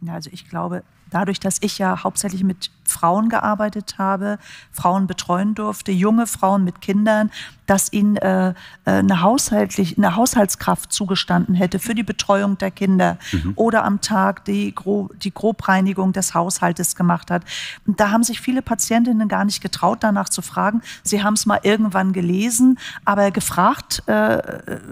Ja, also ich glaube, dadurch, dass ich ja hauptsächlich mit Frauen gearbeitet habe, Frauen betreuen durfte, junge Frauen mit Kindern, dass ihnen äh, äh, eine, haushaltlich, eine Haushaltskraft zugestanden hätte für die Betreuung der Kinder mhm. oder am Tag die, Gro die Grobreinigung des Haushaltes gemacht hat. Und da haben sich viele Patientinnen gar nicht getraut, danach zu fragen. Sie haben es mal irgendwann gelesen, aber gefragt äh,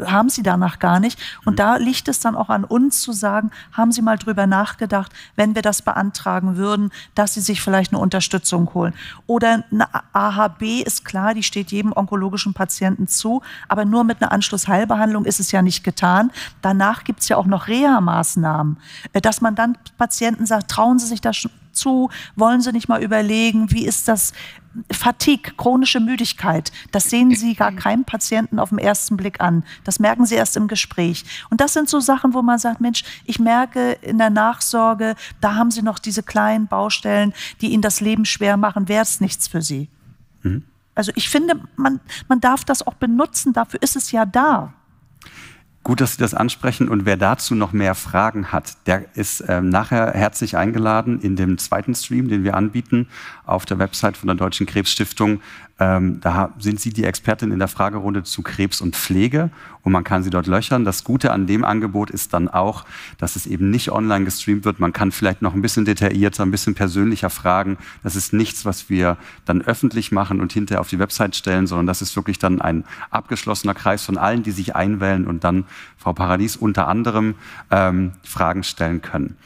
haben sie danach gar nicht. Und mhm. da liegt es dann auch an uns zu sagen, haben Sie mal drüber nachgedacht, wenn wir das beantragen würden, dass Sie sich vielleicht eine Unterstützung holen. Oder eine AHB ist klar, die steht jedem onkologischen Patienten zu, aber nur mit einer Anschlussheilbehandlung ist es ja nicht getan. Danach gibt es ja auch noch Reha-Maßnahmen, äh, dass man dann Patienten sagt, trauen Sie sich das zu, wollen Sie nicht mal überlegen, wie ist das Fatigue, chronische Müdigkeit, das sehen Sie gar keinem Patienten auf den ersten Blick an. Das merken Sie erst im Gespräch. Und das sind so Sachen, wo man sagt, Mensch, ich merke in der Nachsorge, da haben Sie noch diese kleinen Baustellen, die Ihnen das Leben schwer machen, wäre es nichts für Sie. Mhm. Also ich finde, man, man darf das auch benutzen, dafür ist es ja da. Gut, dass Sie das ansprechen. Und wer dazu noch mehr Fragen hat, der ist äh, nachher herzlich eingeladen in dem zweiten Stream, den wir anbieten auf der Website von der Deutschen Krebsstiftung. Ähm, da sind Sie die Expertin in der Fragerunde zu Krebs und Pflege und man kann sie dort löchern. Das Gute an dem Angebot ist dann auch, dass es eben nicht online gestreamt wird. Man kann vielleicht noch ein bisschen detaillierter, ein bisschen persönlicher fragen. Das ist nichts, was wir dann öffentlich machen und hinterher auf die Website stellen, sondern das ist wirklich dann ein abgeschlossener Kreis von allen, die sich einwählen und dann Frau Paradies unter anderem ähm, Fragen stellen können.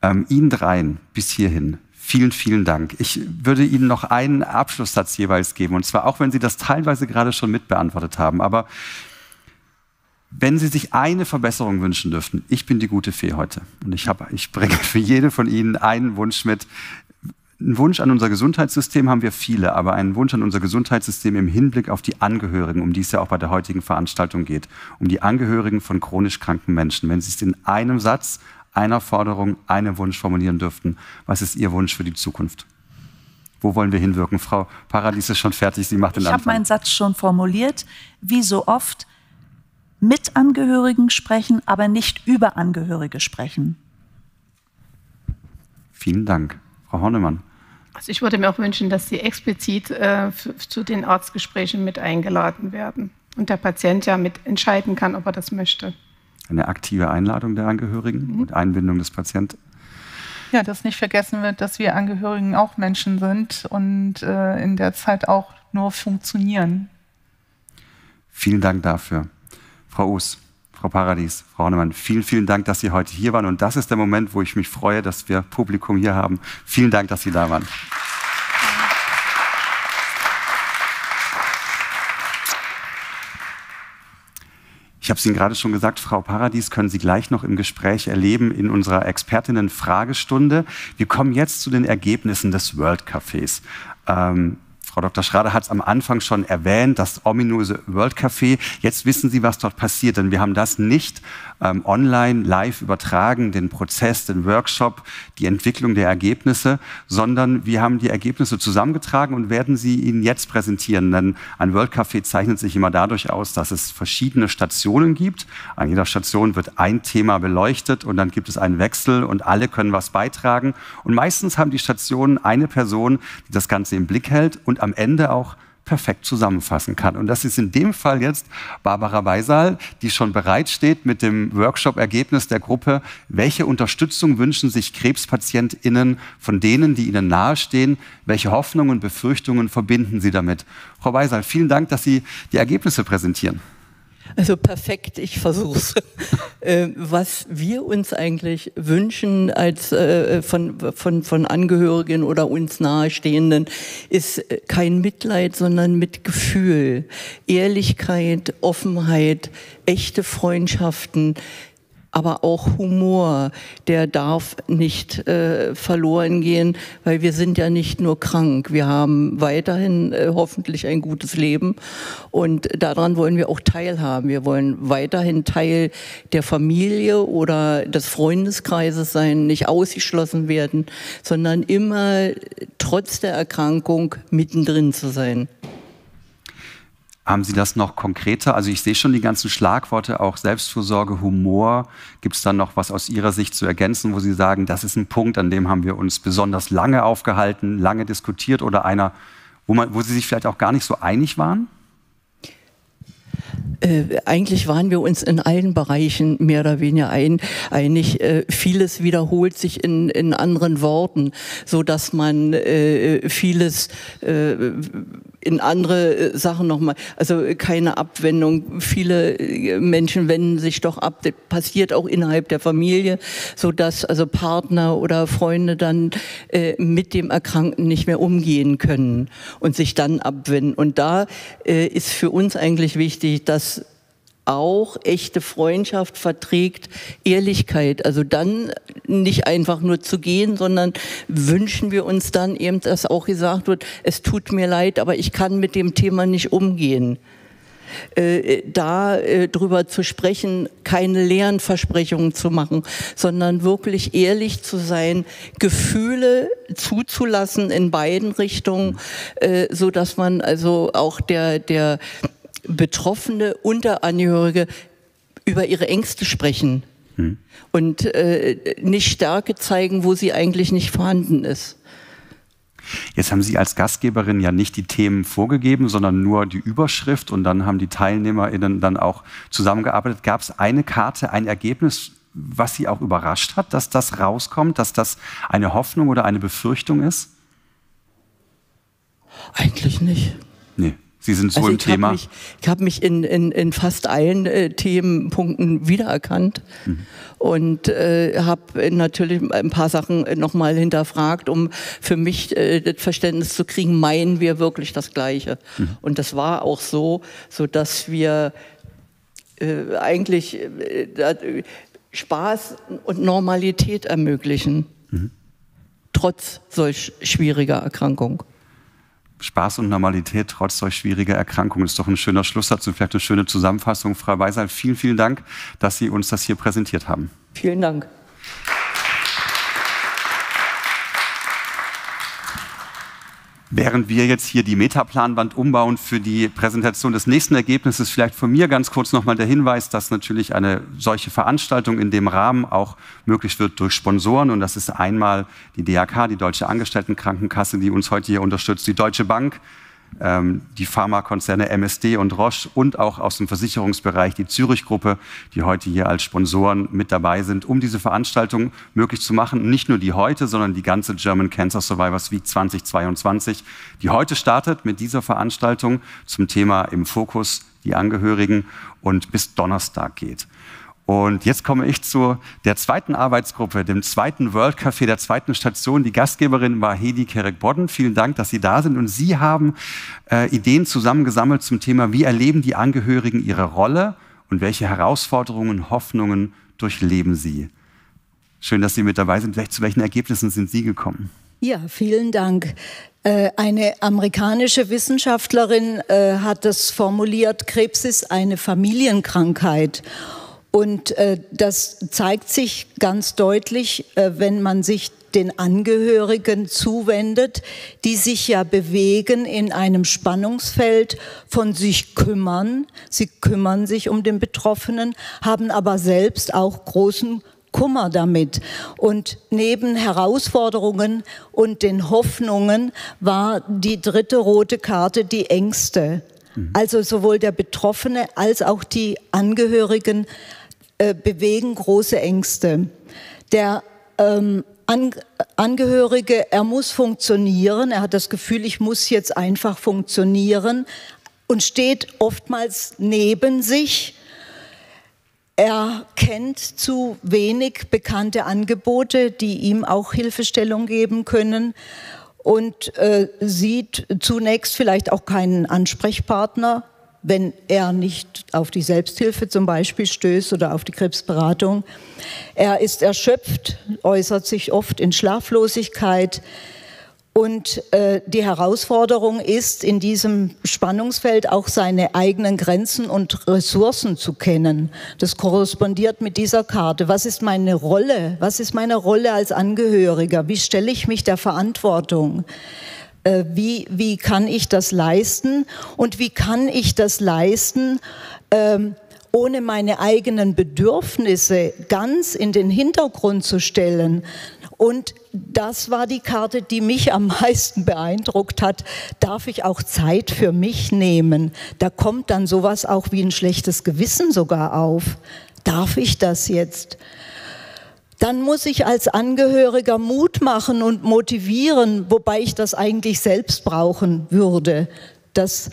Ähm, Ihnen dreien bis hierhin Vielen, vielen Dank. Ich würde Ihnen noch einen Abschlusssatz jeweils geben, und zwar auch, wenn Sie das teilweise gerade schon mitbeantwortet haben, aber wenn Sie sich eine Verbesserung wünschen dürften, ich bin die gute Fee heute und ich, habe, ich bringe für jede von Ihnen einen Wunsch mit. Einen Wunsch an unser Gesundheitssystem haben wir viele, aber einen Wunsch an unser Gesundheitssystem im Hinblick auf die Angehörigen, um die es ja auch bei der heutigen Veranstaltung geht, um die Angehörigen von chronisch kranken Menschen. Wenn Sie es in einem Satz einer Forderung, einen Wunsch formulieren dürften. Was ist Ihr Wunsch für die Zukunft? Wo wollen wir hinwirken? Frau Paradies ist schon fertig, sie macht den ich Anfang. Ich habe meinen Satz schon formuliert. Wie so oft, mit Angehörigen sprechen, aber nicht über Angehörige sprechen. Vielen Dank. Frau Hornemann. Also ich würde mir auch wünschen, dass Sie explizit äh, zu den Arztgesprächen mit eingeladen werden und der Patient ja mit entscheiden kann, ob er das möchte eine aktive Einladung der Angehörigen mhm. und Einbindung des Patienten. Ja, dass nicht vergessen wird, dass wir Angehörigen auch Menschen sind und äh, in der Zeit auch nur funktionieren. Vielen Dank dafür. Frau Us, Frau Paradies, Frau Hornemann, vielen, vielen Dank, dass Sie heute hier waren. Und das ist der Moment, wo ich mich freue, dass wir Publikum hier haben. Vielen Dank, dass Sie da waren. Ich habe es Ihnen gerade schon gesagt, Frau Paradies können Sie gleich noch im Gespräch erleben in unserer Expertinnen-Fragestunde. Wir kommen jetzt zu den Ergebnissen des World Cafés. Ähm, Frau Dr. Schrader hat es am Anfang schon erwähnt, das ominöse World Café. Jetzt wissen Sie, was dort passiert, denn wir haben das nicht ähm, online live übertragen, den Prozess, den Workshop, die Entwicklung der Ergebnisse, sondern wir haben die Ergebnisse zusammengetragen und werden sie Ihnen jetzt präsentieren. Denn ein World Café zeichnet sich immer dadurch aus, dass es verschiedene Stationen gibt. An jeder Station wird ein Thema beleuchtet und dann gibt es einen Wechsel und alle können was beitragen. Und meistens haben die Stationen eine Person, die das Ganze im Blick hält und am Ende auch perfekt zusammenfassen kann. Und das ist in dem Fall jetzt Barbara Beisal, die schon bereitsteht mit dem Workshop-Ergebnis der Gruppe. Welche Unterstützung wünschen sich KrebspatientInnen von denen, die ihnen nahestehen? Welche Hoffnungen und Befürchtungen verbinden sie damit? Frau Beisal, vielen Dank, dass Sie die Ergebnisse präsentieren. Also perfekt, ich versuch's. äh, was wir uns eigentlich wünschen als äh, von, von, von Angehörigen oder uns Nahestehenden, ist äh, kein Mitleid, sondern mit Gefühl, Ehrlichkeit, Offenheit, echte Freundschaften, aber auch Humor, der darf nicht äh, verloren gehen, weil wir sind ja nicht nur krank, wir haben weiterhin äh, hoffentlich ein gutes Leben und daran wollen wir auch teilhaben. Wir wollen weiterhin Teil der Familie oder des Freundeskreises sein, nicht ausgeschlossen werden, sondern immer trotz der Erkrankung mittendrin zu sein. Haben Sie das noch konkreter? Also ich sehe schon die ganzen Schlagworte, auch Selbstfürsorge, Humor. Gibt es dann noch was aus Ihrer Sicht zu ergänzen, wo Sie sagen, das ist ein Punkt, an dem haben wir uns besonders lange aufgehalten, lange diskutiert oder einer, wo, man, wo Sie sich vielleicht auch gar nicht so einig waren? Äh, eigentlich waren wir uns in allen Bereichen mehr oder weniger ein, einig. Äh, vieles wiederholt sich in, in anderen Worten, so dass man äh, vieles äh, in andere äh, Sachen nochmal, also keine Abwendung. Viele äh, Menschen wenden sich doch ab. Das passiert auch innerhalb der Familie, so dass also Partner oder Freunde dann äh, mit dem Erkrankten nicht mehr umgehen können und sich dann abwenden. Und da äh, ist für uns eigentlich wichtig, dass auch echte Freundschaft verträgt Ehrlichkeit. Also dann nicht einfach nur zu gehen, sondern wünschen wir uns dann eben, dass auch gesagt wird, es tut mir leid, aber ich kann mit dem Thema nicht umgehen. Äh, da äh, drüber zu sprechen, keine leeren Versprechungen zu machen, sondern wirklich ehrlich zu sein, Gefühle zuzulassen in beiden Richtungen, äh, so dass man also auch der der Betroffene und der Angehörige über ihre Ängste sprechen hm. und äh, nicht Stärke zeigen, wo sie eigentlich nicht vorhanden ist. Jetzt haben Sie als Gastgeberin ja nicht die Themen vorgegeben, sondern nur die Überschrift und dann haben die TeilnehmerInnen dann auch zusammengearbeitet. Gab es eine Karte, ein Ergebnis, was Sie auch überrascht hat, dass das rauskommt, dass das eine Hoffnung oder eine Befürchtung ist? Eigentlich nicht. Sie sind so also im Thema. Mich, ich habe mich in, in, in fast allen äh, Themenpunkten wiedererkannt mhm. und äh, habe natürlich ein paar Sachen nochmal hinterfragt, um für mich äh, das Verständnis zu kriegen, meinen wir wirklich das Gleiche. Mhm. Und das war auch so, so dass wir äh, eigentlich äh, Spaß und Normalität ermöglichen, mhm. trotz solch schwieriger Erkrankung. Spaß und Normalität trotz solch schwieriger Erkrankungen. Das ist doch ein schöner Schlusssatz und vielleicht eine schöne Zusammenfassung. Frau Weisal, vielen, vielen Dank, dass Sie uns das hier präsentiert haben. Vielen Dank. Während wir jetzt hier die Metaplanwand umbauen für die Präsentation des nächsten Ergebnisses, vielleicht von mir ganz kurz nochmal der Hinweis, dass natürlich eine solche Veranstaltung in dem Rahmen auch möglich wird durch Sponsoren. Und das ist einmal die DAK, die Deutsche Angestelltenkrankenkasse, die uns heute hier unterstützt, die Deutsche Bank, die Pharmakonzerne MSD und Roche und auch aus dem Versicherungsbereich die Zürich-Gruppe, die heute hier als Sponsoren mit dabei sind, um diese Veranstaltung möglich zu machen. Nicht nur die heute, sondern die ganze German Cancer Survivors Week 2022, die heute startet mit dieser Veranstaltung zum Thema im Fokus die Angehörigen und bis Donnerstag geht. Und jetzt komme ich zu der zweiten Arbeitsgruppe, dem zweiten World Café, der zweiten Station. Die Gastgeberin war Hedi Kerek-Bodden. Vielen Dank, dass Sie da sind. Und Sie haben äh, Ideen zusammengesammelt zum Thema, wie erleben die Angehörigen ihre Rolle und welche Herausforderungen, Hoffnungen durchleben sie. Schön, dass Sie mit dabei sind. Zu welchen Ergebnissen sind Sie gekommen? Ja, vielen Dank. Äh, eine amerikanische Wissenschaftlerin äh, hat das formuliert, Krebs ist eine Familienkrankheit. Und äh, das zeigt sich ganz deutlich, äh, wenn man sich den Angehörigen zuwendet, die sich ja bewegen in einem Spannungsfeld von sich kümmern. Sie kümmern sich um den Betroffenen, haben aber selbst auch großen Kummer damit. Und neben Herausforderungen und den Hoffnungen war die dritte rote Karte die Ängste. Mhm. Also sowohl der Betroffene als auch die Angehörigen äh, bewegen große Ängste. Der ähm, An Angehörige, er muss funktionieren, er hat das Gefühl, ich muss jetzt einfach funktionieren und steht oftmals neben sich. Er kennt zu wenig bekannte Angebote, die ihm auch Hilfestellung geben können und äh, sieht zunächst vielleicht auch keinen Ansprechpartner wenn er nicht auf die Selbsthilfe zum Beispiel stößt oder auf die Krebsberatung. Er ist erschöpft, äußert sich oft in Schlaflosigkeit. Und äh, die Herausforderung ist, in diesem Spannungsfeld auch seine eigenen Grenzen und Ressourcen zu kennen. Das korrespondiert mit dieser Karte. Was ist meine Rolle? Was ist meine Rolle als Angehöriger? Wie stelle ich mich der Verantwortung? Äh, wie, wie kann ich das leisten? Und wie kann ich das leisten, ähm, ohne meine eigenen Bedürfnisse ganz in den Hintergrund zu stellen? Und das war die Karte, die mich am meisten beeindruckt hat. Darf ich auch Zeit für mich nehmen? Da kommt dann sowas auch wie ein schlechtes Gewissen sogar auf. Darf ich das jetzt? Dann muss ich als Angehöriger Mut machen und motivieren, wobei ich das eigentlich selbst brauchen würde. Das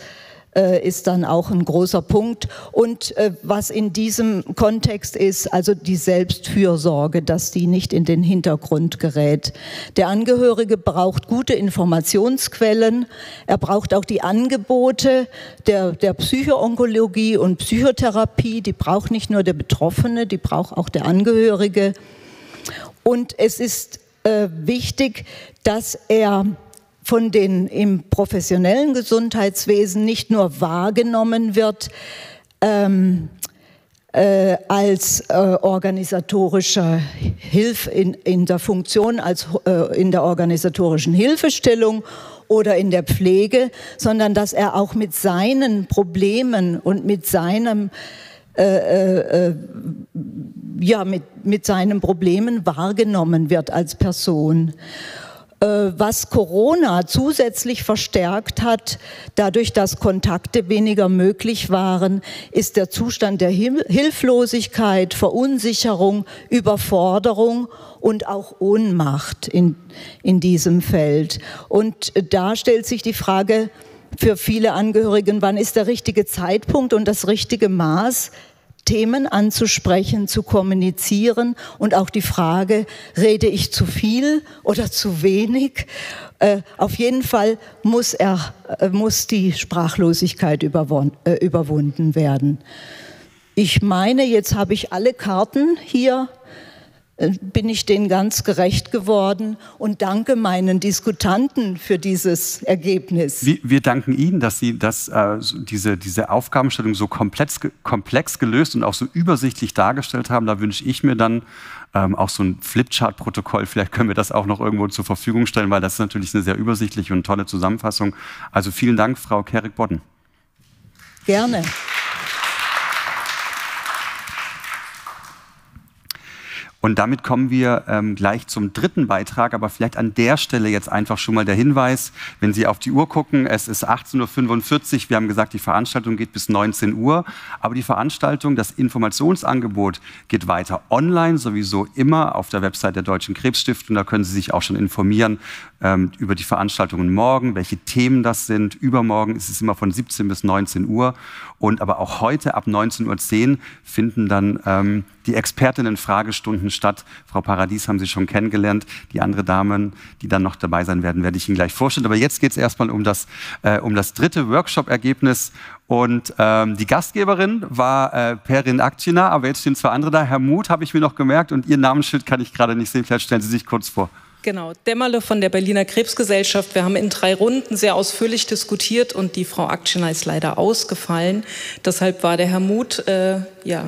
äh, ist dann auch ein großer Punkt. Und äh, was in diesem Kontext ist, also die Selbstfürsorge, dass die nicht in den Hintergrund gerät. Der Angehörige braucht gute Informationsquellen. Er braucht auch die Angebote der, der Psychoonkologie und Psychotherapie. Die braucht nicht nur der Betroffene, die braucht auch der Angehörige. Und es ist äh, wichtig, dass er von den im professionellen Gesundheitswesen nicht nur wahrgenommen wird ähm, äh, als äh, organisatorischer Hilfe in, in der Funktion, als äh, in der organisatorischen Hilfestellung oder in der Pflege, sondern dass er auch mit seinen Problemen und mit seinem äh, äh, äh ja, mit, mit seinen Problemen wahrgenommen wird als Person. Äh, was Corona zusätzlich verstärkt hat, dadurch, dass Kontakte weniger möglich waren, ist der Zustand der Hilflosigkeit, Verunsicherung, Überforderung und auch Ohnmacht in, in diesem Feld. Und da stellt sich die Frage für viele Angehörigen, wann ist der richtige Zeitpunkt und das richtige Maß, Themen anzusprechen, zu kommunizieren und auch die Frage, rede ich zu viel oder zu wenig? Äh, auf jeden Fall muss, er, äh, muss die Sprachlosigkeit überwunden, äh, überwunden werden. Ich meine, jetzt habe ich alle Karten hier bin ich denen ganz gerecht geworden und danke meinen Diskutanten für dieses Ergebnis. Wir, wir danken Ihnen, dass Sie das, äh, diese, diese Aufgabenstellung so komplex, komplex gelöst und auch so übersichtlich dargestellt haben. Da wünsche ich mir dann ähm, auch so ein Flipchart-Protokoll. Vielleicht können wir das auch noch irgendwo zur Verfügung stellen, weil das ist natürlich eine sehr übersichtliche und tolle Zusammenfassung. Also vielen Dank, Frau Kerik-Bodden. Gerne. Und damit kommen wir ähm, gleich zum dritten Beitrag, aber vielleicht an der Stelle jetzt einfach schon mal der Hinweis, wenn Sie auf die Uhr gucken, es ist 18.45 Uhr, wir haben gesagt, die Veranstaltung geht bis 19 Uhr, aber die Veranstaltung, das Informationsangebot geht weiter online, sowieso immer auf der Website der Deutschen Krebsstiftung, da können Sie sich auch schon informieren ähm, über die Veranstaltungen morgen, welche Themen das sind. Übermorgen ist es immer von 17 bis 19 Uhr und aber auch heute ab 19.10 Uhr finden dann ähm, die Expertinnen-Fragestunden statt. Frau Paradies haben Sie schon kennengelernt. Die andere Damen, die dann noch dabei sein werden, werde ich Ihnen gleich vorstellen. Aber jetzt geht es erstmal um das, äh, um das dritte Workshop-Ergebnis. Und ähm, die Gastgeberin war äh, Perin Aktina, aber jetzt stehen zwei andere da. Herr Muth habe ich mir noch gemerkt und Ihr Namensschild kann ich gerade nicht sehen. Vielleicht stellen Sie sich kurz vor. Genau, Dämmerle von der Berliner Krebsgesellschaft. Wir haben in drei Runden sehr ausführlich diskutiert und die Frau Aktina ist leider ausgefallen. Deshalb war der Herr Muth, äh, ja,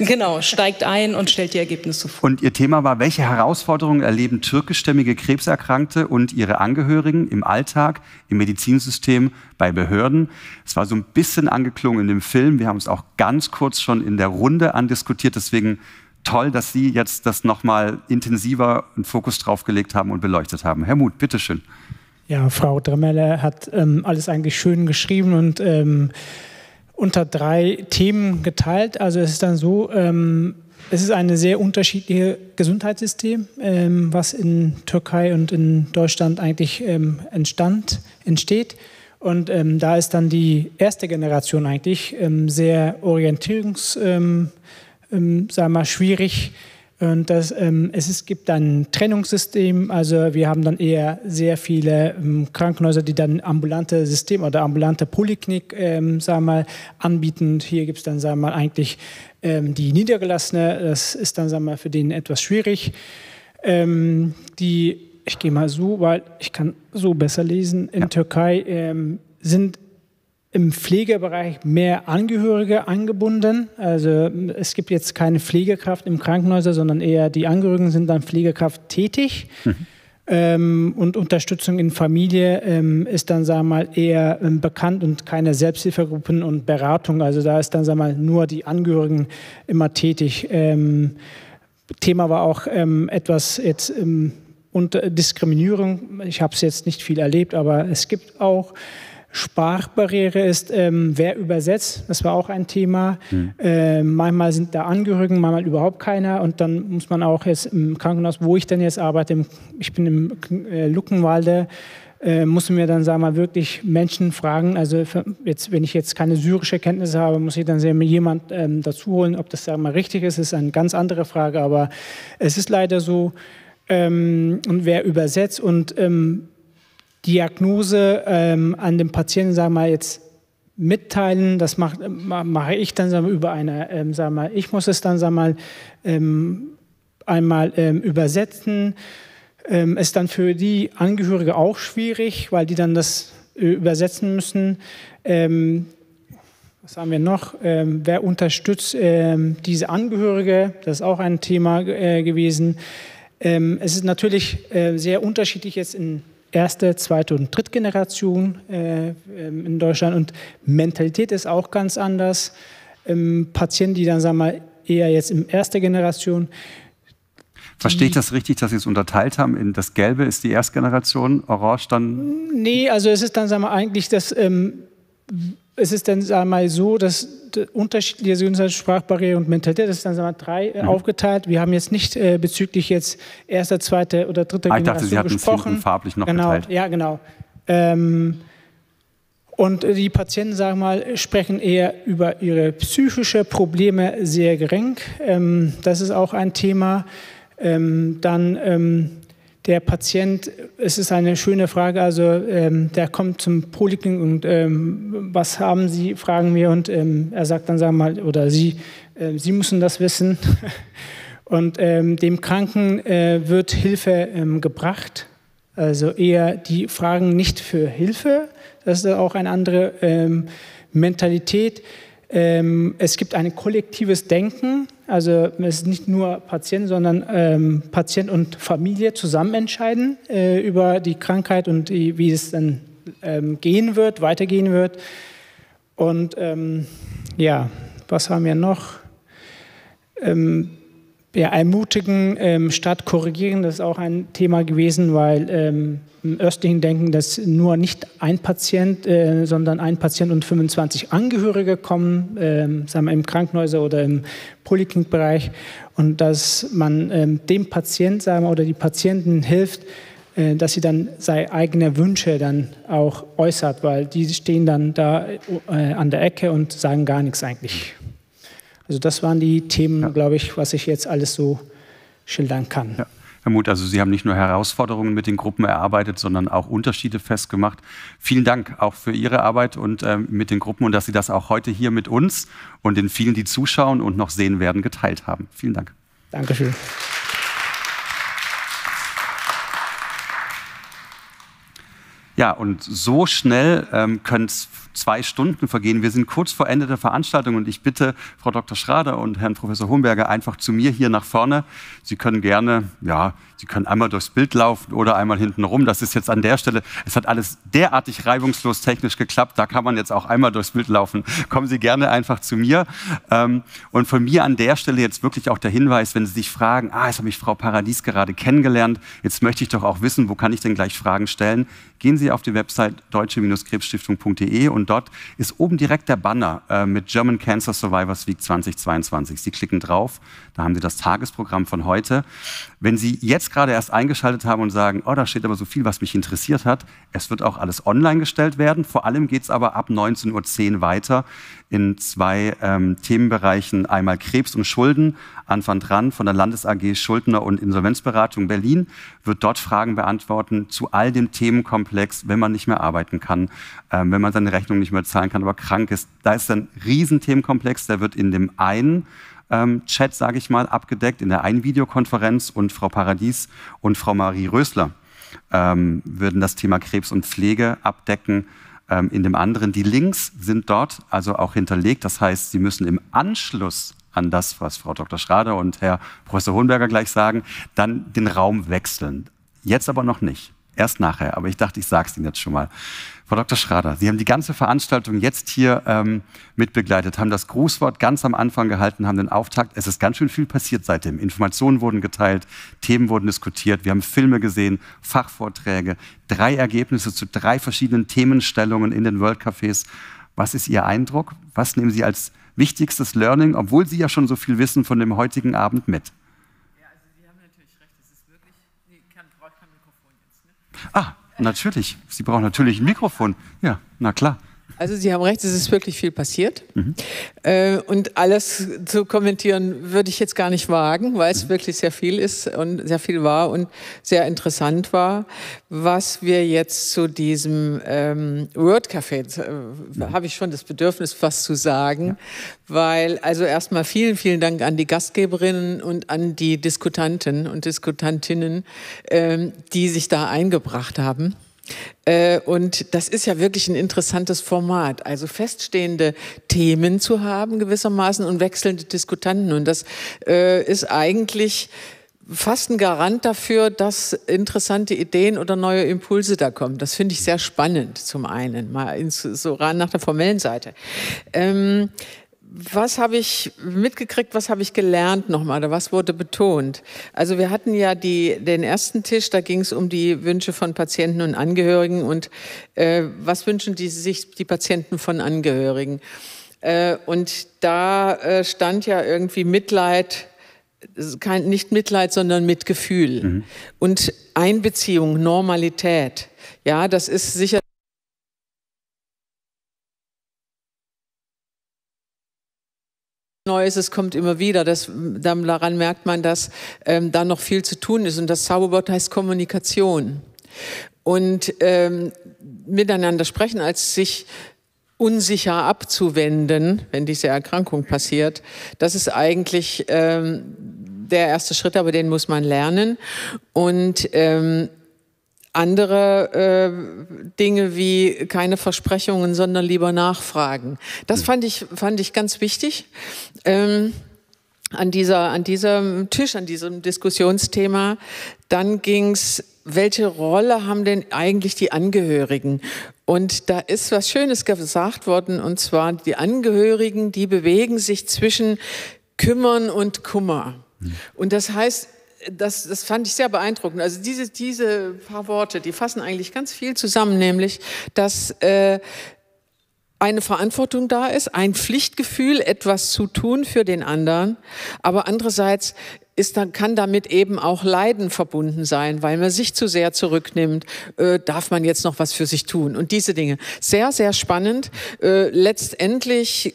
Genau, steigt ein und stellt die Ergebnisse vor. Und Ihr Thema war, welche Herausforderungen erleben türkischstämmige Krebserkrankte und ihre Angehörigen im Alltag, im Medizinsystem, bei Behörden? Es war so ein bisschen angeklungen in dem Film. Wir haben es auch ganz kurz schon in der Runde andiskutiert. Deswegen toll, dass Sie jetzt das nochmal intensiver einen Fokus drauf gelegt haben und beleuchtet haben. Herr Muth, bitteschön. Ja, Frau Dremelle hat ähm, alles eigentlich schön geschrieben und ähm, unter drei Themen geteilt. Also es ist dann so, ähm, es ist ein sehr unterschiedliches Gesundheitssystem, ähm, was in Türkei und in Deutschland eigentlich ähm, entstand, entsteht. Und ähm, da ist dann die erste Generation eigentlich sehr orientierungs, ähm, sagen wir mal, schwierig, Und das, ähm, es ist, gibt ein Trennungssystem, also wir haben dann eher sehr viele ähm, Krankenhäuser, die dann ambulante System oder ambulante Poliklinik ähm, sagen wir mal, anbieten. Und hier gibt es dann sagen wir mal, eigentlich ähm, die Niedergelassene, das ist dann sagen wir für den etwas schwierig. Ähm, die, ich gehe mal so, weil ich kann so besser lesen, in ja. Türkei ähm, sind im Pflegebereich mehr Angehörige angebunden. Also es gibt jetzt keine Pflegekraft im Krankenhäuser, sondern eher die Angehörigen sind dann Pflegekraft tätig. Mhm. Ähm, und Unterstützung in Familie ähm, ist dann, sagen wir mal, eher ähm, bekannt und keine Selbsthilfegruppen und Beratung. Also da ist dann, sagen wir mal, nur die Angehörigen immer tätig. Ähm, Thema war auch ähm, etwas jetzt ähm, und Diskriminierung. Ich habe es jetzt nicht viel erlebt, aber es gibt auch Sprachbarriere ist, ähm, wer übersetzt. Das war auch ein Thema. Mhm. Äh, manchmal sind da Angehörigen, manchmal überhaupt keiner. Und dann muss man auch jetzt im Krankenhaus, wo ich denn jetzt arbeite, im, ich bin im äh, Luckenwalde, äh, muss mir dann sagen wir wirklich Menschen fragen. Also jetzt, wenn ich jetzt keine syrische Kenntnisse habe, muss ich dann sehr jemand ähm, dazu holen, ob das sagen wir richtig ist. Das ist eine ganz andere Frage. Aber es ist leider so. Ähm, und wer übersetzt und ähm, Diagnose ähm, an den Patienten, sagen wir jetzt mitteilen. Das mache mach ich dann sagen wir, über eine, ähm, sagen wir, ich muss es dann sagen wir, ähm, einmal ähm, übersetzen. Ähm, ist dann für die Angehörige auch schwierig, weil die dann das äh, übersetzen müssen. Ähm, was haben wir noch? Ähm, wer unterstützt ähm, diese Angehörige? Das ist auch ein Thema äh, gewesen. es ist natürlich äh, sehr unterschiedlich jetzt in erste, zweite und dritte Generation äh, ähm, in Deutschland. Und Mentalität ist auch ganz anders. Ähm, Patienten, die dann, sagen wir mal, eher jetzt in erster Generation. Verstehe ich das richtig, dass Sie es unterteilt haben? In das Gelbe ist die Erstgeneration, Orange dann? Nee, also es ist dann, sagen wir eigentlich, dass ähm, es ist dann sagen wir mal so, dass unterschiedliche Sprachbarriere und Mentalität, das ist dann sagen wir, drei äh, mhm. aufgeteilt. Wir haben jetzt nicht äh, bezüglich jetzt erster, zweite oder dritte ah, ich dachte, Sie hatten gesprochen. farblich noch genau, geteilt. Ja, genau. Ähm, und die Patienten, sagen wir mal, sprechen eher über ihre psychische Probleme sehr gering. Ähm, das ist auch ein Thema. Ähm, dann ähm, der Patient, es ist eine schöne Frage, also ähm, der kommt zum Poliklinik und ähm, was haben Sie, fragen wir und ähm, er sagt dann, sagen wir mal, oder Sie, äh, Sie müssen das wissen. und ähm, dem Kranken äh, wird Hilfe ähm, gebracht, also eher die fragen nicht für Hilfe, das ist auch eine andere ähm, es gibt ein kollektives Denken, also es ist nicht nur Patient, sondern ähm, Patient und Familie zusammen entscheiden äh, über die Krankheit und die, wie es dann ähm, gehen wird, weitergehen wird. Und ähm, ja, was haben wir noch? Ähm, ja, ermutigen ähm, statt korrigieren, das ist auch ein Thema gewesen, weil ähm, im östlichen Denken, dass nur nicht ein Patient, äh, sondern ein Patient und 25 Angehörige kommen, äh, sagen wir im Krankenhäuser oder im Poliklinikbereich und dass man äh, dem Patient sagen wir, oder die Patienten hilft, äh, dass sie dann seine eigenen Wünsche dann auch äußert, weil die stehen dann da äh, an der Ecke und sagen gar nichts eigentlich. Also das waren die Themen, ja. glaube ich, was ich jetzt alles so schildern kann. Ja. Herr Muth, also Sie haben nicht nur Herausforderungen mit den Gruppen erarbeitet, sondern auch Unterschiede festgemacht. Vielen Dank auch für Ihre Arbeit und äh, mit den Gruppen und dass Sie das auch heute hier mit uns und den vielen, die zuschauen und noch sehen werden, geteilt haben. Vielen Dank. Dankeschön. Ja, und so schnell ähm, können es zwei Stunden vergehen. Wir sind kurz vor Ende der Veranstaltung und ich bitte Frau Dr. Schrader und Herrn Professor Homberger einfach zu mir hier nach vorne. Sie können gerne, ja, Sie können einmal durchs Bild laufen oder einmal hinten rum. Das ist jetzt an der Stelle, es hat alles derartig reibungslos technisch geklappt. Da kann man jetzt auch einmal durchs Bild laufen. Kommen Sie gerne einfach zu mir. Ähm, und von mir an der Stelle jetzt wirklich auch der Hinweis, wenn Sie sich fragen, ah, jetzt habe ich Frau Paradies gerade kennengelernt, jetzt möchte ich doch auch wissen, wo kann ich denn gleich Fragen stellen? Gehen Sie Sie auf die Website deutsche-krebsstiftung.de und dort ist oben direkt der Banner äh, mit German Cancer Survivors Week 2022. Sie klicken drauf, da haben Sie das Tagesprogramm von heute. Wenn Sie jetzt gerade erst eingeschaltet haben und sagen, oh, da steht aber so viel, was mich interessiert hat, es wird auch alles online gestellt werden. Vor allem geht es aber ab 19.10 Uhr weiter in zwei ähm, Themenbereichen. Einmal Krebs und Schulden. Anfang dran von der Landes AG Schuldner- und Insolvenzberatung Berlin wird dort Fragen beantworten zu all dem Themenkomplex, wenn man nicht mehr arbeiten kann, ähm, wenn man seine Rechnung nicht mehr zahlen kann, aber krank ist. Da ist ein Riesenthemenkomplex, der wird in dem einen ähm, Chat, sage ich mal, abgedeckt, in der einen Videokonferenz und Frau Paradies und Frau Marie Rösler ähm, würden das Thema Krebs und Pflege abdecken in dem anderen. Die Links sind dort also auch hinterlegt. Das heißt, Sie müssen im Anschluss an das, was Frau Dr. Schrader und Herr Professor Hohenberger gleich sagen, dann den Raum wechseln. Jetzt aber noch nicht. Erst nachher. Aber ich dachte, ich sage es Ihnen jetzt schon mal. Frau Dr. Schrader, Sie haben die ganze Veranstaltung jetzt hier ähm, mitbegleitet, haben das Grußwort ganz am Anfang gehalten, haben den Auftakt. Es ist ganz schön viel passiert seitdem. Informationen wurden geteilt, Themen wurden diskutiert, wir haben Filme gesehen, Fachvorträge, drei Ergebnisse zu drei verschiedenen Themenstellungen in den World Cafés. Was ist Ihr Eindruck? Was nehmen Sie als wichtigstes Learning, obwohl Sie ja schon so viel wissen von dem heutigen Abend mit? Ja, also Sie haben natürlich recht. Es ist wirklich. Nee, kann, braucht kein Mikrofon jetzt. Ne? Ah, Natürlich. Sie brauchen natürlich ein Mikrofon. Ja, na klar. Also Sie haben recht, es ist wirklich viel passiert. Mhm. Äh, und alles zu kommentieren würde ich jetzt gar nicht wagen, weil es mhm. wirklich sehr viel ist und sehr viel war und sehr interessant war. Was wir jetzt zu diesem ähm, Word Café, äh, mhm. habe ich schon das Bedürfnis, was zu sagen, ja. weil also erstmal vielen, vielen Dank an die Gastgeberinnen und an die Diskutanten und Diskutantinnen, ähm, die sich da eingebracht haben. Äh, und das ist ja wirklich ein interessantes Format, also feststehende Themen zu haben gewissermaßen und wechselnde Diskutanten. Und das äh, ist eigentlich fast ein Garant dafür, dass interessante Ideen oder neue Impulse da kommen. Das finde ich sehr spannend zum einen, mal so ran nach der formellen Seite. Ähm, was habe ich mitgekriegt, was habe ich gelernt nochmal oder was wurde betont? Also wir hatten ja die, den ersten Tisch, da ging es um die Wünsche von Patienten und Angehörigen und äh, was wünschen die sich die Patienten von Angehörigen? Äh, und da äh, stand ja irgendwie Mitleid, kein, nicht Mitleid, sondern Mitgefühl mhm. und Einbeziehung, Normalität. Ja, das ist sicher Neues, es kommt immer wieder. Das, daran merkt man, dass ähm, da noch viel zu tun ist. Und das Zauberwort heißt Kommunikation. Und ähm, miteinander sprechen, als sich unsicher abzuwenden, wenn diese Erkrankung passiert, das ist eigentlich ähm, der erste Schritt, aber den muss man lernen. Und ähm, andere äh, Dinge wie keine Versprechungen, sondern lieber nachfragen. Das hm. fand ich, fand ich ganz wichtig. Ähm, an, dieser, an diesem Tisch, an diesem Diskussionsthema. Dann ging's welche Rolle haben denn eigentlich die Angehörigen? Und da ist was Schönes gesagt worden, und zwar die Angehörigen, die bewegen sich zwischen Kümmern und Kummer. Hm. Und das heißt, das, das fand ich sehr beeindruckend. Also diese, diese paar Worte, die fassen eigentlich ganz viel zusammen, nämlich, dass äh, eine Verantwortung da ist, ein Pflichtgefühl, etwas zu tun für den anderen, aber andererseits ist, dann kann damit eben auch Leiden verbunden sein, weil man sich zu sehr zurücknimmt. Äh, darf man jetzt noch was für sich tun? Und diese Dinge. Sehr, sehr spannend. Äh, letztendlich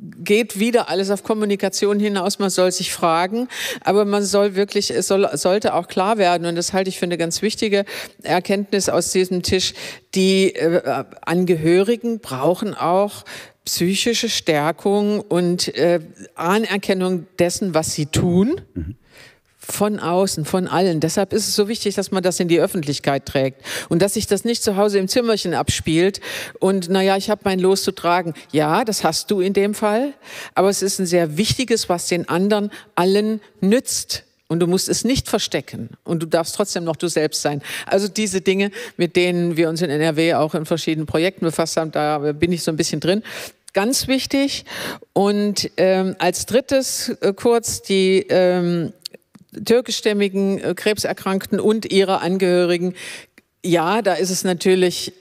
geht wieder alles auf Kommunikation hinaus. Man soll sich fragen, aber man soll wirklich, es soll, sollte auch klar werden, und das halte ich für eine ganz wichtige Erkenntnis aus diesem Tisch, die äh, Angehörigen brauchen auch psychische Stärkung und äh, Anerkennung dessen, was sie tun. Mhm von außen, von allen. Deshalb ist es so wichtig, dass man das in die Öffentlichkeit trägt und dass sich das nicht zu Hause im Zimmerchen abspielt und naja, ich habe mein Los zu tragen. Ja, das hast du in dem Fall, aber es ist ein sehr wichtiges, was den anderen allen nützt. Und du musst es nicht verstecken. Und du darfst trotzdem noch du selbst sein. Also diese Dinge, mit denen wir uns in NRW auch in verschiedenen Projekten befasst haben, da bin ich so ein bisschen drin ganz wichtig. Und ähm, als drittes äh, kurz die ähm, türkischstämmigen äh, Krebserkrankten und ihre Angehörigen Ja, da ist es natürlich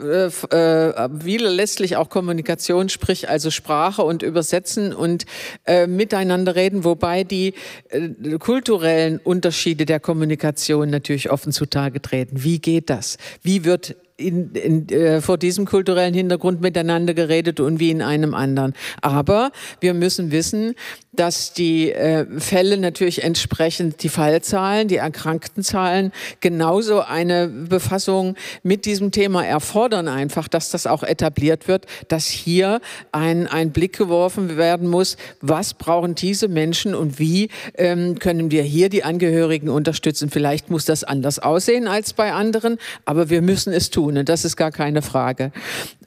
äh, äh, wie letztlich auch Kommunikation, sprich also Sprache und Übersetzen und äh, miteinander reden, wobei die äh, kulturellen Unterschiede der Kommunikation natürlich offen zutage treten. Wie geht das? Wie wird in, in, äh, vor diesem kulturellen Hintergrund miteinander geredet und wie in einem anderen. Aber wir müssen wissen, dass die äh, Fälle natürlich entsprechend die Fallzahlen, die Erkranktenzahlen genauso eine Befassung mit diesem Thema erfordern einfach, dass das auch etabliert wird, dass hier ein, ein Blick geworfen werden muss, was brauchen diese Menschen und wie ähm, können wir hier die Angehörigen unterstützen. Vielleicht muss das anders aussehen als bei anderen, aber wir müssen es tun tun. Und das ist gar keine Frage.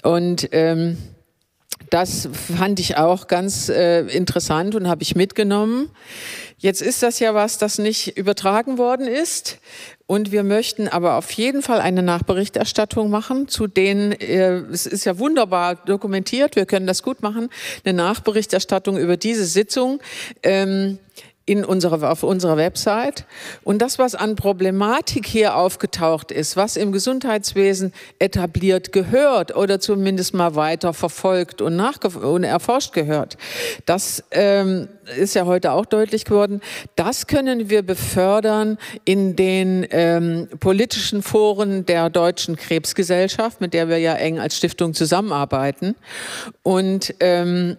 Und ähm, das fand ich auch ganz äh, interessant und habe ich mitgenommen. Jetzt ist das ja was, das nicht übertragen worden ist. Und wir möchten aber auf jeden Fall eine Nachberichterstattung machen, zu denen, äh, es ist ja wunderbar dokumentiert, wir können das gut machen, eine Nachberichterstattung über diese Sitzung. Ähm, in unserer, auf unserer Website. Und das, was an Problematik hier aufgetaucht ist, was im Gesundheitswesen etabliert gehört oder zumindest mal weiter verfolgt und, und erforscht gehört, das ähm, ist ja heute auch deutlich geworden. Das können wir befördern in den ähm, politischen Foren der Deutschen Krebsgesellschaft, mit der wir ja eng als Stiftung zusammenarbeiten. Und ähm,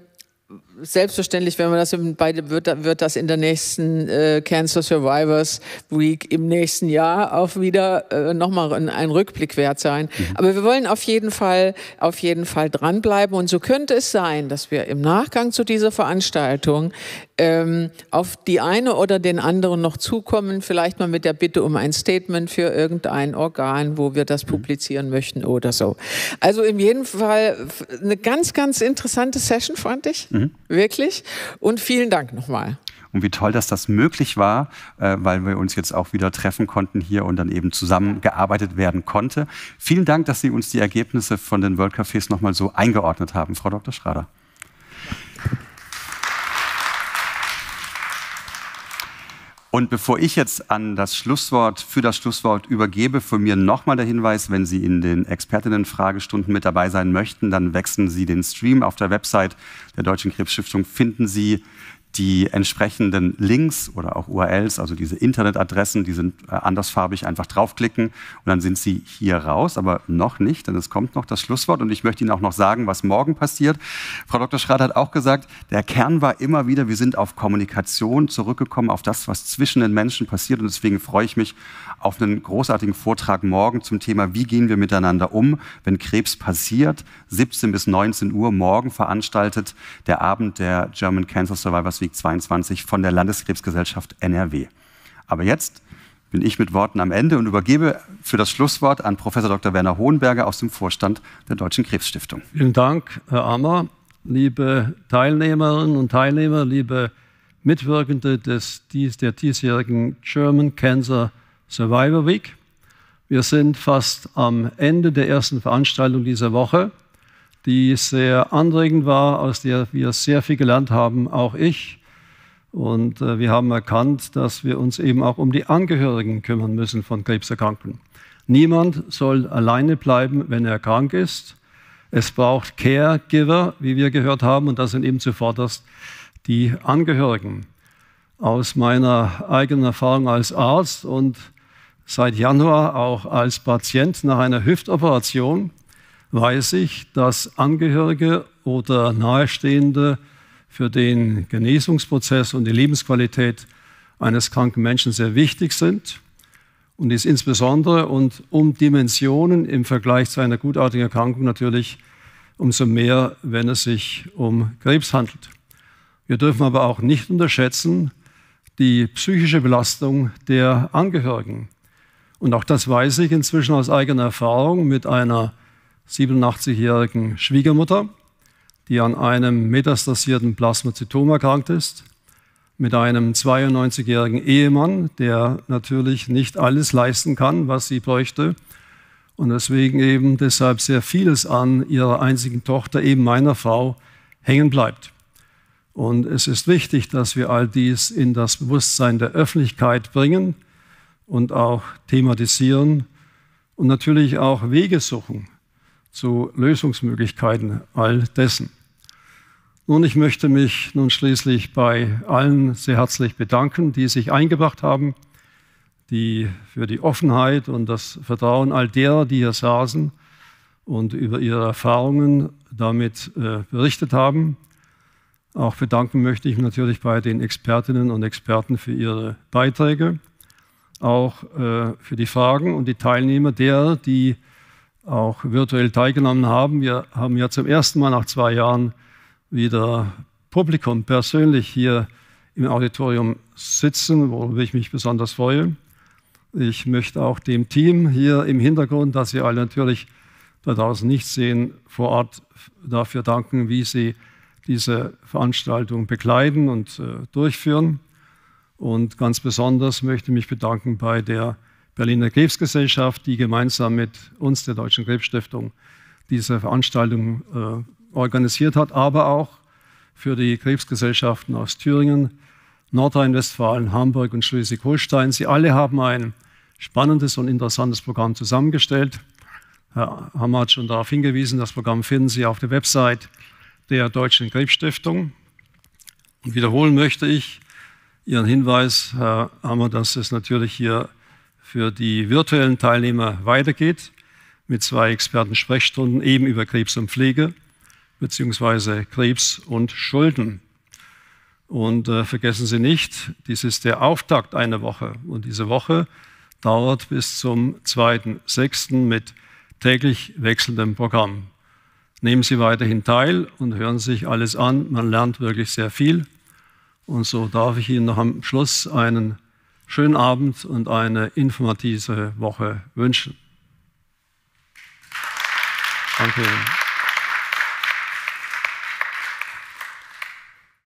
selbstverständlich, wenn man das in, beide wird, wird das in der nächsten äh, Cancer Survivors Week im nächsten Jahr auch wieder äh, nochmal ein, ein Rückblick wert sein. Mhm. Aber wir wollen auf jeden Fall, auf jeden Fall dranbleiben. Und so könnte es sein, dass wir im Nachgang zu dieser Veranstaltung ähm, auf die eine oder den anderen noch zukommen, vielleicht mal mit der Bitte um ein Statement für irgendein Organ, wo wir das mhm. publizieren möchten oder so. Also in jedem Fall eine ganz, ganz interessante Session, fand ich. Mhm. Wirklich. Und vielen Dank nochmal. Und wie toll, dass das möglich war, äh, weil wir uns jetzt auch wieder treffen konnten hier und dann eben zusammengearbeitet werden konnte. Vielen Dank, dass Sie uns die Ergebnisse von den World Cafés nochmal so eingeordnet haben, Frau Dr. Schrader. Und bevor ich jetzt an das Schlusswort, für das Schlusswort übergebe, von mir nochmal der Hinweis, wenn Sie in den Expertinnen-Fragestunden mit dabei sein möchten, dann wechseln Sie den Stream auf der Website der Deutschen Krebsstiftung, finden Sie die entsprechenden Links oder auch URLs, also diese Internetadressen, die sind äh, andersfarbig, einfach draufklicken und dann sind sie hier raus, aber noch nicht, denn es kommt noch das Schlusswort und ich möchte Ihnen auch noch sagen, was morgen passiert. Frau Dr. Schrader hat auch gesagt, der Kern war immer wieder, wir sind auf Kommunikation zurückgekommen, auf das, was zwischen den Menschen passiert und deswegen freue ich mich auf einen großartigen Vortrag morgen zum Thema, wie gehen wir miteinander um, wenn Krebs passiert. 17 bis 19 Uhr morgen veranstaltet der Abend der German Cancer Survivors Week 22 von der Landeskrebsgesellschaft NRW. Aber jetzt bin ich mit Worten am Ende und übergebe für das Schlusswort an Professor Dr. Werner Hohenberger aus dem Vorstand der Deutschen Krebsstiftung. Vielen Dank, Herr Ammer. Liebe Teilnehmerinnen und Teilnehmer, liebe Mitwirkende des, der diesjährigen German Cancer Survivor Week. Wir sind fast am Ende der ersten Veranstaltung dieser Woche, die sehr anregend war, aus der wir sehr viel gelernt haben, auch ich. Und äh, wir haben erkannt, dass wir uns eben auch um die Angehörigen kümmern müssen von Krebserkrankten. Niemand soll alleine bleiben, wenn er krank ist. Es braucht Caregiver, wie wir gehört haben, und das sind eben zuvorderst die Angehörigen. Aus meiner eigenen Erfahrung als Arzt und seit Januar auch als Patient nach einer Hüftoperation weiß ich, dass Angehörige oder Nahestehende für den Genesungsprozess und die Lebensqualität eines kranken Menschen sehr wichtig sind und ist insbesondere und um Dimensionen im Vergleich zu einer gutartigen Erkrankung natürlich umso mehr, wenn es sich um Krebs handelt. Wir dürfen aber auch nicht unterschätzen die psychische Belastung der Angehörigen. Und auch das weiß ich inzwischen aus eigener Erfahrung mit einer 87-jährigen Schwiegermutter, die an einem metastasierten Plasmazytom erkrankt ist, mit einem 92-jährigen Ehemann, der natürlich nicht alles leisten kann, was sie bräuchte und deswegen eben deshalb sehr vieles an ihrer einzigen Tochter, eben meiner Frau, hängen bleibt. Und es ist wichtig, dass wir all dies in das Bewusstsein der Öffentlichkeit bringen, und auch thematisieren und natürlich auch Wege suchen zu Lösungsmöglichkeiten all dessen. Nun, ich möchte mich nun schließlich bei allen sehr herzlich bedanken, die sich eingebracht haben, die für die Offenheit und das Vertrauen all derer, die hier saßen und über ihre Erfahrungen damit äh, berichtet haben. Auch bedanken möchte ich mich natürlich bei den Expertinnen und Experten für ihre Beiträge, auch äh, für die Fragen und die Teilnehmer derer, die auch virtuell teilgenommen haben. Wir haben ja zum ersten Mal nach zwei Jahren wieder Publikum persönlich hier im Auditorium sitzen, worüber ich mich besonders freue. Ich möchte auch dem Team hier im Hintergrund, das Sie alle natürlich da draußen nicht sehen, vor Ort dafür danken, wie Sie diese Veranstaltung begleiten und äh, durchführen. Und ganz besonders möchte ich mich bedanken bei der Berliner Krebsgesellschaft, die gemeinsam mit uns, der Deutschen Krebsstiftung, diese Veranstaltung äh, organisiert hat, aber auch für die Krebsgesellschaften aus Thüringen, Nordrhein-Westfalen, Hamburg und Schleswig-Holstein. Sie alle haben ein spannendes und interessantes Programm zusammengestellt. Herr Hammer hat schon darauf hingewiesen, das Programm finden Sie auf der Website der Deutschen Krebsstiftung. Und wiederholen möchte ich Ihren Hinweis, Herr Hammer, dass es natürlich hier für die virtuellen Teilnehmer weitergeht mit zwei Experten-Sprechstunden eben über Krebs und Pflege beziehungsweise Krebs und Schulden. Und äh, vergessen Sie nicht, dies ist der Auftakt einer Woche. Und diese Woche dauert bis zum 2.6. mit täglich wechselndem Programm. Nehmen Sie weiterhin teil und hören sich alles an. Man lernt wirklich sehr viel. Und so darf ich Ihnen noch am Schluss einen schönen Abend und eine informative Woche wünschen. Danke.